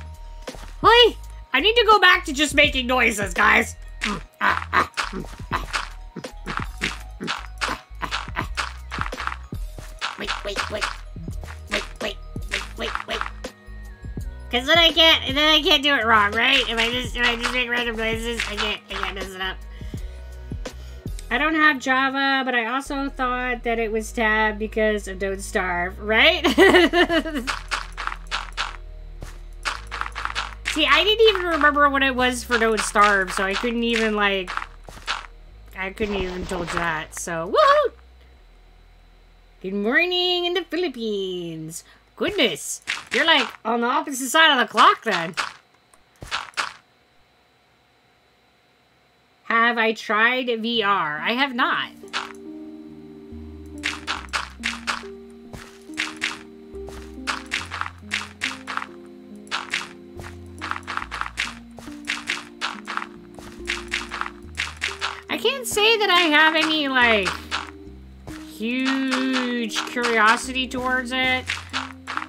Hey, I need to go back to just making noises, guys.
Wait, wait, wait. Wait, wait, wait, wait, wait.
Cause then I can't, then I can't do it wrong, right? If I just, if I just make random noises, I can't, I can't mess it up. I don't have Java, but I also thought that it was Tab because of Don't Starve, right? See, I didn't even remember what it was for Don't Starve, so I couldn't even, like... I couldn't even told you that, so woohoo! Good morning in the Philippines. Goodness, you're like on the opposite side of the clock then. Have I tried VR? I have not. I can't say that I have any, like, huge curiosity towards it.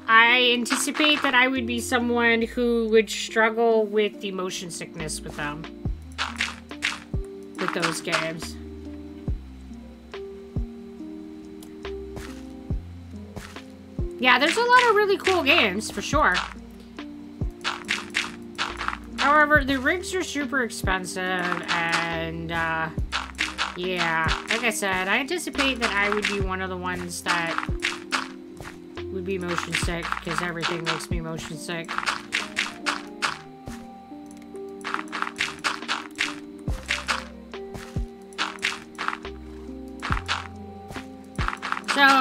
I anticipate that I would be someone who would struggle with the motion sickness with them with those games. Yeah, there's a lot of really cool games, for sure. However, the rigs are super expensive, and, uh, yeah, like I said, I anticipate that I would be one of the ones that would be motion sick, because everything makes me motion sick.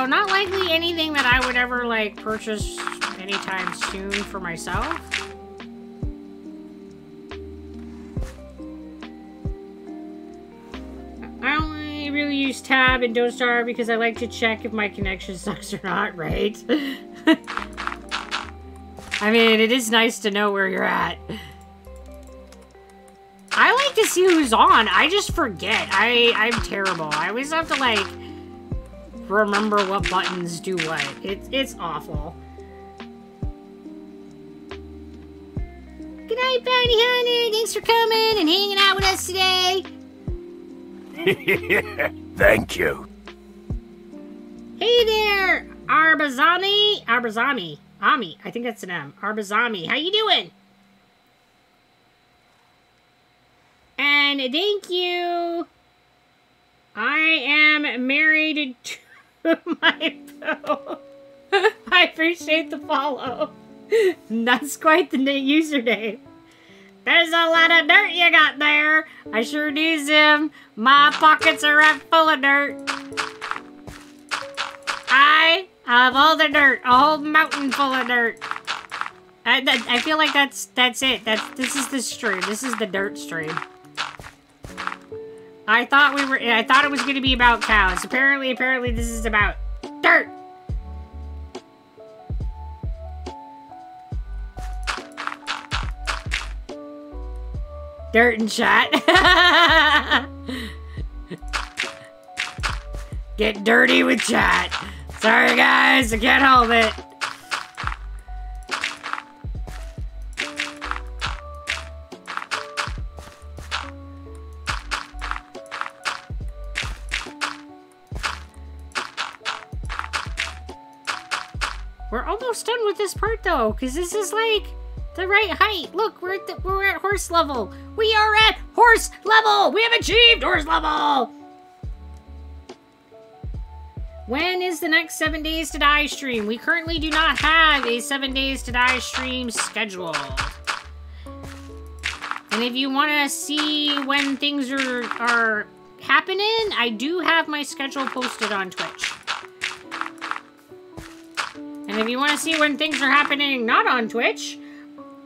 So, not likely anything that I would ever, like, purchase anytime soon for myself. I only really use Tab and Don't Starve because I like to check if my connection sucks or not, right? I mean, it is nice to know where you're at. I like to see who's on. I just forget. I I'm terrible. I always have to like remember what buttons do what. It's it's awful. Good night, Bounty Hunter. Thanks for coming and hanging out with us today.
Thank you.
Hey there, Arbazami. Arbazami. Ami. I think that's an M. Arbazami. How you doing? And thank you. I am married to my boo. I appreciate the follow. That's quite the na- username. There's a lot of dirt you got there. I sure do, Zim. My pockets are wrapped full of dirt. I have all the dirt, a whole mountain full of dirt. I, I feel like that's that's it. That's this is the stream. This is the dirt stream. I thought we were. I thought it was going to be about cows. Apparently, apparently, this is about dirt. Dirt and chat. Get dirty with chat. Sorry, guys, I can't help it. We're almost done with this part though, because this is like the right height. Look, we're at the, we're at horse level. We are at horse level. We have achieved horse level. When is the next Seven Days to Die stream? We currently do not have a Seven Days to Die stream scheduled. And if you want to see when things are are happening, I do have my schedule posted on Twitch. And if you want to see when things are happening not on Twitch,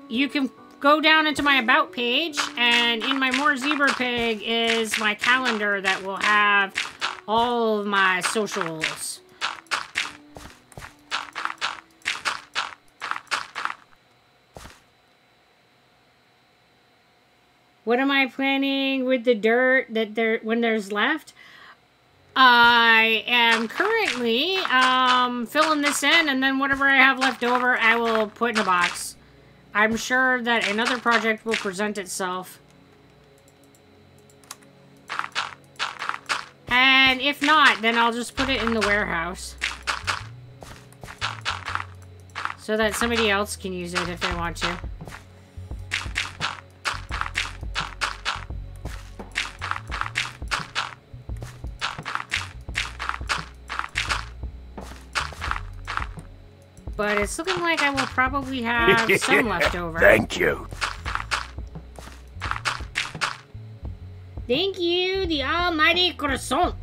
you can go down into my About page, and in my More Zebra Pig is my calendar that will have all of my socials. What am I planning with the dirt that there when there's left? I am currently um, filling this in, and then whatever I have left over, I will put in a box. I'm sure that another project will present itself. And if not, then I'll just put it in the warehouse. So that somebody else can use it if they want to. But it's looking like I will probably have some left over.
Thank you.
Thank you, the almighty croissant.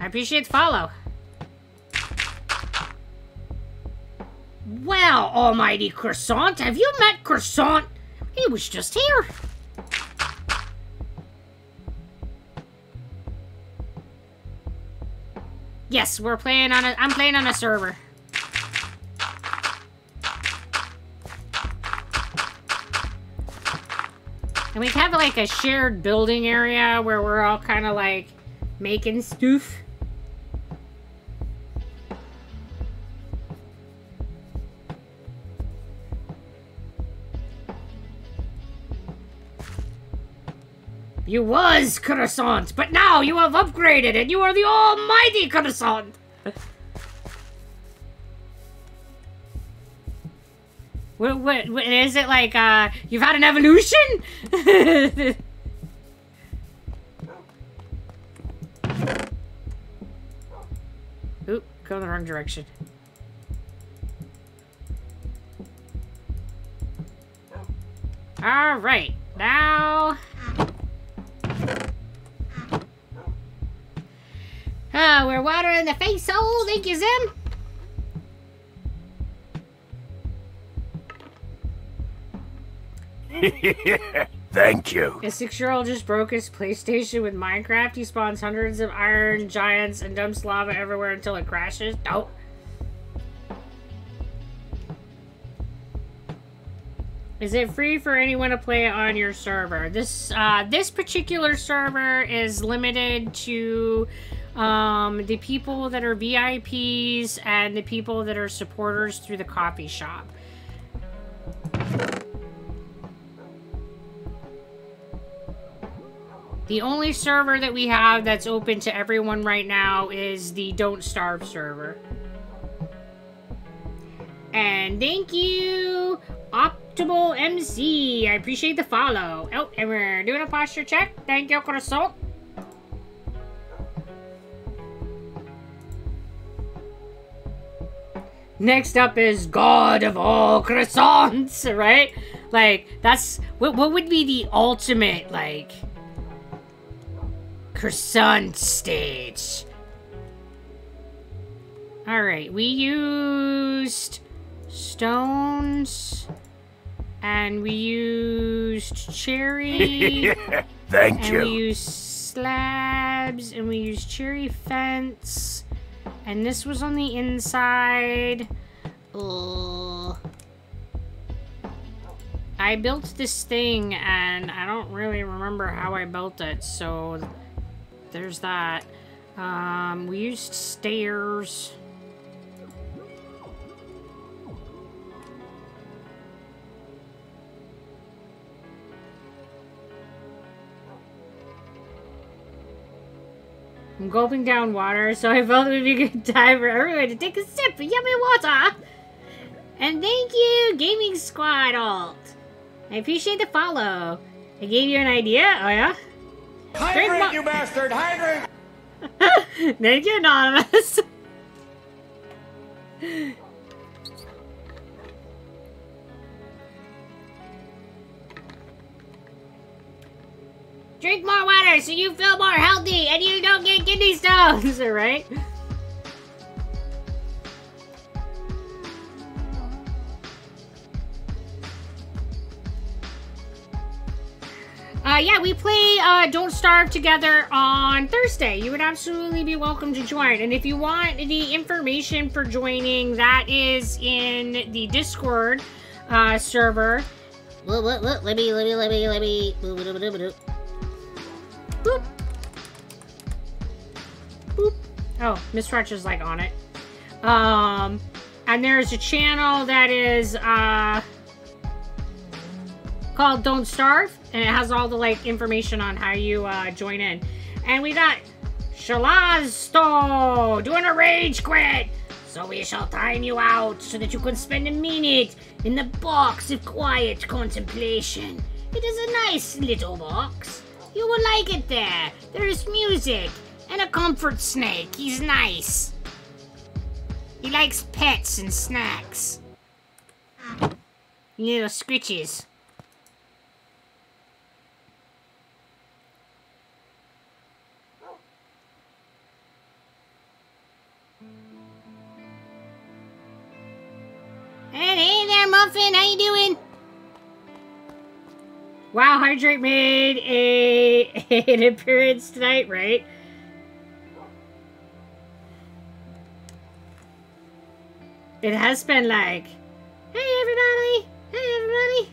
I appreciate the follow. Well, almighty croissant, have you met croissant? He was just here. Yes, we're playing on a. I'm playing on a server. And we have like a shared building area where we're all kind of like making stuff. You was croissant, but now you have upgraded and you are the almighty croissant. What, what, what is it like? Uh, you've had an evolution? Oop, go in the wrong direction. All right, now. Ah, we're watering the face hole. Thank you, Zim.
Thank you.
A six-year-old just broke his PlayStation with Minecraft. He spawns hundreds of iron giants and dumps lava everywhere until it crashes. Nope. Is it free for anyone to play on your server? This uh, this particular server is limited to um, the people that are VIPs and the people that are supporters through the coffee shop. The only server that we have that's open to everyone right now is the Don't Starve server. And thank you, Optimal MC. I appreciate the follow. Oh, and we're doing a posture check. Thank you, Croissant. Next up is God of all croissants, right? Like, that's, what, what would be the ultimate, like, croissant stage? Alright, we used stones, and we used cherry,
Thank
and
you.
we used slabs, and we used cherry fence, and this was on the inside. Ugh. I built this thing, and I don't really remember how I built it, so there's that. Um, we used stairs. I'm gulping down water, so I felt it would be a good time for everyone to take a sip of yummy water. And thank you, Gaming Squad Alt. I appreciate the follow. I gave you an idea. Oh yeah.
Hydrate, you bastard! Hydrate!
Thank you, Anonymous. Drink more water so you feel more healthy and you don't get kidney stones, alright? Uh, yeah, we play uh, Don't Starve together on Thursday. You would absolutely be welcome to join. And if you want the information for joining, that is in the Discord uh, server.
Let me, let me, let me, let me. Boop, boop.
Oh, Miss is like on it. Um, and there's a channel that is uh called Don't Starve, and it has all the like information on how you uh join in. And we got Shalazto doing a rage quit.
So we shall time you out so that you can spend a minute in the box of quiet contemplation. It is a nice little box. You will like it there. There is music and a comfort snake. He's nice. He likes pets and snacks. Little scritches. And hey there, Muffin. How you doing?
Wow, Hydrate made a an appearance tonight, right? It has been like, hey everybody, hey everybody.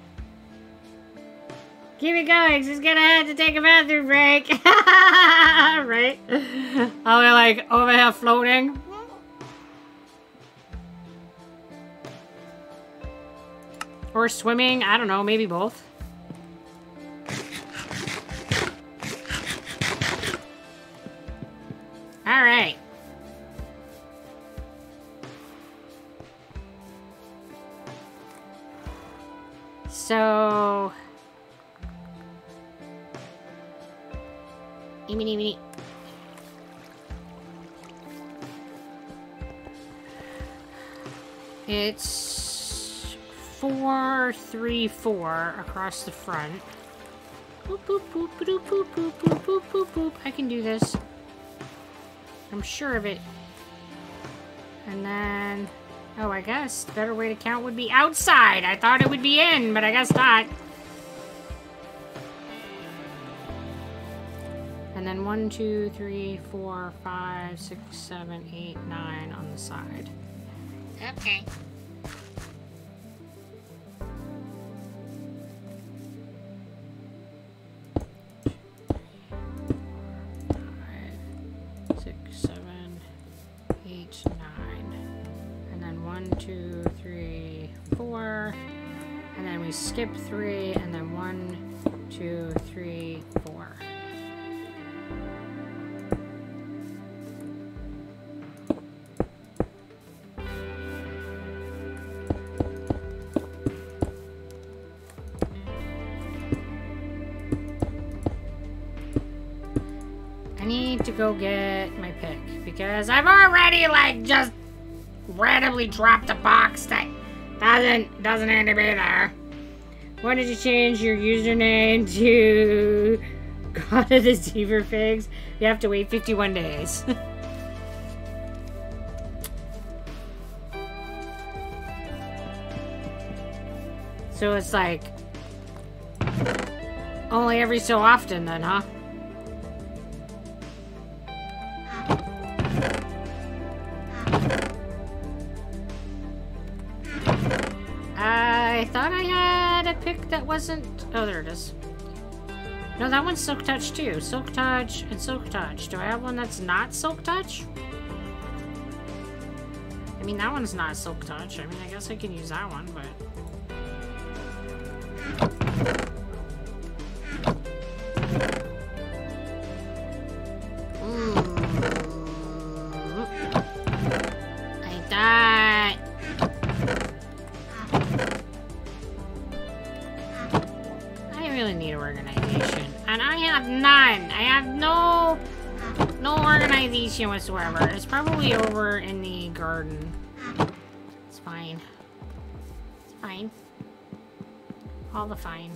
Keep it going, she's gonna have to take a bathroom break. right? Oh, Are we like over here floating? Or swimming, I don't know, maybe both. All right. So, it's four, three, four across the front. Boop, boop, boop, boop, boop, boop, boop, boop, boop, boop. I can do this. I'm sure of it. And then, oh, I guess the better way to count would be outside. I thought it would be in, but I guess not. And then one, two, three, four, five, six, seven, eight, nine on the side.
Okay.
One, two, three, four. And then we skip three, and then one, two, three, four. I need to go get my because I've already like just randomly dropped a box that doesn't doesn't need to be there. Why did you change your username to God of the Zebra Pigs? You have to wait 51 days. so it's like only every so often then, huh? Pick that wasn't. Oh, there it is. No, that one's Silk Touch too. Silk Touch and Silk Touch. Do I have one that's not Silk Touch? I mean, that one's not Silk Touch. I mean, I guess I can use that one, but. Whatsoever. It's probably over in the garden. It's fine. It's fine. All the fine.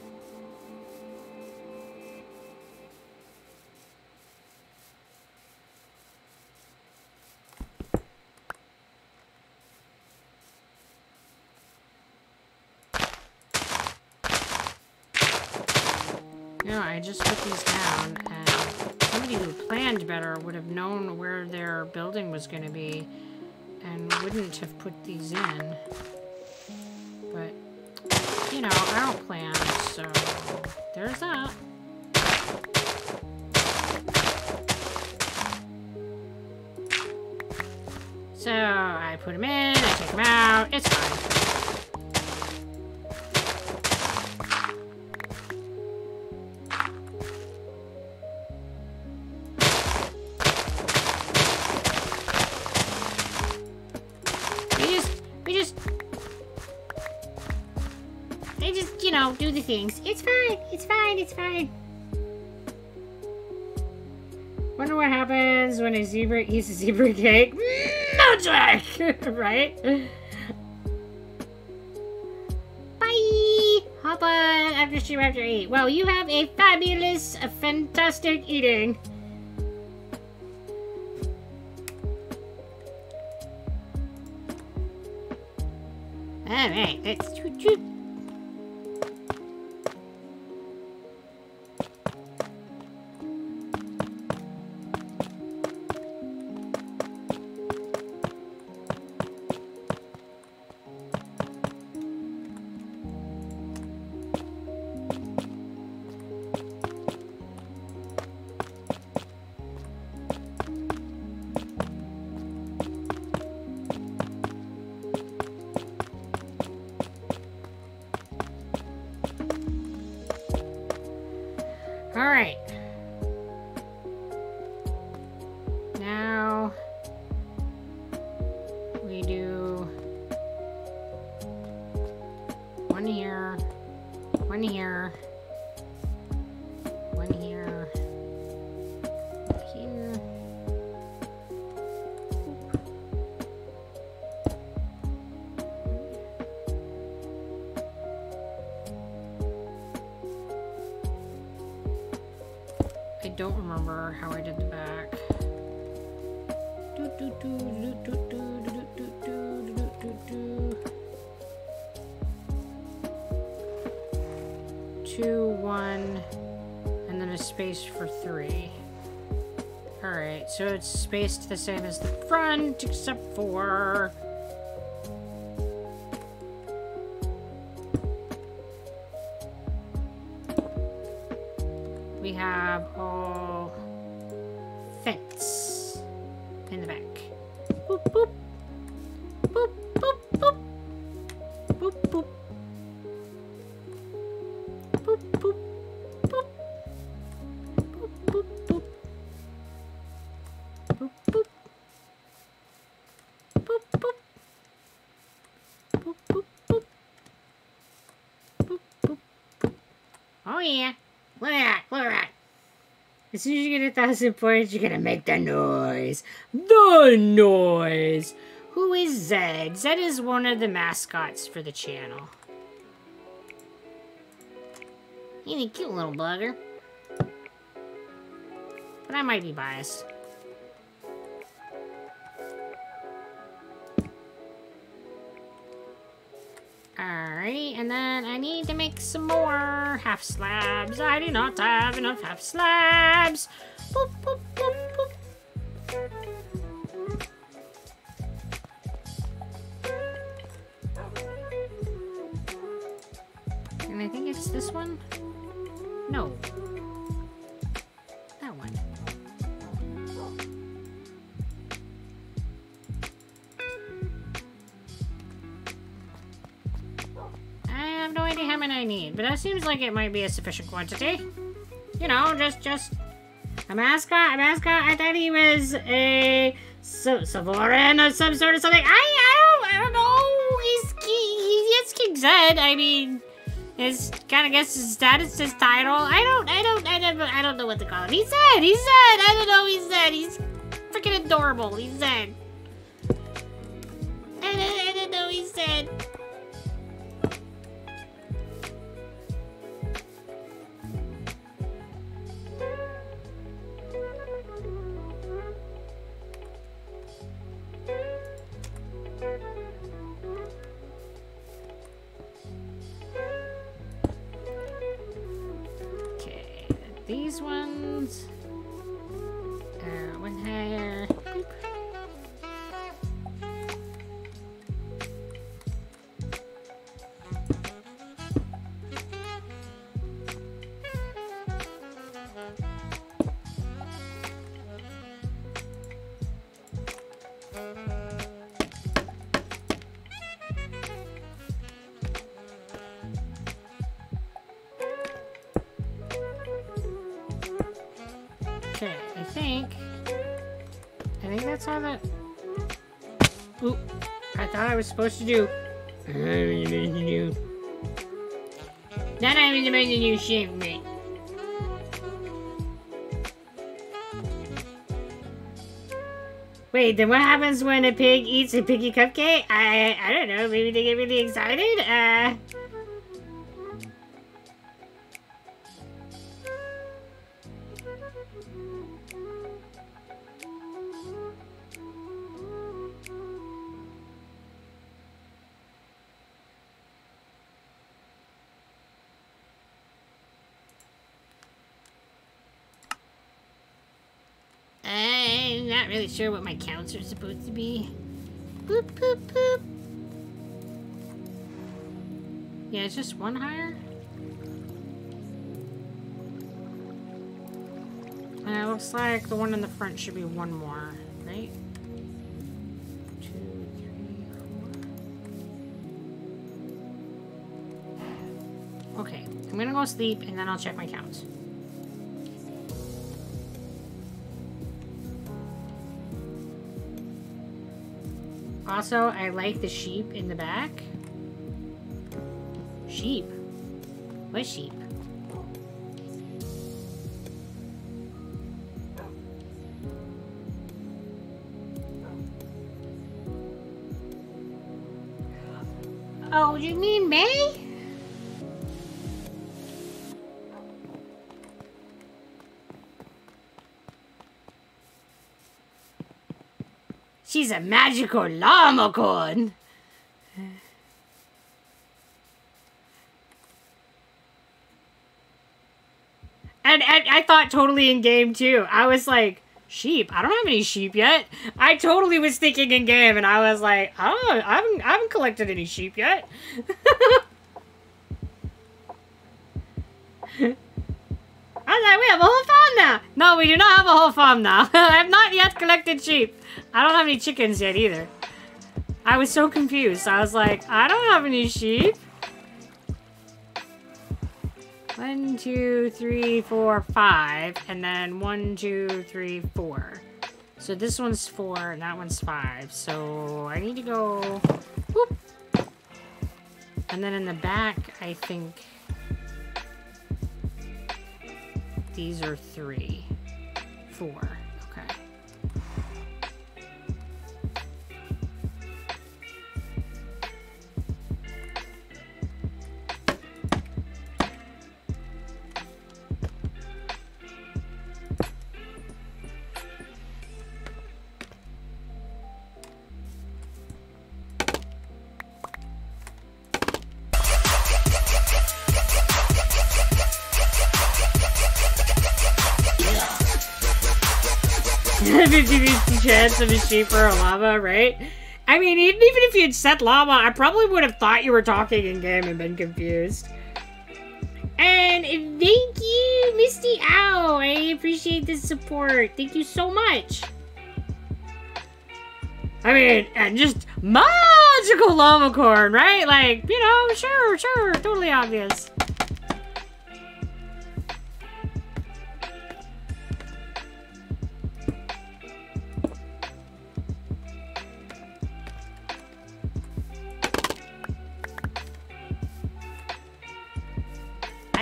No, I just put these down, better would have known where their building was going to be, and wouldn't have put these in. But, you know, I don't plan, so there's that. So, I put them in, I take them out, it's fine. Things. It's fine, it's fine, it's fine. Wonder what happens when a zebra eats a zebra cake? Magic! right? Bye! Hop on after stream after eight. Well, you have a fabulous, a fantastic eating. Alright, let's choo remember how I did the back. Two, one, and then a space for three. Alright, so it's spaced the same as the front, except for soon as you get a thousand points, you're gonna make the noise. The noise. Who is Zed? Zed is one of the mascots for the channel. He's a cute little bugger. But I might be biased. Half slabs. I do not have enough half slabs. Boop, boop, seems like it might be a sufficient quantity. You know, just, just a mascot, a mascot. I thought he was a so, Savoran or some sort of something. I, I don't, I don't know. He's, he, he's King Zed. I mean, his kind of guess his status, his title. I don't, I don't, I don't, I don't know what to call him. He's Zed. He's Zed. I don't know. He's Zed. He's freaking adorable. He's Zed. I was supposed to do. Then I'm supposed to do. Wait, then what happens when a pig eats a piggy cupcake? I I don't know. Maybe they get really excited. Uh. Really sure what my counts are supposed to be. Boop, boop, boop. Yeah, it's just one higher. And it looks like the one in the front should be one more, right? Two, three, four. Okay, I'm gonna go sleep and then I'll check my counts. Also, I like the sheep in the back. Sheep? What sheep? She's a magical llamacorn. And, and I thought totally in game too. I was like, sheep? I don't have any sheep yet. I totally was thinking in game, and I was like, oh, I haven't, I haven't collected any sheep yet. I was like, we have a whole farm now. No, we do not have a whole farm now. I have not yet collected sheep. I don't have any chickens yet either. I was so confused. I was like, I don't have any sheep. One, two, three, four, five. And then one, two, three, four. So this one's four and that one's five. So I need to go... Whoop. And then in the back, I think... These are three. Four. Chance of a sheep or a llama, right? I mean, even if you'd said llama, I probably would have thought you were talking in game and been confused. And thank you, Misty Ow. I appreciate the support. Thank you so much. I mean, and just magical llama corn, right? Like, you know, sure, sure, totally obvious.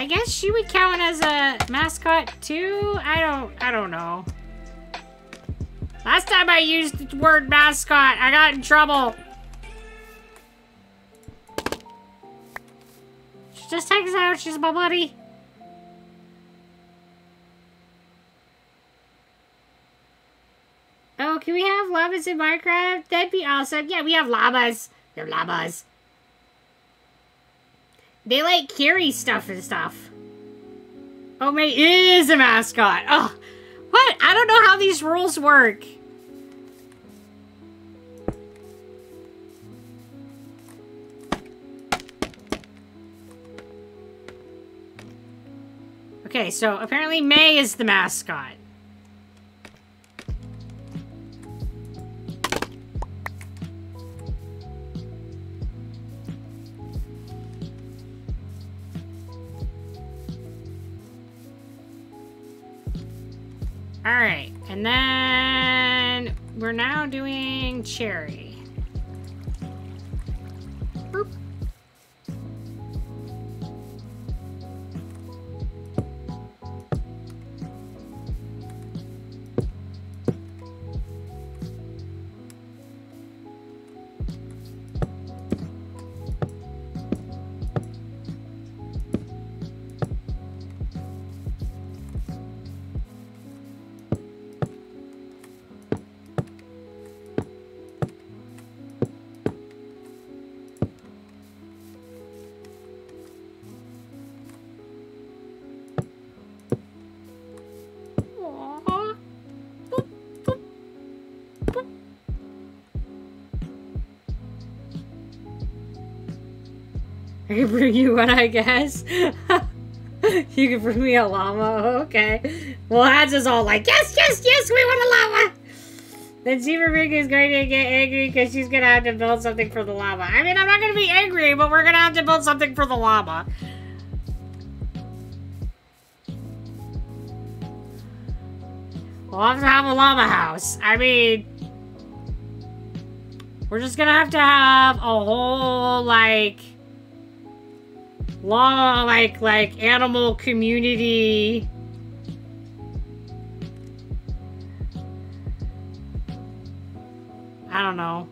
I guess she would count as a mascot too. I don't. I don't know. Last time I used the word mascot, I got in trouble. She just hangs out. She's my buddy. Oh, can we have llamas in Minecraft? That'd be awesome. Yeah, we have llamas. They're llamas. They like carry stuff and stuff. Oh, mate is a mascot. Oh, what? I don't know how these rules work. Okay, so apparently May is the mascot. Cherry. I can bring you one, I guess. you can bring me a llama, okay. Well, Hats is all like, yes, yes, yes, we want a llama. Then Zebra Pig is going to get angry because she's going to have to build something for the llama. I mean, I'm not going to be angry, but we're going to have to build something for the llama. We'll have to have a llama house. I mean, we're just gonna have to have a whole like llama like like animal community. I don't know.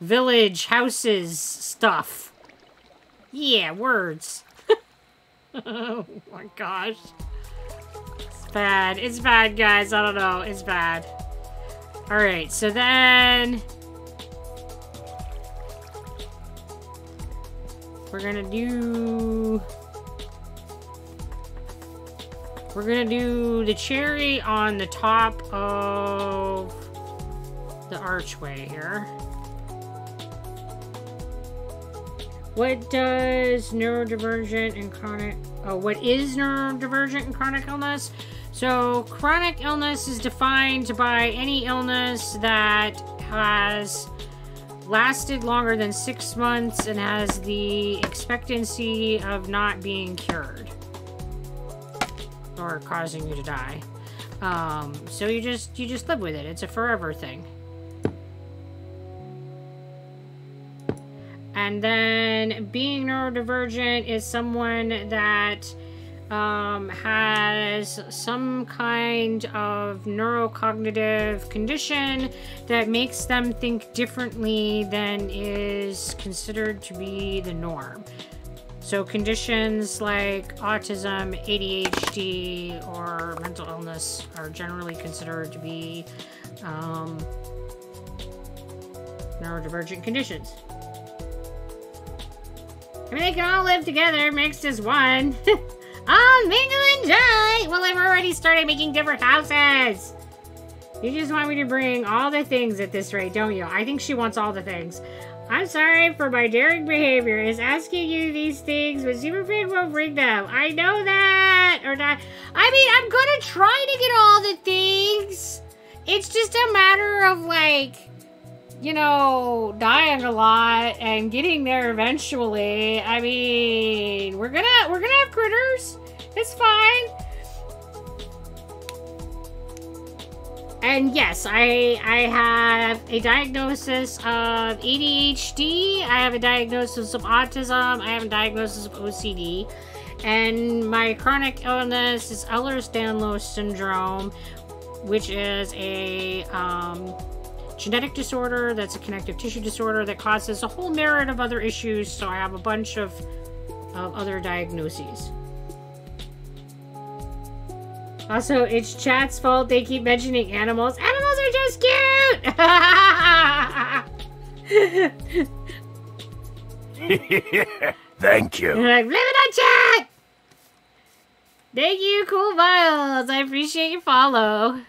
Village houses stuff. Yeah, words. oh my gosh. It's bad. It's bad, guys. I don't know. It's bad. Alright, so then... We're gonna do... We're gonna do the cherry on the top of the archway here. What does neurodivergent and chronic... Oh, what is neurodivergent and chronic illness? So, chronic illness is defined by any illness that has lasted longer than six months and has the expectancy of not being cured or causing you to die. Um, so you just you just live with it. It's a forever thing. And then being neurodivergent is someone that um, has some kind of neurocognitive condition that makes them think differently than is considered to be the norm. So, conditions like autism, ADHD, or mental illness are generally considered to be um, neurodivergent conditions. I mean, they can all live together mixed as one. I'll mingle and! Well, I've already started making different houses! You just want me to bring all the things at this rate, don't you? I think she wants all the things. I'm sorry for my daring behavior. Is asking you these things, but Zebra Pig won't bring them. I know that! Or not. I mean, I'm gonna try to get all the things. It's just a matter of, like, you know, dying a lot and getting there eventually. I mean, we're gonna we're gonna have critters. It's fine. And yes, I I have a diagnosis of ADHD. I have a diagnosis of autism. I have a diagnosis of OCD. And my chronic illness is Ehlers-Danlos syndrome, which is a um, genetic disorder that's a connective tissue disorder that causes a whole myriad of other issues. So I have a bunch of, of other diagnoses. Also, it's chat's fault they keep mentioning animals. Animals are just cute!
Thank you.
like, live it on chat! Thank you, Cool Miles. I appreciate your follow.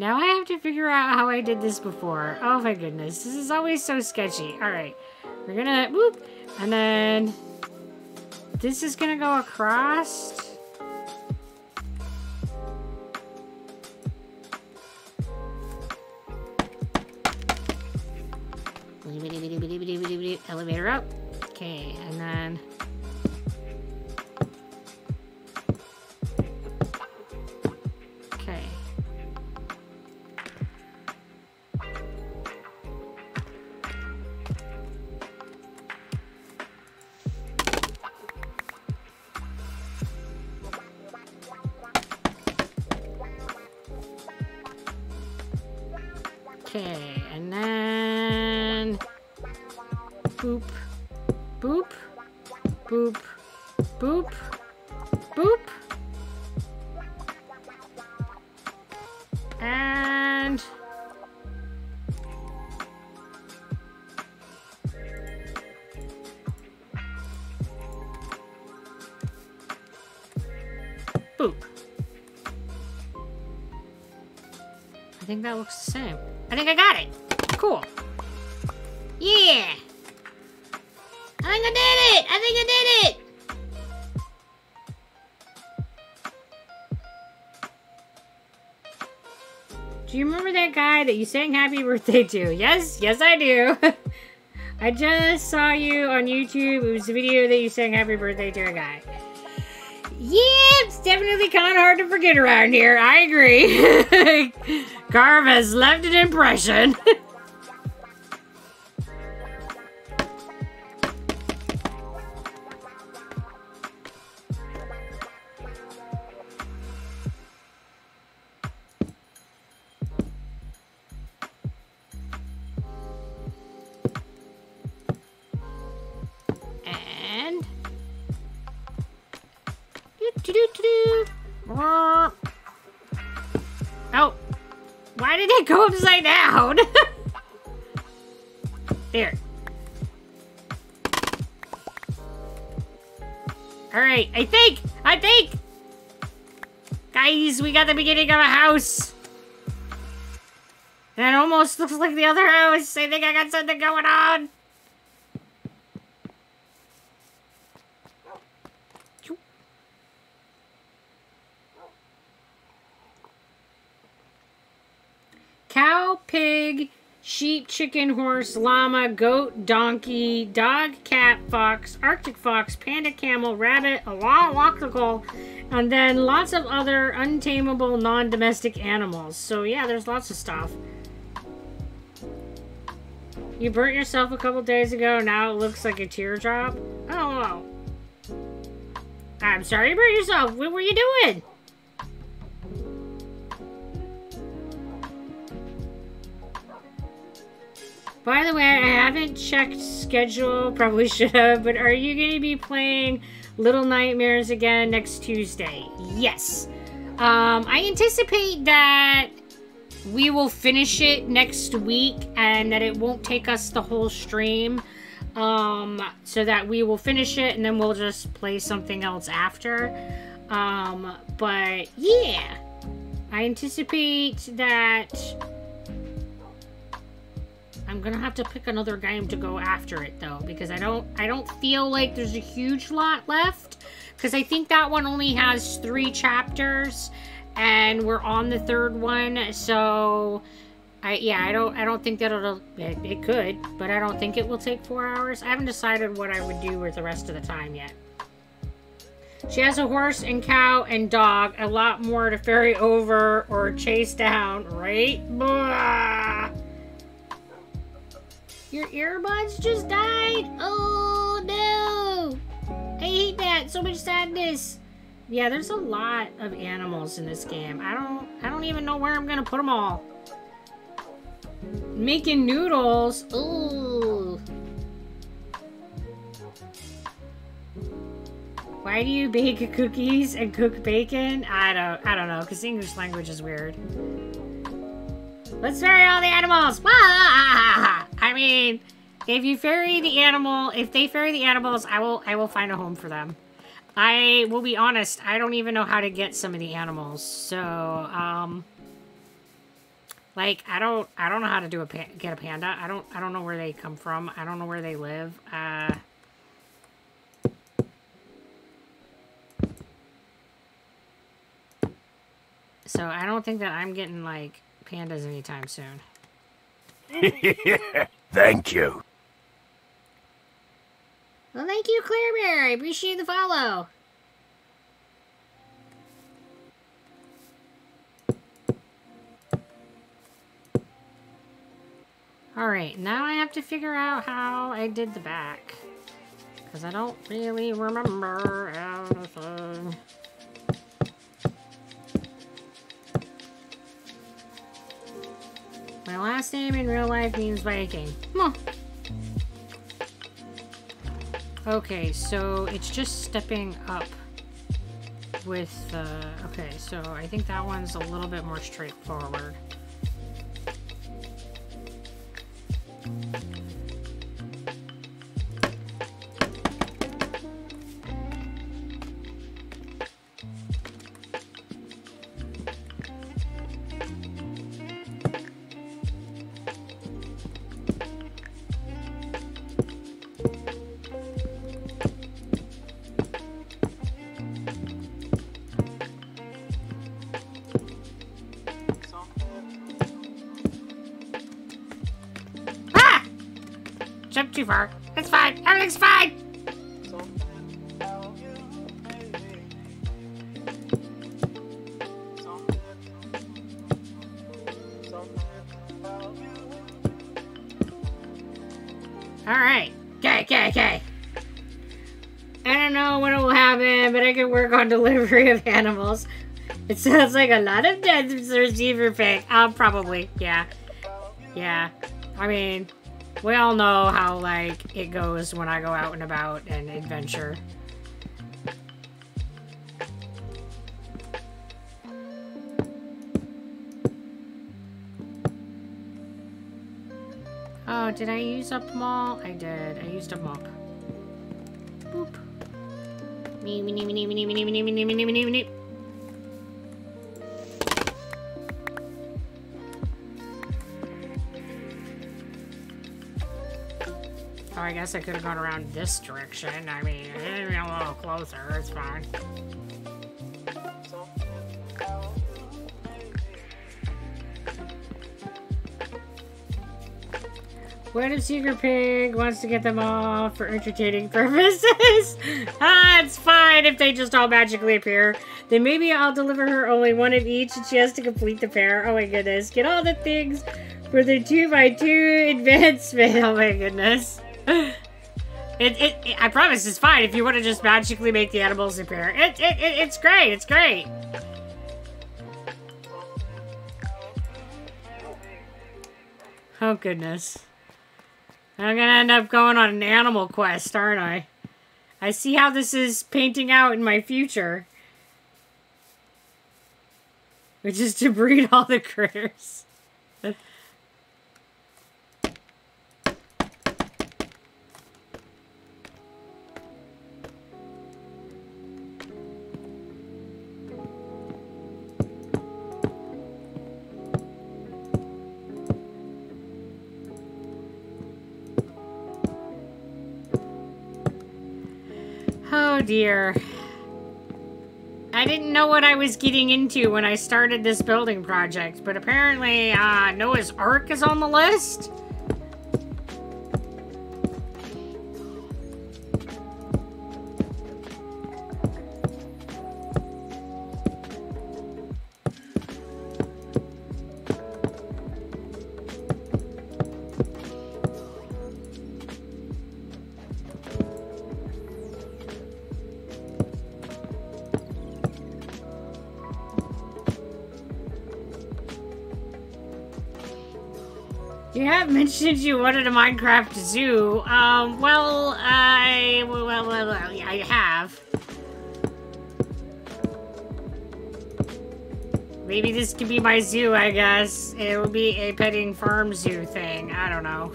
Now I have to figure out how I did this before. Oh my goodness. This is always so sketchy. Alright. We're gonna... Whoop! And then... This is gonna go across... Elevator up. Okay, and then... boop, boop, boop, boop, boop, and boop. I think that looks the same. I think I got it. Cool. Yeah. I think I did it. I think I did it. Do you remember that guy that you sang happy birthday to? Yes, yes I do. I just saw you on YouTube. It was the video that you sang happy birthday to a guy. Yeah, it's definitely kind of hard to forget around here. I agree. Garv has left an impression. Wah. Oh, why did it go upside down? there. All right, I think, I think. Guys, we got the beginning of a house. It almost looks like the other house. I think I got something going on. Cow, pig, sheep, chicken, horse, llama, goat, donkey, dog, cat, fox, arctic fox, panda, camel, rabbit, a alawakakal, and then lots of other untamable non-domestic animals. So yeah, there's lots of stuff. You burnt yourself a couple days ago, now it looks like a teardrop? Oh, I'm sorry you burnt yourself. What were you doing? By the way, I haven't checked schedule, probably should have, but are you going to be playing Little Nightmares again next Tuesday? Yes. Um, I anticipate that we will finish it next week and that it won't take us the whole stream. Um, so that we will finish it and then we'll just play something else after. Um, but yeah, I anticipate that I'm gonna have to pick another game to go after it though because I don't I don't feel like there's a huge lot left because I think that one only has three chapters and we're on the third one so I yeah I don't I don't think that it'll it, it could but I don't think it will take four hours. I haven't decided what I would do with the rest of the time yet. She has a horse and cow and dog a lot more to ferry over or chase down right? Blah. Your earbuds just died? Oh no! I hate that. So much sadness. Yeah, there's a lot of animals in this game. I don't I don't even know where I'm gonna put them all. Making noodles. Ooh. Why do you bake cookies and cook bacon? I don't I don't know, because English language is weird. Let's ferry all the animals. I mean, if you ferry the animal, if they ferry the animals, I will I will find a home for them. I will be honest, I don't even know how to get some of the animals. So, um like I don't I don't know how to do a get a panda. I don't I don't know where they come from. I don't know where they live. Uh So I don't think that I'm getting like pandas anytime soon.
thank you.
Well, thank you, Claire Bear. I appreciate the follow. Alright, now I have to figure out how I did the back. Because I don't really remember anything. My last name in real life means Viking. Huh. Okay, so it's just stepping up with, uh, okay, so I think that one's a little bit more straightforward. It's fine. Everything's fine. Alright. Okay, okay, okay. I don't know when it will happen, but I can work on delivery of animals. It sounds like a lot of death receiver pick. Um, probably. Yeah. Yeah. I mean, we all know how, like, it goes when I go out and about and adventure. Oh, did I use up them all? I did. I used them up. Boop. Me, me, me, me, me, me, me, me, me, me, guess I could have gone around this direction. I mean, a little closer. It's fine. What if Secret Pig wants to get them all for entertaining purposes? ah, it's fine if they just all magically appear. Then maybe I'll deliver her only one of each and she has to complete the pair. Oh my goodness. Get all the things for the 2x2 advancement. Oh my goodness. It, it, it, I promise it's fine if you want to just magically make the animals appear. It, it, it, it's great. It's great. Oh goodness. I'm gonna end up going on an animal quest, aren't I? I see how this is painting out in my future. Which is to breed all the critters. Dear. I didn't know what I was getting into when I started this building project, but apparently uh, Noah's Ark is on the list. Mentioned you wanted a Minecraft zoo. Um, well, I well, well, well, yeah, I have. Maybe this could be my zoo, I guess. It will be a petting farm zoo thing. I don't know.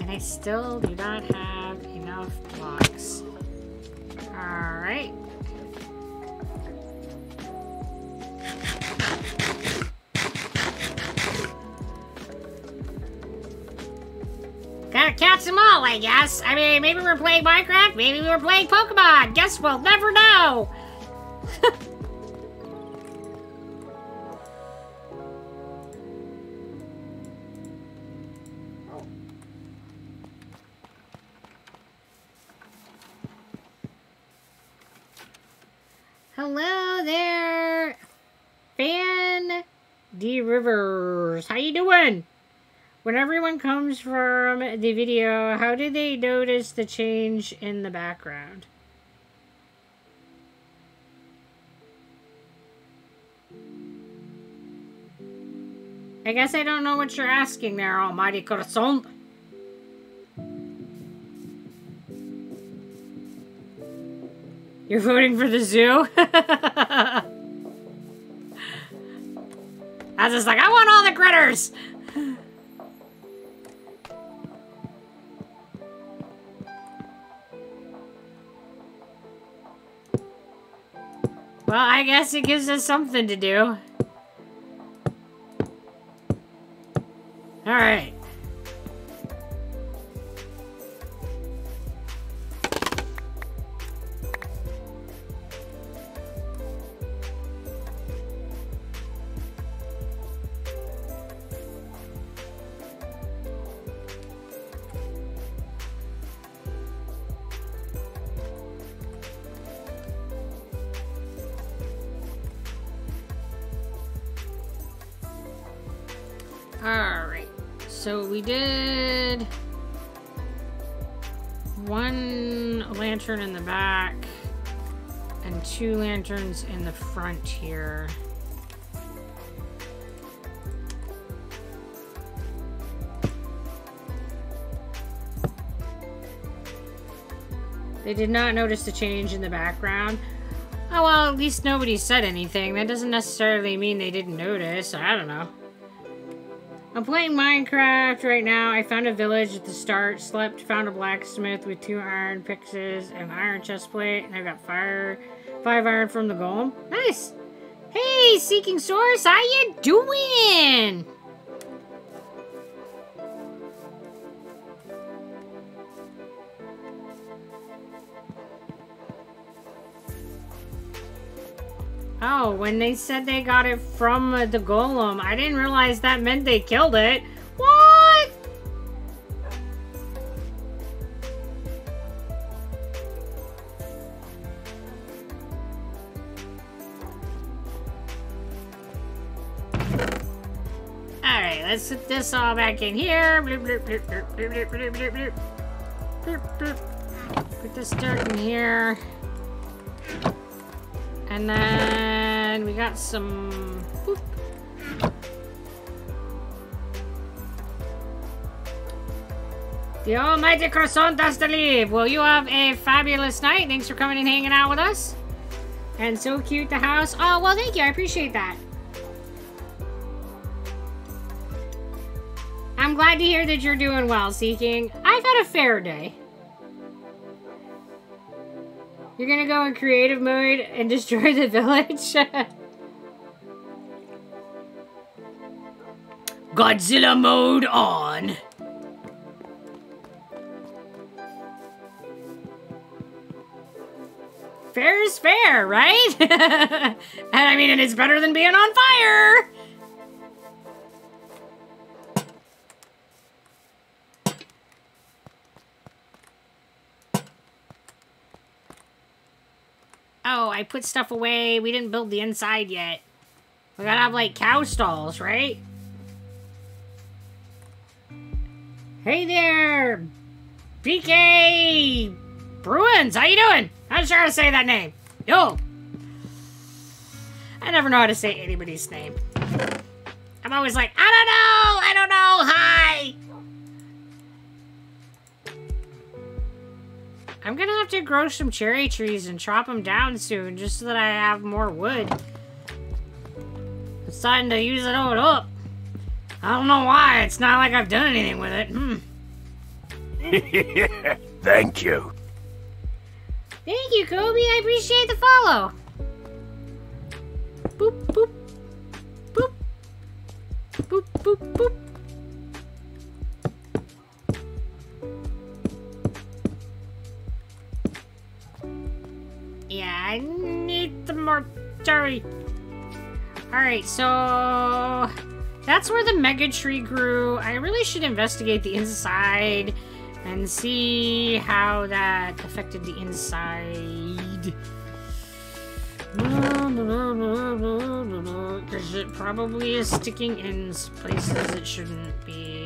And I still do not have enough blocks. Alright.
Catch them all, I guess. I mean, maybe we're playing Minecraft, maybe we were playing Pokemon. Guess we'll never know.
Hello there, Fan D Rivers. How you doing? When everyone comes from the video, how did they notice the change in the background? I guess I don't know what you're asking there, Almighty Corazon. You're voting for the zoo? I was just like, I want all the critters! Well, I guess it gives us something to do. Alright. So we did one lantern in the back and two lanterns in the front here. They did not notice the change in the background. Oh, well, at least nobody said anything. That doesn't necessarily mean they didn't notice. I don't know. I'm playing Minecraft right now. I found a village at the start, slept, found a blacksmith with two iron pickaxes and iron chest plate, and I got fire, five iron from the golem. Nice! Hey, Seeking Source, how you doing? Oh, when they said they got it from uh, the golem, I didn't realize that meant they killed it. What? Alright, let's put this all back in here. Bloop, bloop, bloop, bloop, bloop, bloop, bloop, bloop. Bloop, bloop. Put this dirt in here. And then we got some. Boop. The almighty croissant has to leave. Well, you have a fabulous night. Thanks for coming and hanging out with us. And so cute, the house. Oh, well, thank you. I appreciate that. I'm glad to hear that you're doing well, Seeking. I've had a fair day. You're gonna go in creative mode and destroy the village? Godzilla mode on. Fair is fair, right? and I mean, it is better than being on fire. Oh, I put stuff away. We didn't build the inside yet. We gotta have, like, cow stalls, right? Hey there! BK Bruins, how you doing? I'm sure how to say that name. Yo! I never know how to say anybody's name. I'm always like, I don't know! I don't know! Hi! I'm gonna have to grow some cherry trees and chop them down soon just so that I have more wood. It's starting to use it all up. I don't know why. It's not like I've done anything with it. Hmm.
Thank you.
Thank you, Kobe. I appreciate the follow. Boop, boop. Boop. Boop, boop, Yeah, I need the more cherry. Alright, so... That's where the mega tree grew. I really should investigate the inside and see how that affected the inside. Because it probably is sticking in places it shouldn't be.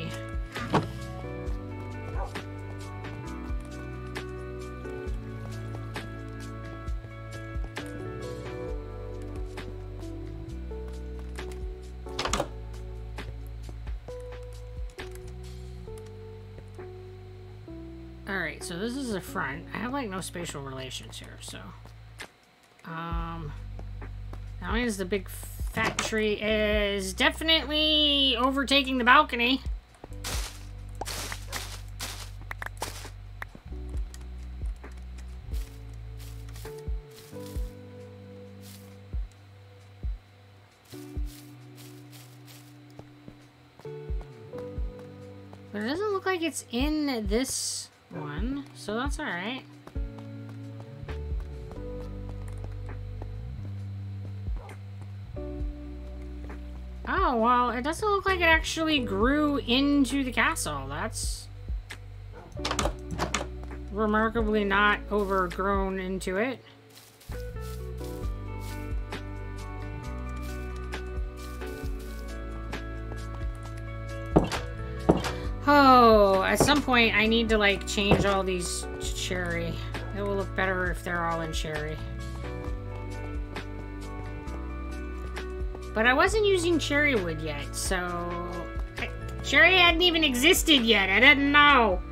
So this is the front. I have like no spatial relations here, so. Um. That means the big fat tree is definitely overtaking the balcony. But it doesn't look like it's in this one, so that's alright. Oh, well, it doesn't look like it actually grew into the castle. That's remarkably not overgrown into it. Oh, at some point I need to like change all these to cherry. It will look better if they're all in cherry. But I wasn't using cherry wood yet, so... I, cherry hadn't even existed yet. I didn't know.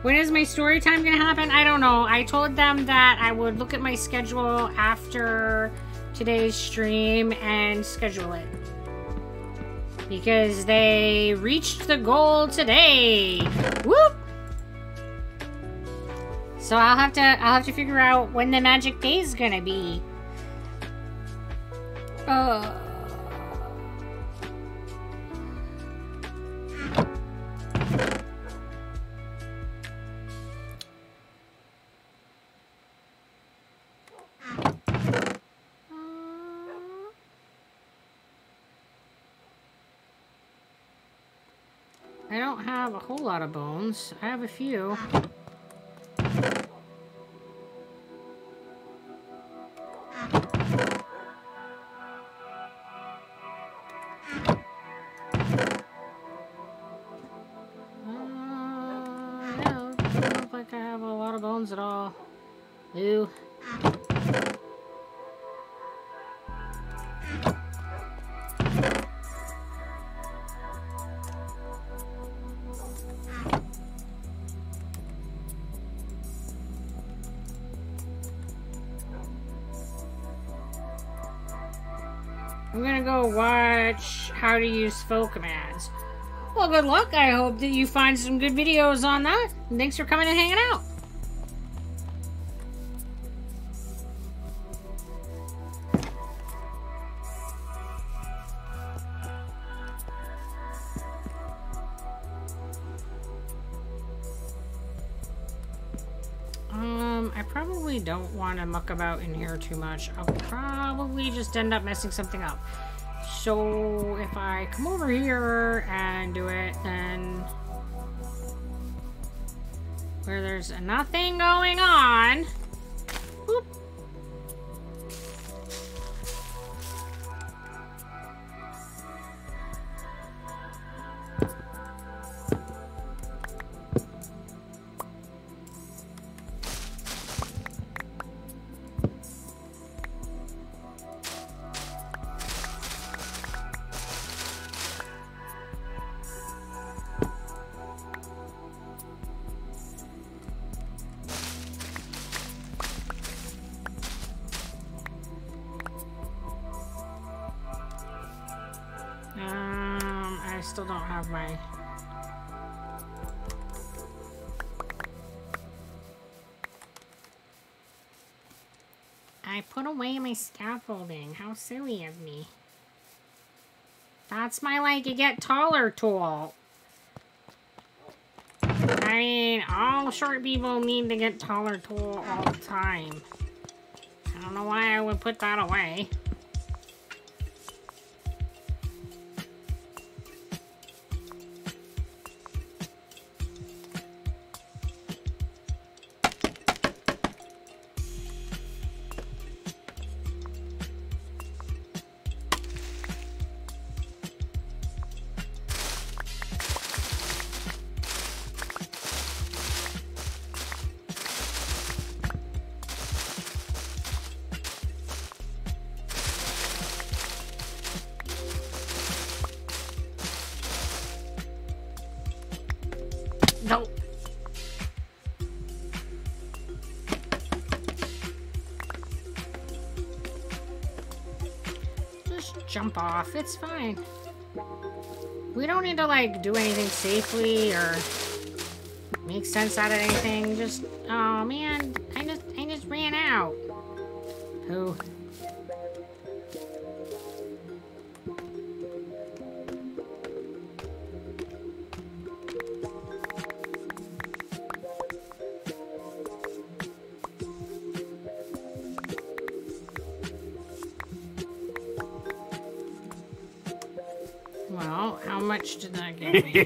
When is my story time gonna happen? I don't know. I told them that I would look at my schedule after today's stream and schedule it. Because they reached the goal today. Whoop! So I'll have to I'll have to figure out when the magic day is gonna be. Uh have a whole lot of bones. I have a few. Uh, no, doesn't look like I have a lot of bones at all. Ooh. Commands. Well, good luck. I hope that you find some good videos on that. And thanks for coming and hanging out. Um, I probably don't want to muck about in here too much. I'll probably just end up messing something up. So if I come over here and do it, then where there's nothing going on. Still don't have my. I put away my scaffolding. How silly of me. That's my like you get taller tool. I mean, all short people need to get taller tool all the time. I don't know why I would put that away. Off. It's fine. We don't need to, like, do anything safely or make sense out of anything. Just,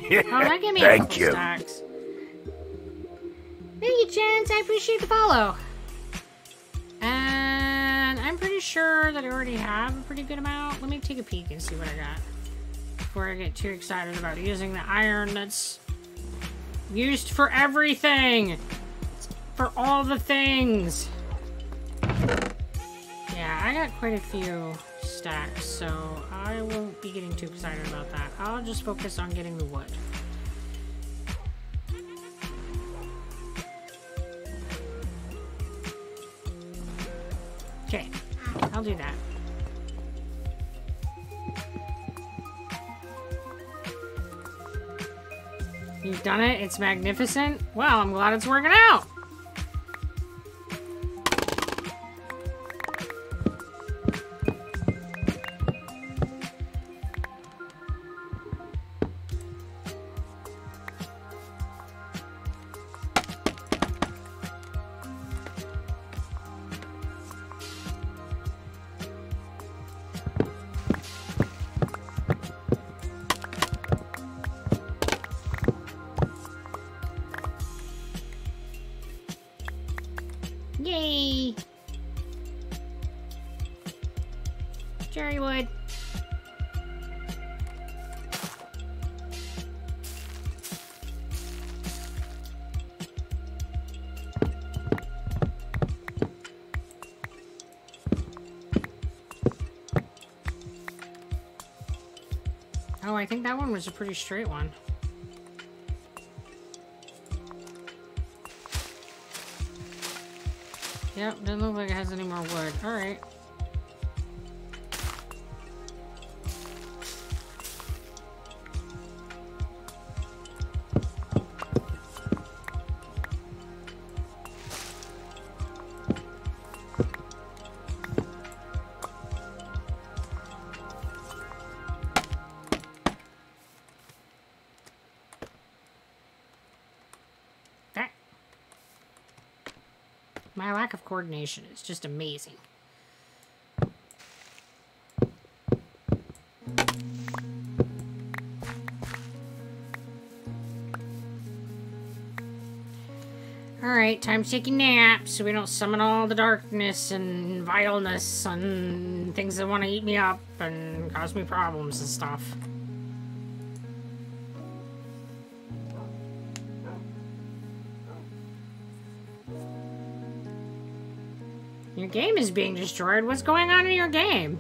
that give me? oh, that gave me a
Thank you.
stacks. Thank you, Chance. I appreciate the follow. And I'm pretty sure that I already have a pretty good amount. Let me take a peek and see what I got before I get too excited about using the iron that's used for everything. For all the things. Yeah, I got quite a few stacks, so I won't be getting too excited about that. I'll just focus on getting the wood. Okay, I'll do that. You've done it. It's magnificent. Well, I'm glad it's working out. I think that one was a pretty straight one. Yep, doesn't look like it has any more wood. Alright. Coordination is just amazing. Alright, time to take a nap so we don't summon all the darkness and vileness and things that want to eat me up and cause me problems and stuff. Game is being destroyed. What's going on in your game?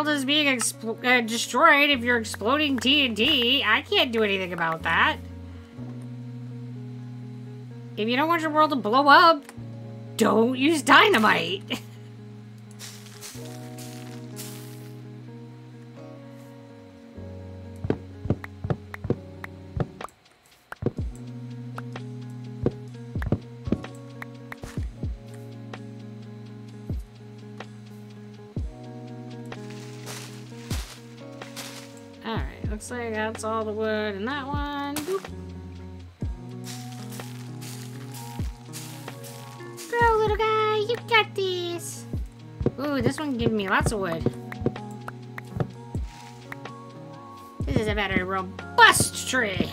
World is being uh, destroyed if you're exploding TNT. I can't do anything about that. If you don't want your world to blow up, don't use dynamite. that's all the wood in that one. Boop. Go, little guy, you got this. Ooh, this one gave me lots of wood. This is a very robust tree.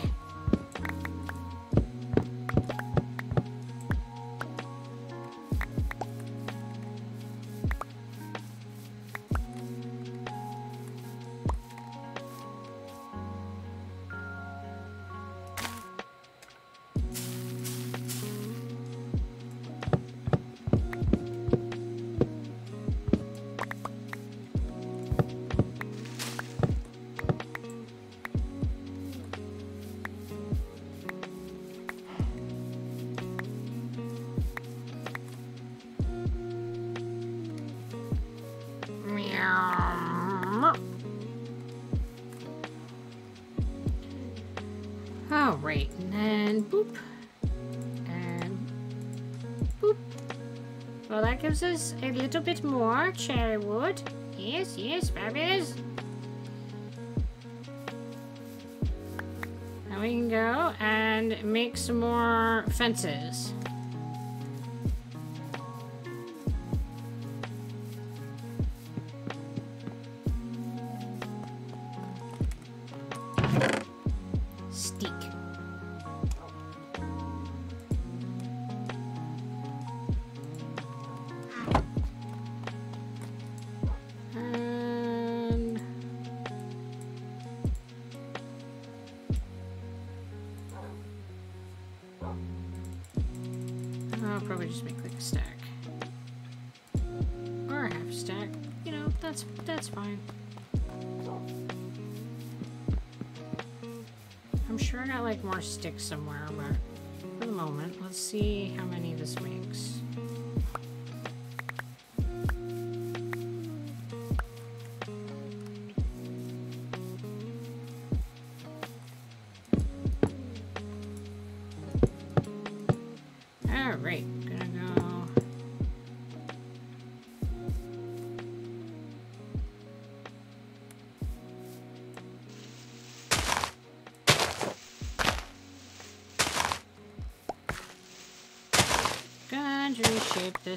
Well, that gives us a little bit more cherry wood. Yes, yes, fabulous. Now we can go and make some more fences. I'm sure I got like more sticks somewhere, but for the moment, let's see how many this makes.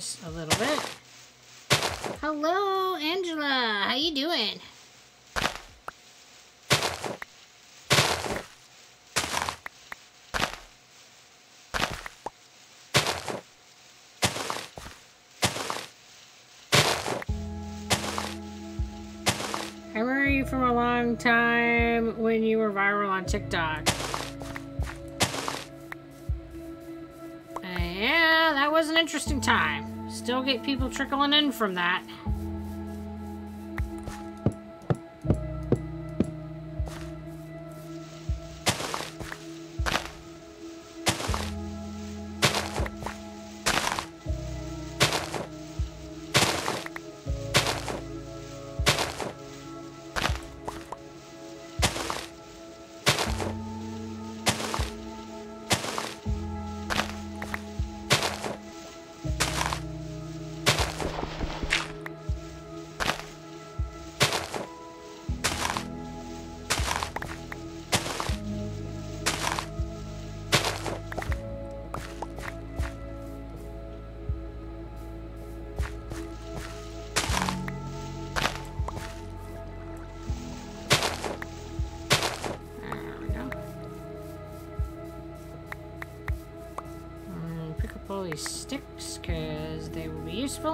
A little bit. Hello, Angela. How you doing? I remember you from a long time when you were viral on TikTok. Uh, yeah, that was an interesting time. Still get people trickling in from that.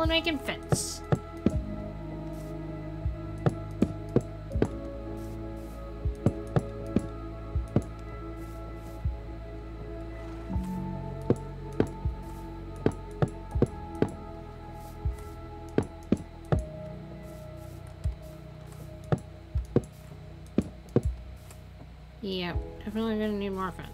In making fence. Yep, definitely gonna need more fence.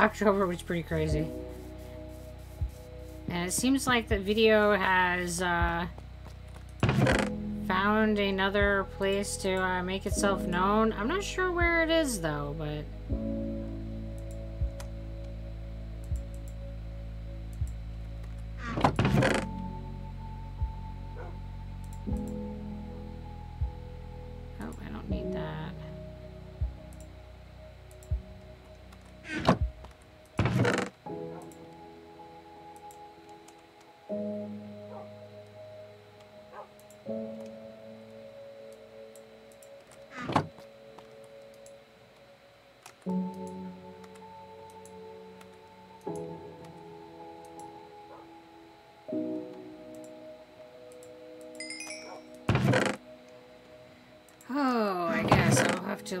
October was pretty crazy. And it seems like the video has uh, found another place to uh, make itself known. I'm not sure where it is though, but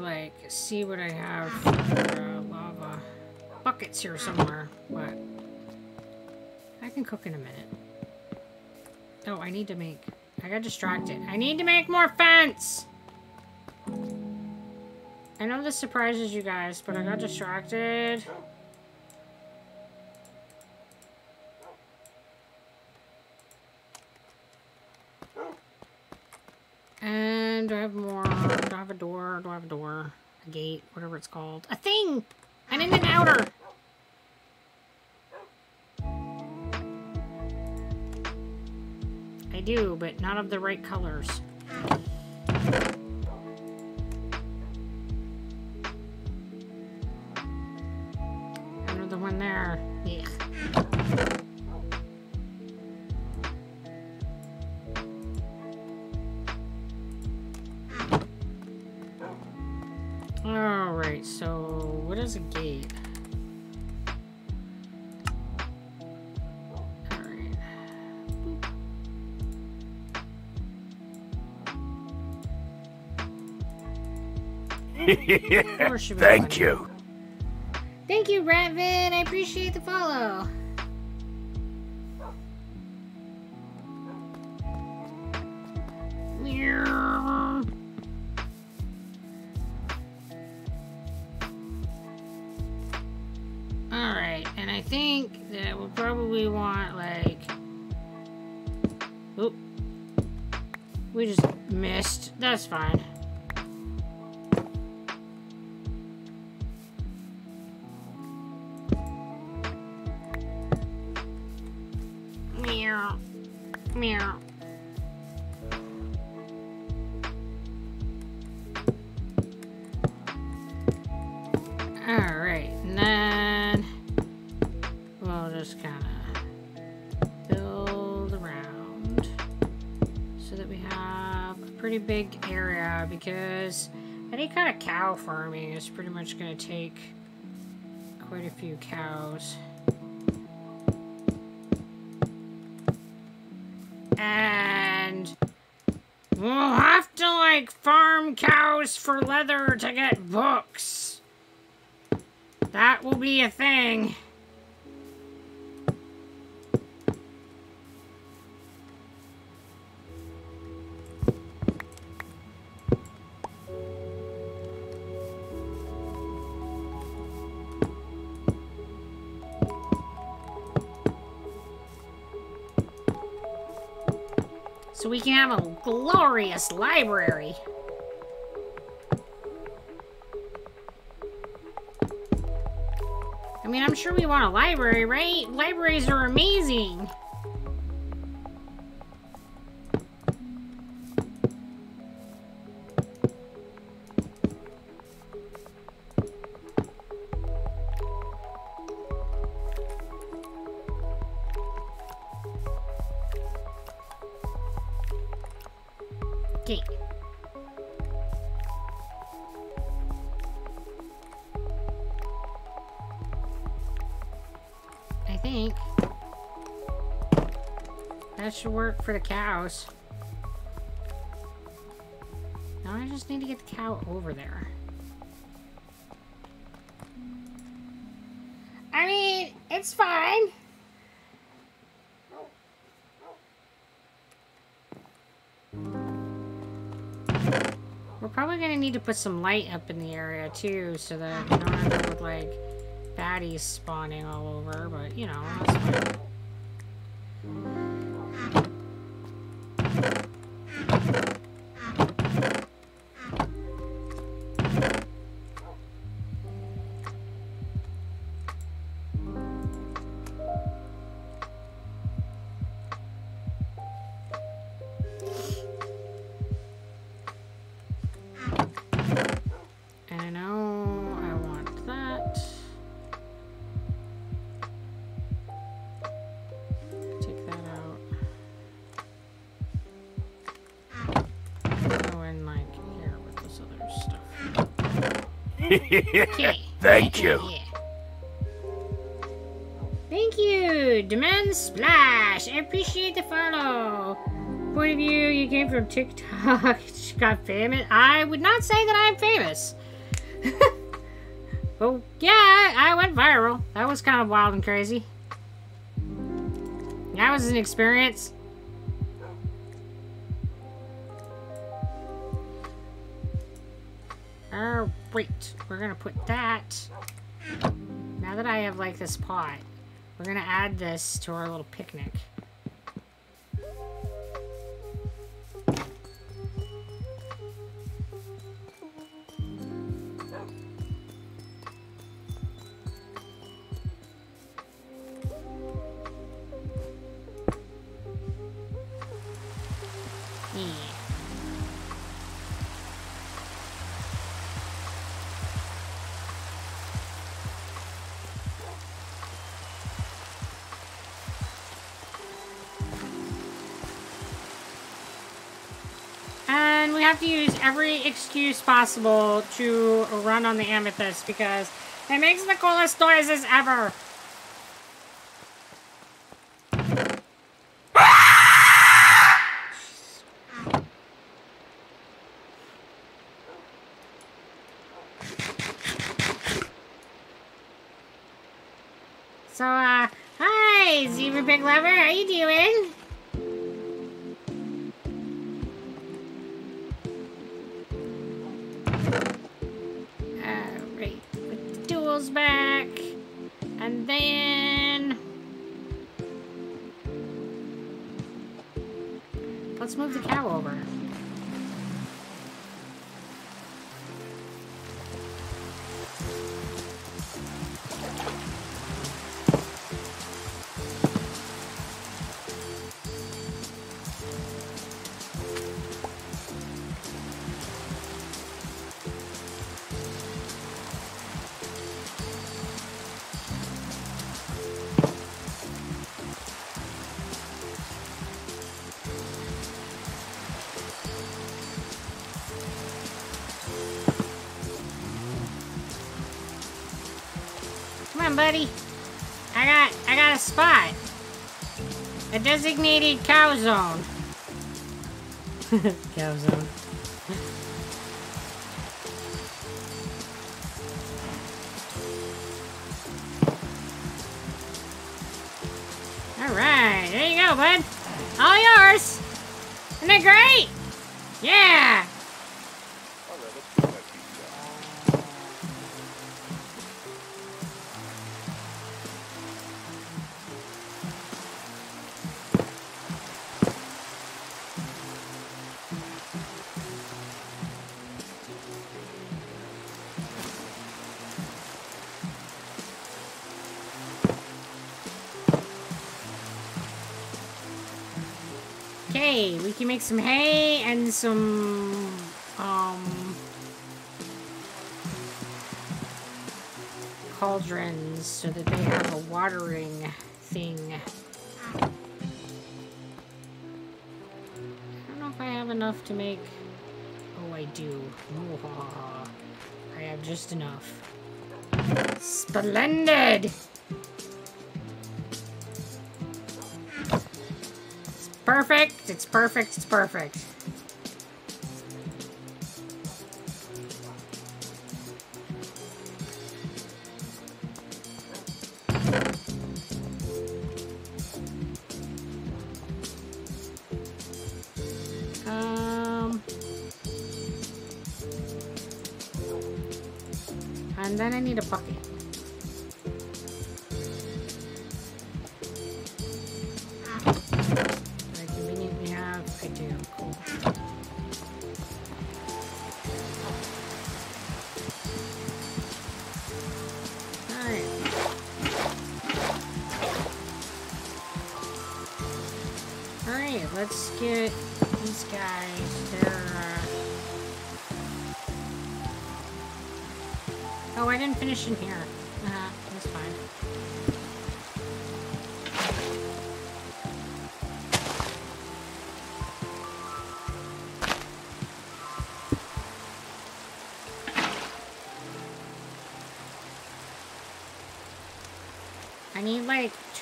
like see what I have for uh, lava buckets here somewhere, but I can cook in a minute. Oh, I need to make. I got distracted. I need to make more fence. I know this surprises you guys, but I got distracted. But not of the right colors. Or
Thank
find-
you.
Thank you, Ratvin. I appreciate the follow. Farming is pretty much going to take quite a few cows. And we'll have to like farm cows for leather to get books. That will be a thing. We can have a glorious library. I mean, I'm sure we want a library, right? Libraries are amazing. Work for the cows. Now I just need to get the cow over there. I mean, it's fine. We're probably gonna need to put some light up in the area too, so that we don't end up with like baddies spawning all over. But you know,
Thank you.
Thank you, Demand Splash. I appreciate the follow. Point of view, you came from TikTok, got famous. I would not say that I'm famous. oh, yeah, I went viral. That was kind of wild and crazy. That was an experience. Oh, wait. We're gonna put that. Now that I have, like, this pot, we're gonna add this to our little picnic. Excuse possible to run on the amethyst because it makes the coolest noises ever. Let's move the cow over. I got a spot. A designated cow zone. cow zone. Can make some hay and some, um, cauldrons so that they have a watering thing. I don't know if I have enough to make... Oh, I do. I have just enough. Splendid! Perfect, it's perfect, it's perfect.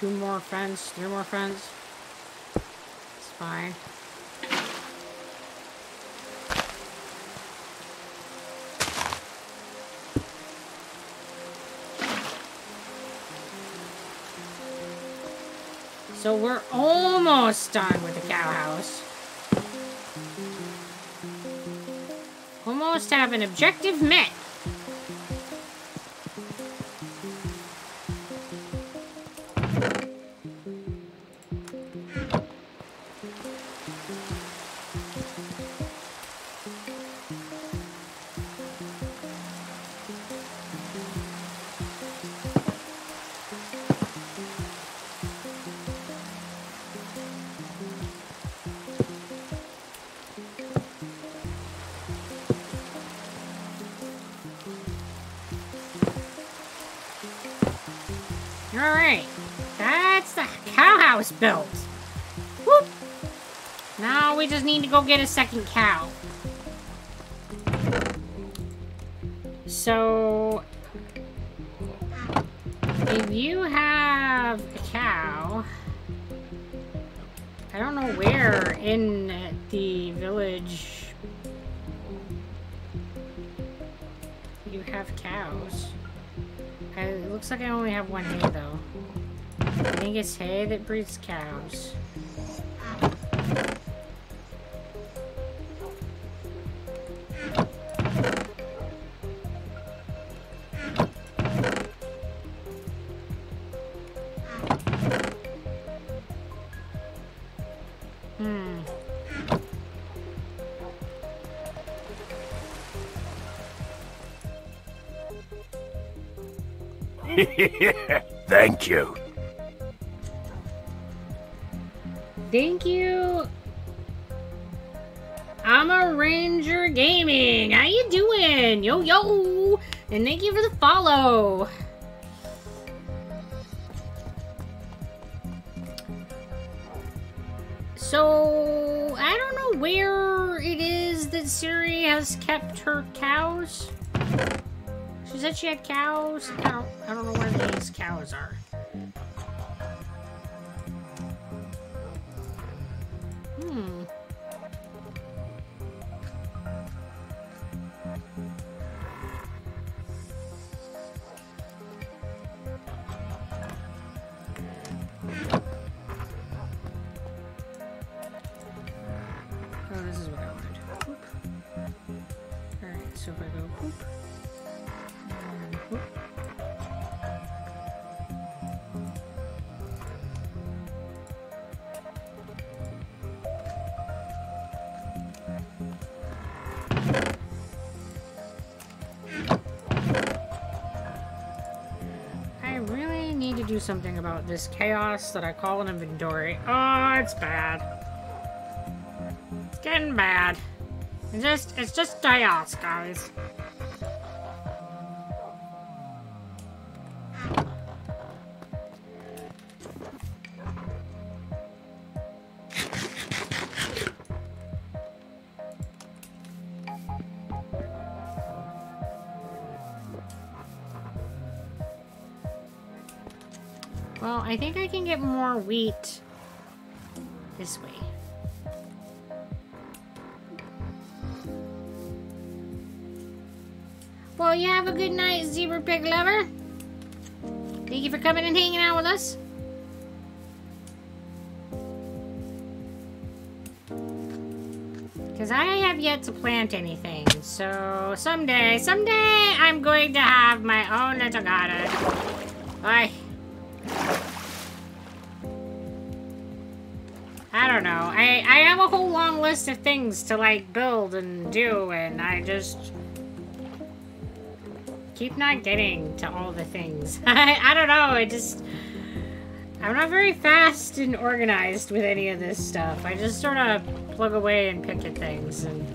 Two more fence, three more fence. It's fine. So we're almost done with the cow house. Almost have an objective met. Built. Whoop. Now we just need to go get a second cow. So... If you have a cow... I don't know where in the village you have cows. It looks like I only have one hay, though. I think it's hay that breeds cows.
Thank you.
Thank you. I'm a Ranger Gaming. How you doing? Yo, yo. And thank you for the follow. So, I don't know where it is that Siri has kept her cows. She said she had cows. I don't, I don't know where these cows are. This is what I wanted. Whoop. Alright, so if I go whoop. I really need to do something about this chaos that I call an inventory. Oh, it's bad. Bad. It's just, it's just chaos, guys. Well, I think I can get more wheat this way. A good night, zebra pig lover. Thank you for coming and hanging out with us. Because I have yet to plant anything. So someday, someday, I'm going to have my own little garden. Bye. I don't know. I, I have a whole long list of things to like build and do, and I just keep not getting to all the things. I, I don't know. I just I'm not very fast and organized with any of this stuff. I just sort of plug away and pick at things, and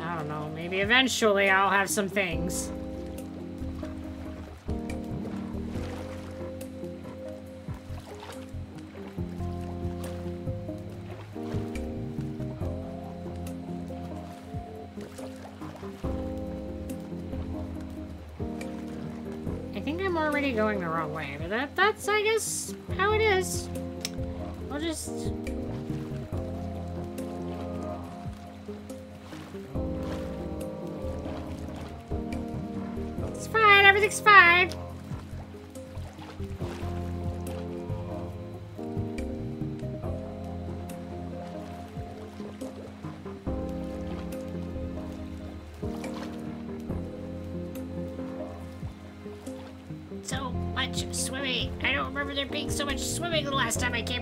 I don't know. Maybe eventually I'll have some things. Going the wrong way, but that that's I guess how it is. I'll just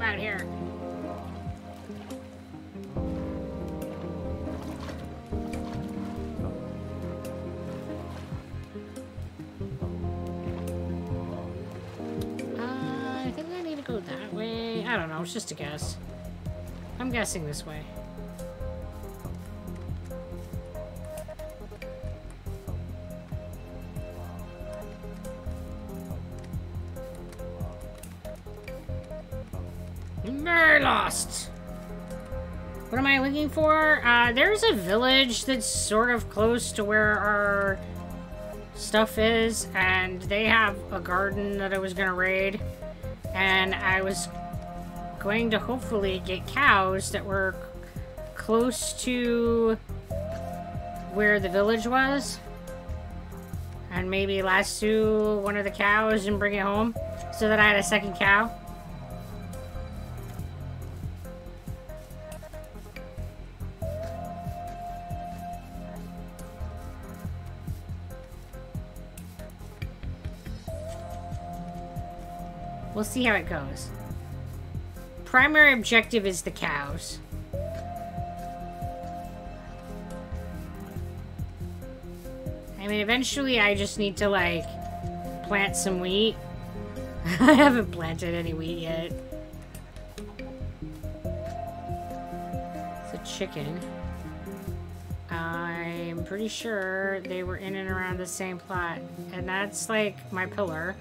out here. Uh, I think I need to go that way. I don't know. It's just a guess. I'm guessing this way. A village that's sort of close to where our stuff is, and they have a garden that I was gonna raid, and I was going to hopefully get cows that were close to where the village was, and maybe lasso one of the cows and bring it home, so that I had a second cow. See how it goes. Primary objective is the cows. I mean, eventually I just need to, like, plant some wheat. I haven't planted any wheat yet. It's a chicken. I'm pretty sure they were in and around the same plot. And that's, like, my pillar.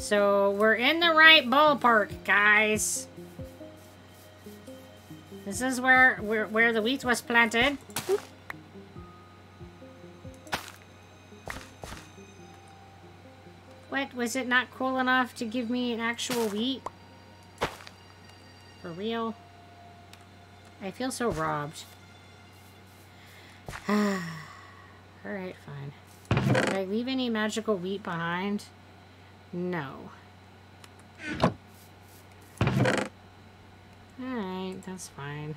So we're in the right ballpark, guys. This is where where, where the wheat was planted. What? Was it not cool enough to give me an actual wheat? For real? I feel so robbed. Alright, fine. Did I leave any magical wheat behind? No. Alright, that's fine.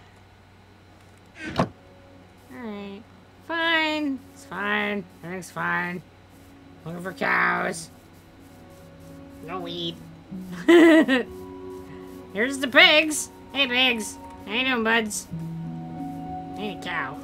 Alright. Fine. It's fine. Everything's fine. Looking for cows. No weed. Here's the pigs. Hey, pigs. How you doing, buds? Need a cow.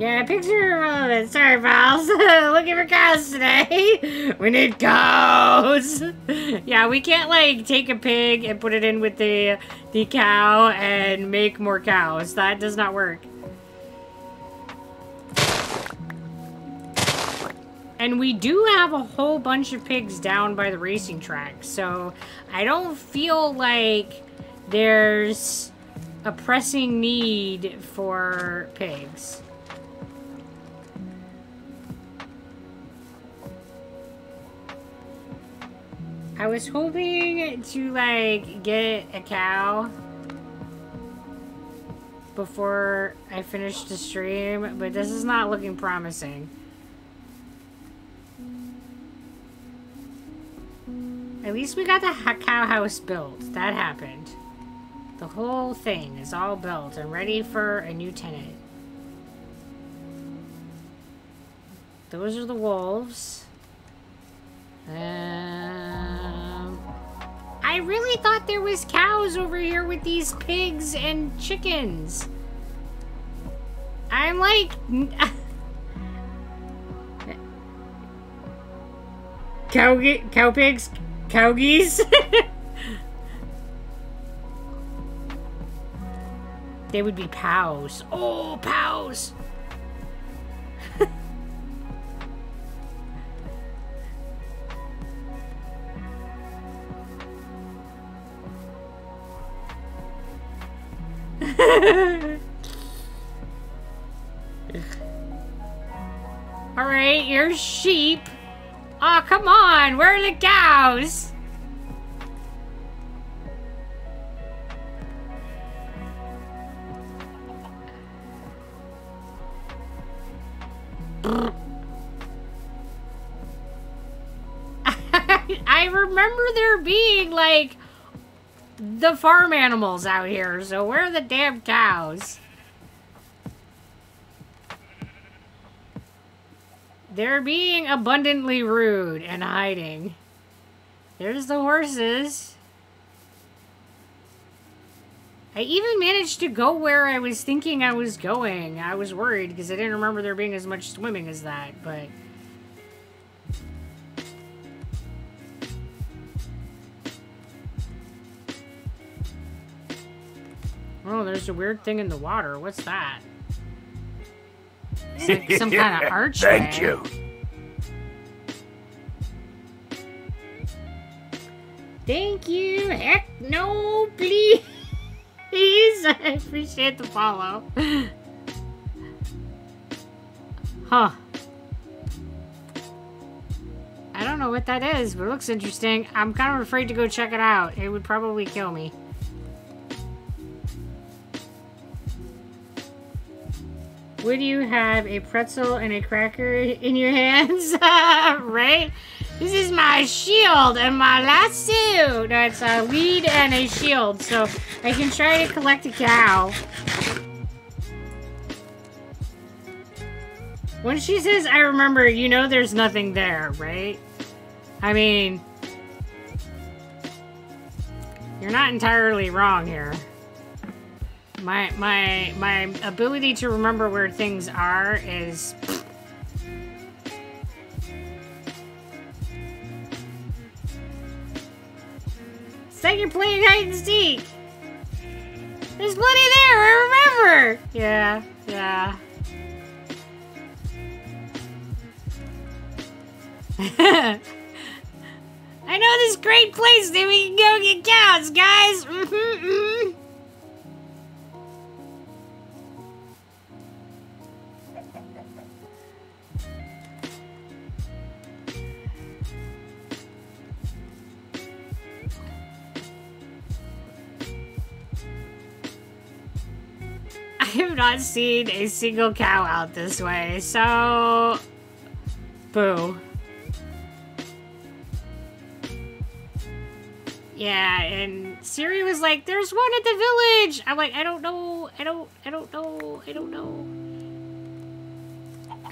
Yeah, picture irrelevant. Sorry, pals. Looking for cows today. we need cows. yeah, we can't like take a pig and put it in with the the cow and make more cows. That does not work. And we do have a whole bunch of pigs down by the racing track, so I don't feel like there's a pressing need for pigs. I was hoping to, like, get a cow before I finished the stream, but this is not looking promising. At least we got the cow house built. That happened. The whole thing is all built and ready for a new tenant. Those are the wolves. Um, I really thought there was cows over here with these pigs and chickens. I'm like... cow, cow pigs? Cow geese? they would be pows. Oh, pows! Alright, you're sheep. Oh, come on. Where are the cows? I remember there being, like, the farm animals out here, so where are the damn cows? They're being abundantly rude and hiding. There's the horses. I even managed to go where I was thinking I was going. I was worried because I didn't remember there being as much swimming as that, but... Oh, there's a weird thing in the water. What's that? Like some kind of archway.
Thank you.
Thank you. Heck no, please. I appreciate the follow. Huh. I don't know what that is, but it looks interesting. I'm kind of afraid to go check it out. It would probably kill me. Would you have a pretzel and a cracker in your hands? right? This is my shield and my lasso. No, it's a lead and a shield, so I can try to collect a cow. When she says, I remember, you know there's nothing there, right? I mean, you're not entirely wrong here. My my my ability to remember where things are is It's like you're playing hide and seek. There's plenty there, I ever! Yeah, yeah. I know this great place that we can go get cows, guys! Mm-hmm, mm-hmm. I have not seen a single cow out this way, so... Boo. Yeah, and Siri was like, there's one at the village! I'm like, I don't know, I don't, I don't know, I don't know.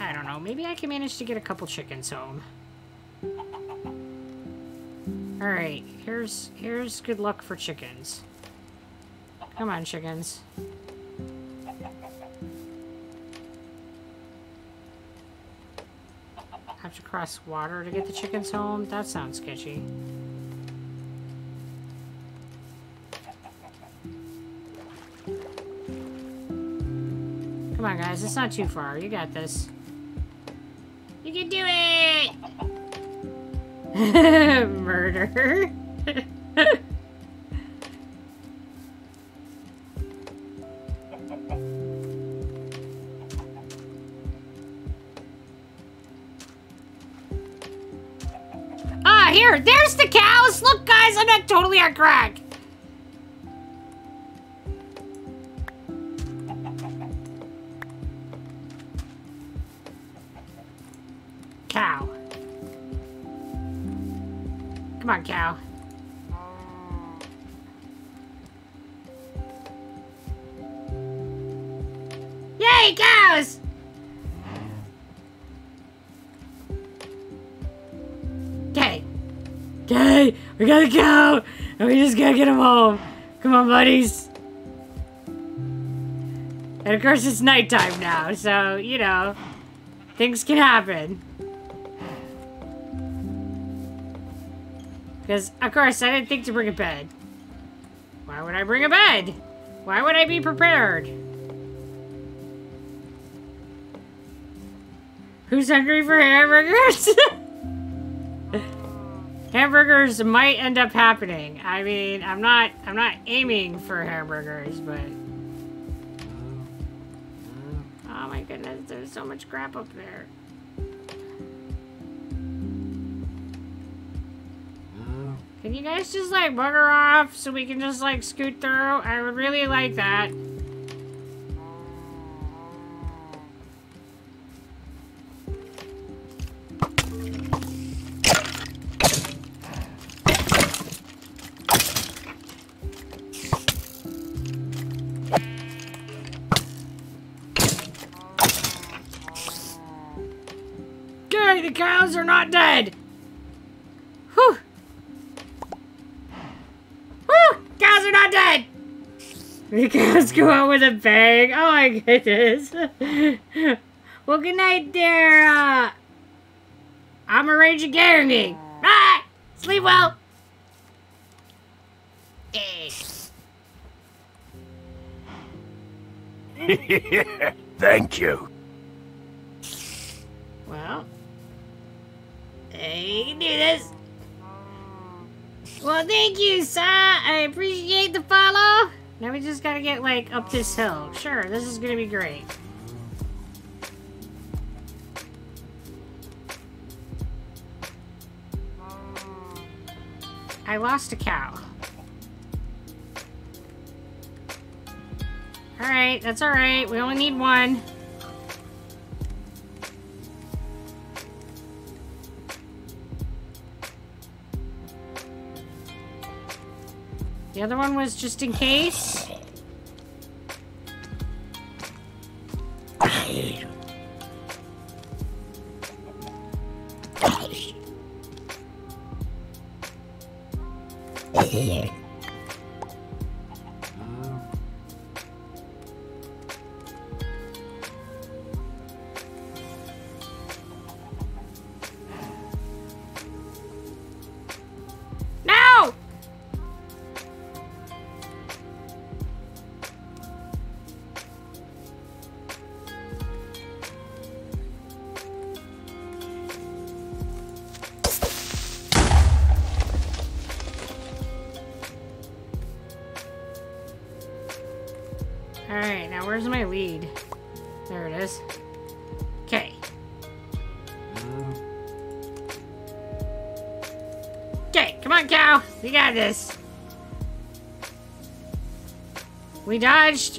I don't know, maybe I can manage to get a couple chickens home. Alright, here's, here's good luck for chickens. Come on, chickens. Have to cross water to get the chickens home? That sounds sketchy. Come on, guys. It's not too far. You got this. You can do it! Murder. here! There's the cows! Look, guys! I'm not totally on crack! Cow. Come on, cow. Yay, cows! Okay, we got a cow, and we just gotta get him home. Come on, buddies. And of course, it's nighttime now, so, you know, things can happen. Because, of course, I didn't think to bring a bed. Why would I bring a bed? Why would I be prepared? Who's hungry for hamburgers? hamburgers might end up happening. I mean, I'm not I'm not aiming for hamburgers, but Oh my goodness, there's so much crap up there. Can you guys just like bugger off so we can just like scoot through? I would really like that. Cows are not dead. Whew. Woo! Cows are not dead! The cows go out with a bang. Oh my goodness. well, good night there, uh... I'm a Ranger Garrigan. Bye! Sleep well!
Thank you.
Well... Hey, you can do this. Well, thank you, sir. I appreciate the follow. Now we just gotta get, like, up this hill. Sure, this is gonna be great. I lost a cow. Alright, that's alright. We only need one. The other one was just in case.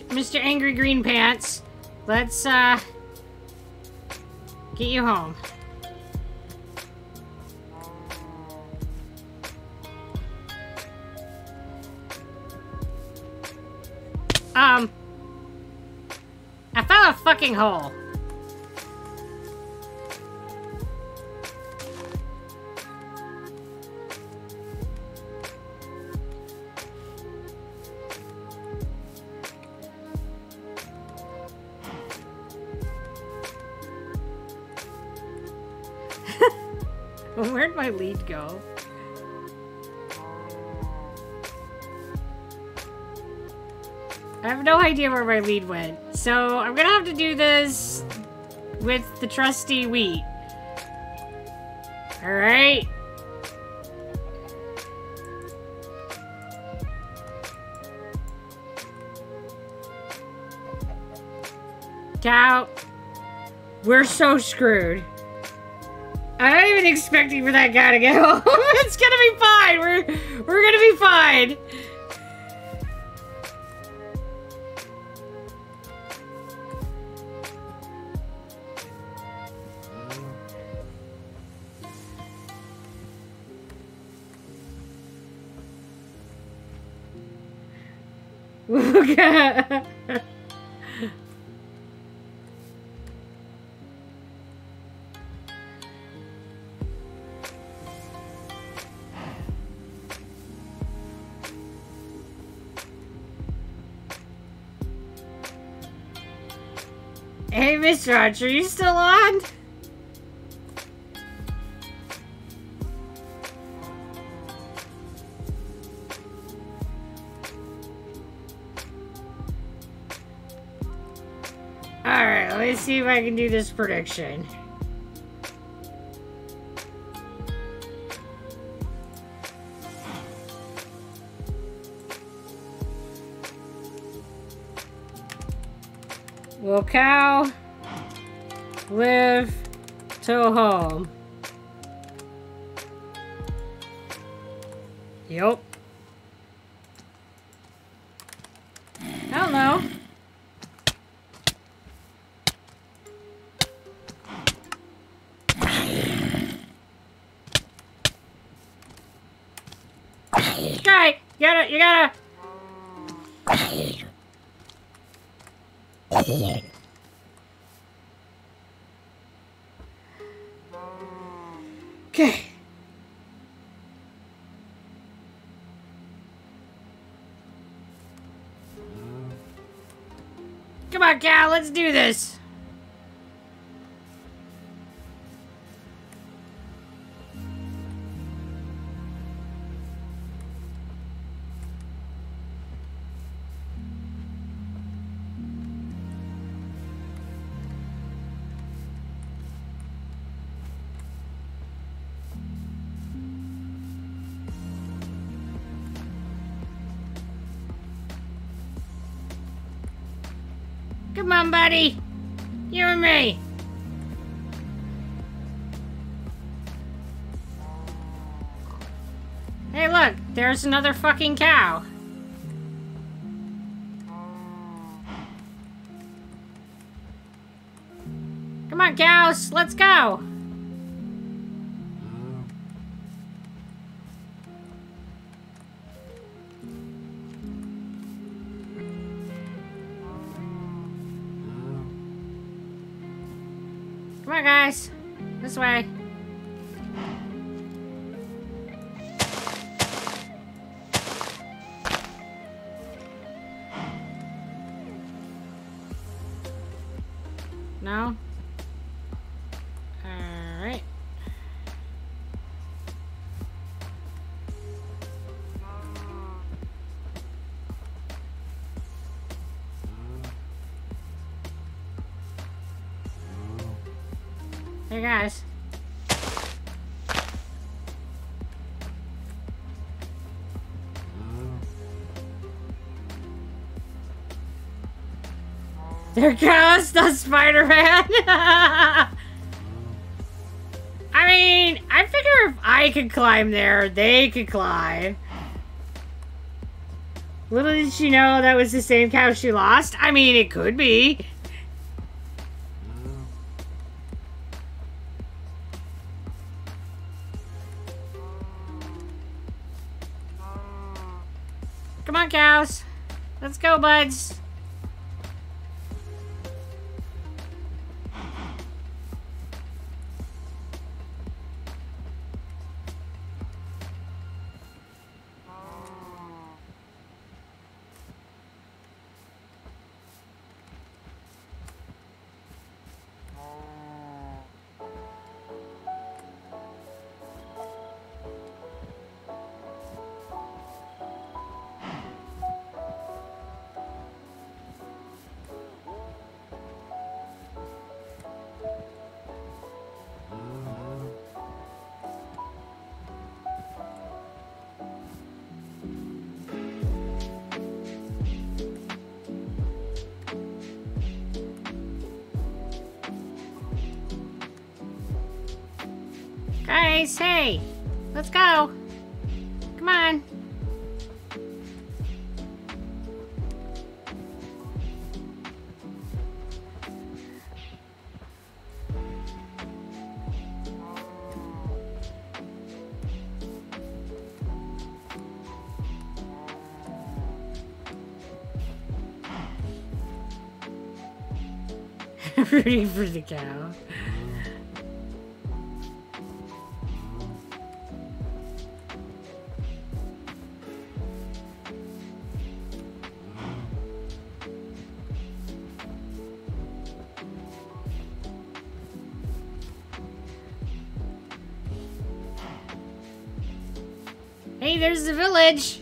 Mr. Angry Green Pants. Let's, uh, get you home. Um, I found a fucking hole. Where my lead went. So I'm gonna have to do this with the trusty wheat. Alright. Cow. We're so screwed. I'm not even expecting for that guy to get home. it's gonna be fine. We're we're gonna be fine. Okay. Hey, Mr. Archer, you still on? See if I can do this prediction. Will cow live till home? Okay. Come on, Cal, let's do this. On, buddy. You and me. Hey, look. There's another fucking cow. Come on, cows. Let's go. On, guys. This way. There goes the Spider-Man! I mean, I figure if I could climb there, they could climb. Little did she know that was the same cow she lost. I mean, it could be. Rooting for the cow. Hey, there's the village.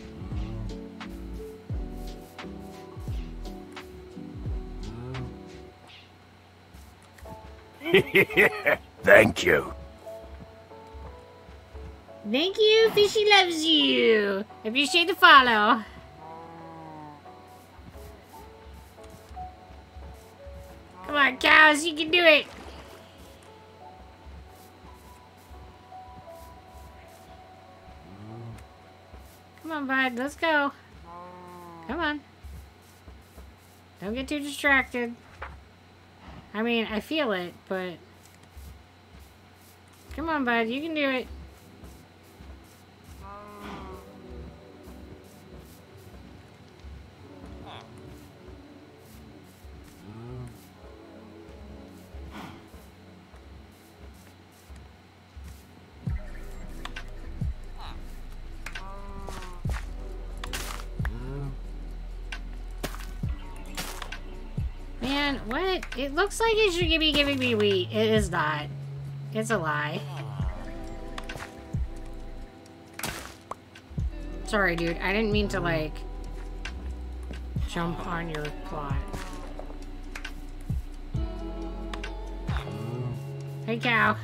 Thank you.
Thank you, Fishy loves you. Appreciate the follow. Come on, cows, you can do it. Come on, bud, let's go. Come on. Don't get too distracted. I mean, I feel it, but... Come on, bud, you can do it. It looks like it should be giving me wheat. It is not. It's a lie. Sorry, dude. I didn't mean to, like, jump on your plot. Hey, cow.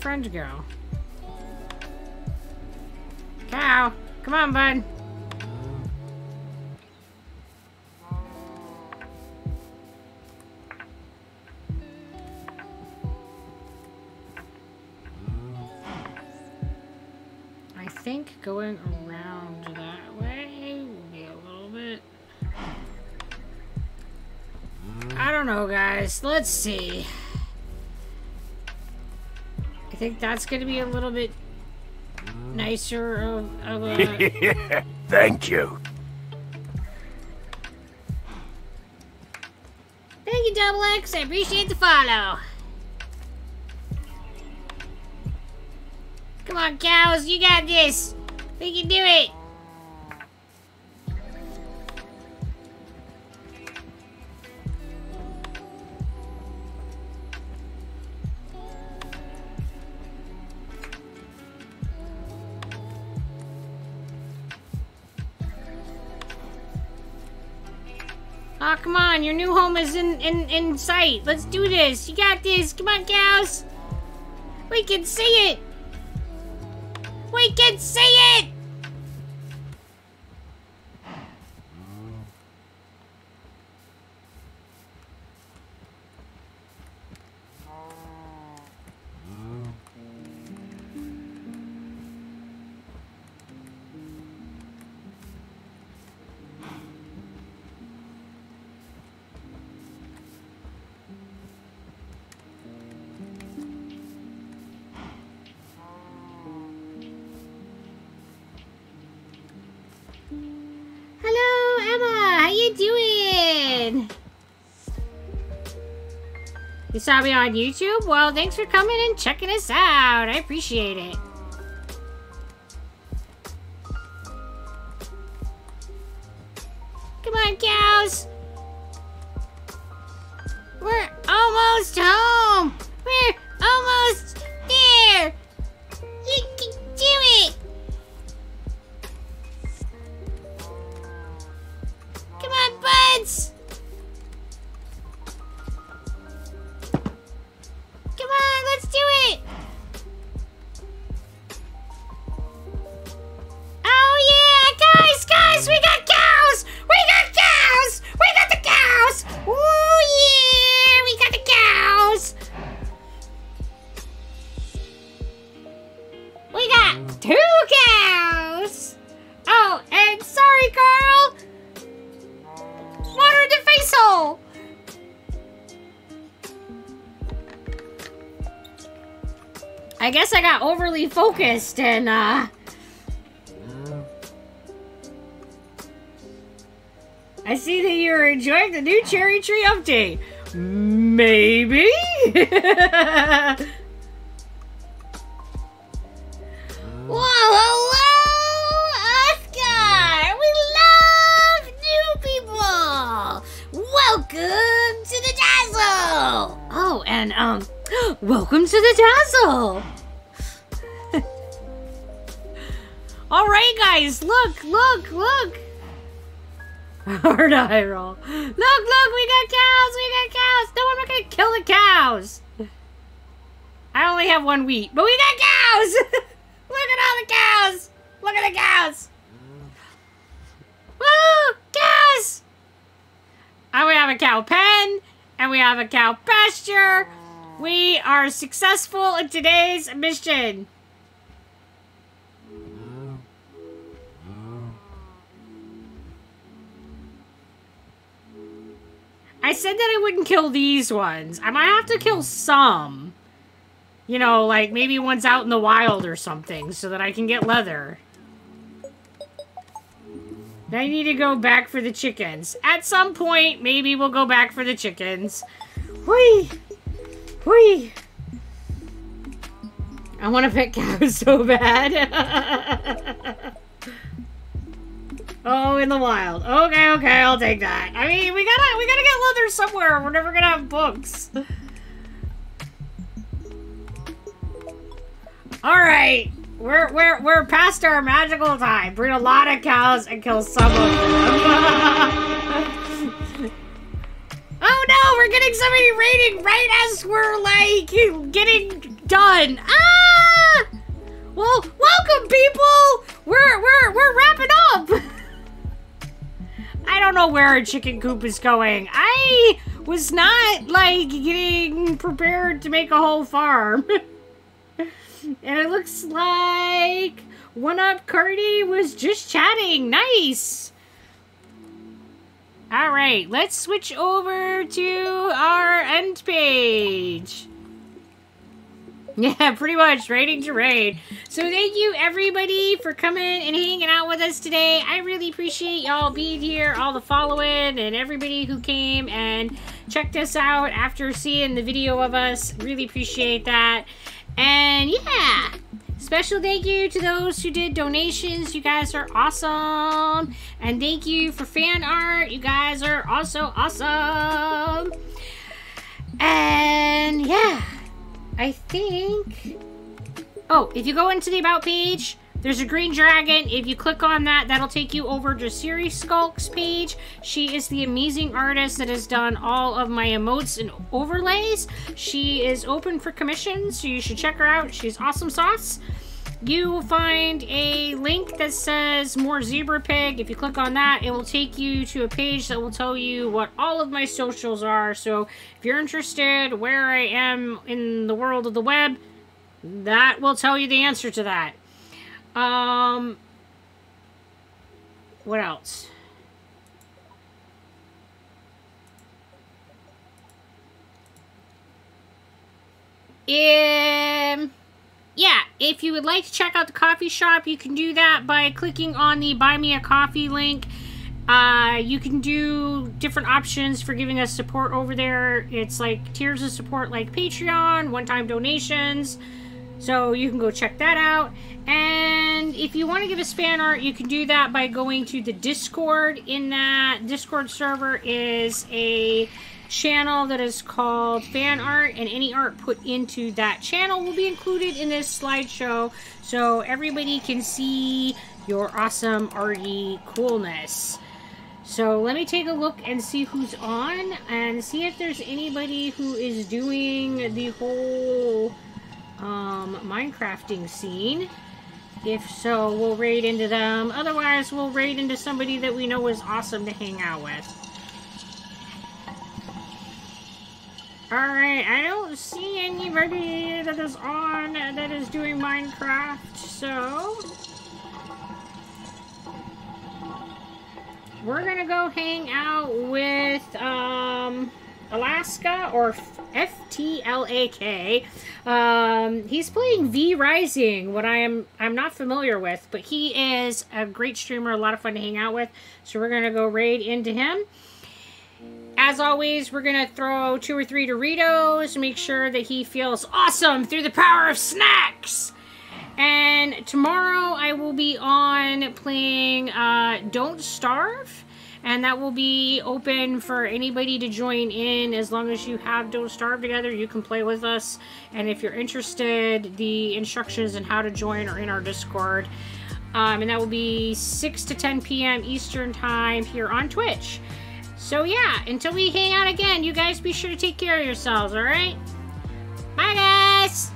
Friend go? Cow! Come on, bud! I think going around that way will be a little bit... I don't know, guys. Let's see. I think that's going to be a little bit nicer of, of a...
Thank you.
Thank you, Double X. I appreciate the follow. Come on, cows. You got this. We can do it. On. Your new home is in, in, in sight. Let's do this. You got this. Come on, cows. We can see it. We can see it. Saw me on YouTube? Well, thanks for coming and checking us out. I appreciate it. Overly focused and, uh... I see that you're enjoying the new cherry tree update. Maybe? Hard eye roll. Look, look, we got cows, we got cows! No, I'm not gonna kill the cows! I only have one wheat, but we got cows! look at all the cows! Look at the cows! Woo! Cows! And we have a cow pen, and we have a cow pasture. We are successful in today's mission. Kill these ones. I might have to kill some. You know, like maybe one's out in the wild or something so that I can get leather. I need to go back for the chickens. At some point, maybe we'll go back for the chickens. Whee! Whee! I want to pet cows so bad. oh, in the wild. Okay, okay, I'll take that. I mean, we gotta, we gotta get leather somewhere. We're never gonna have books. All right, we're we're we're past our magical time. Breed a lot of cows and kill some of them. oh no, we're getting somebody raiding right as we're like getting done. Ah! Well, welcome people. We're we're we're wrapping up. I don't know where a chicken coop is going. I was not like getting prepared to make a whole farm. And it looks like One Up Cardi was just chatting. Nice. All right, let's switch over to our end page. Yeah, pretty much raiding to raid. So thank you everybody for coming and hanging out with us today. I really appreciate y'all being here, all the following, and everybody who came and checked us out after seeing the video of us. Really appreciate that. And yeah, special thank you to those who did donations. You guys are awesome. And thank you for fan art. You guys are also awesome. And yeah, I think. Oh, if you go into the About page, There's a green dragon. If you click on that, that'll take you over to Siriskulk's page. She is the amazing artist that has done all of my emotes and overlays. She is open for commissions, so you should check her out. She's awesome sauce. You will find a link that says more zebra pig. If you click on that, it will take you to a page that will tell you what all of my socials are. So if you're interested where I am in the world of the web, that will tell you the answer to that. Um, what else? Um, yeah, if you would like to check out the coffee shop, you can do that by clicking on the Buy Me a Coffee link. Uh, you can do different options for giving us support over there. It's like tiers of support like Patreon, one-time donations. So you can go check that out. And if you want to give us fan art, you can do that by going to the Discord. In that Discord server is a channel that is called fan art and any art put into that channel will be included in this slideshow so everybody can see your awesome arty coolness. So let me take a look and see who's on and see if there's anybody who is doing the whole um, Minecrafting scene. If so, we'll raid into them. Otherwise, we'll raid into somebody that we know is awesome to hang out with. Alright, I don't see anybody that is on that is doing Minecraft, so... We're gonna go hang out with, um... Alaska or FTLAK. Um, he's playing V Rising, what I am I'm not familiar with, but he is a great streamer, a lot of fun to hang out with. So we're gonna go raid into him. As always, we're gonna throw two or three Doritos, make sure that he feels awesome through the power of snacks. And tomorrow I will be on playing uh, Don't Starve and that will be open for anybody to join in. As long as you have Don't Starve together you can play with us. And if you're interested the instructions and how to join are in our discord. Um, and that will be 6 to 10 p.m eastern time here on twitch so yeah until we hang out again you guys be sure to take care of yourselves all right? Bye guys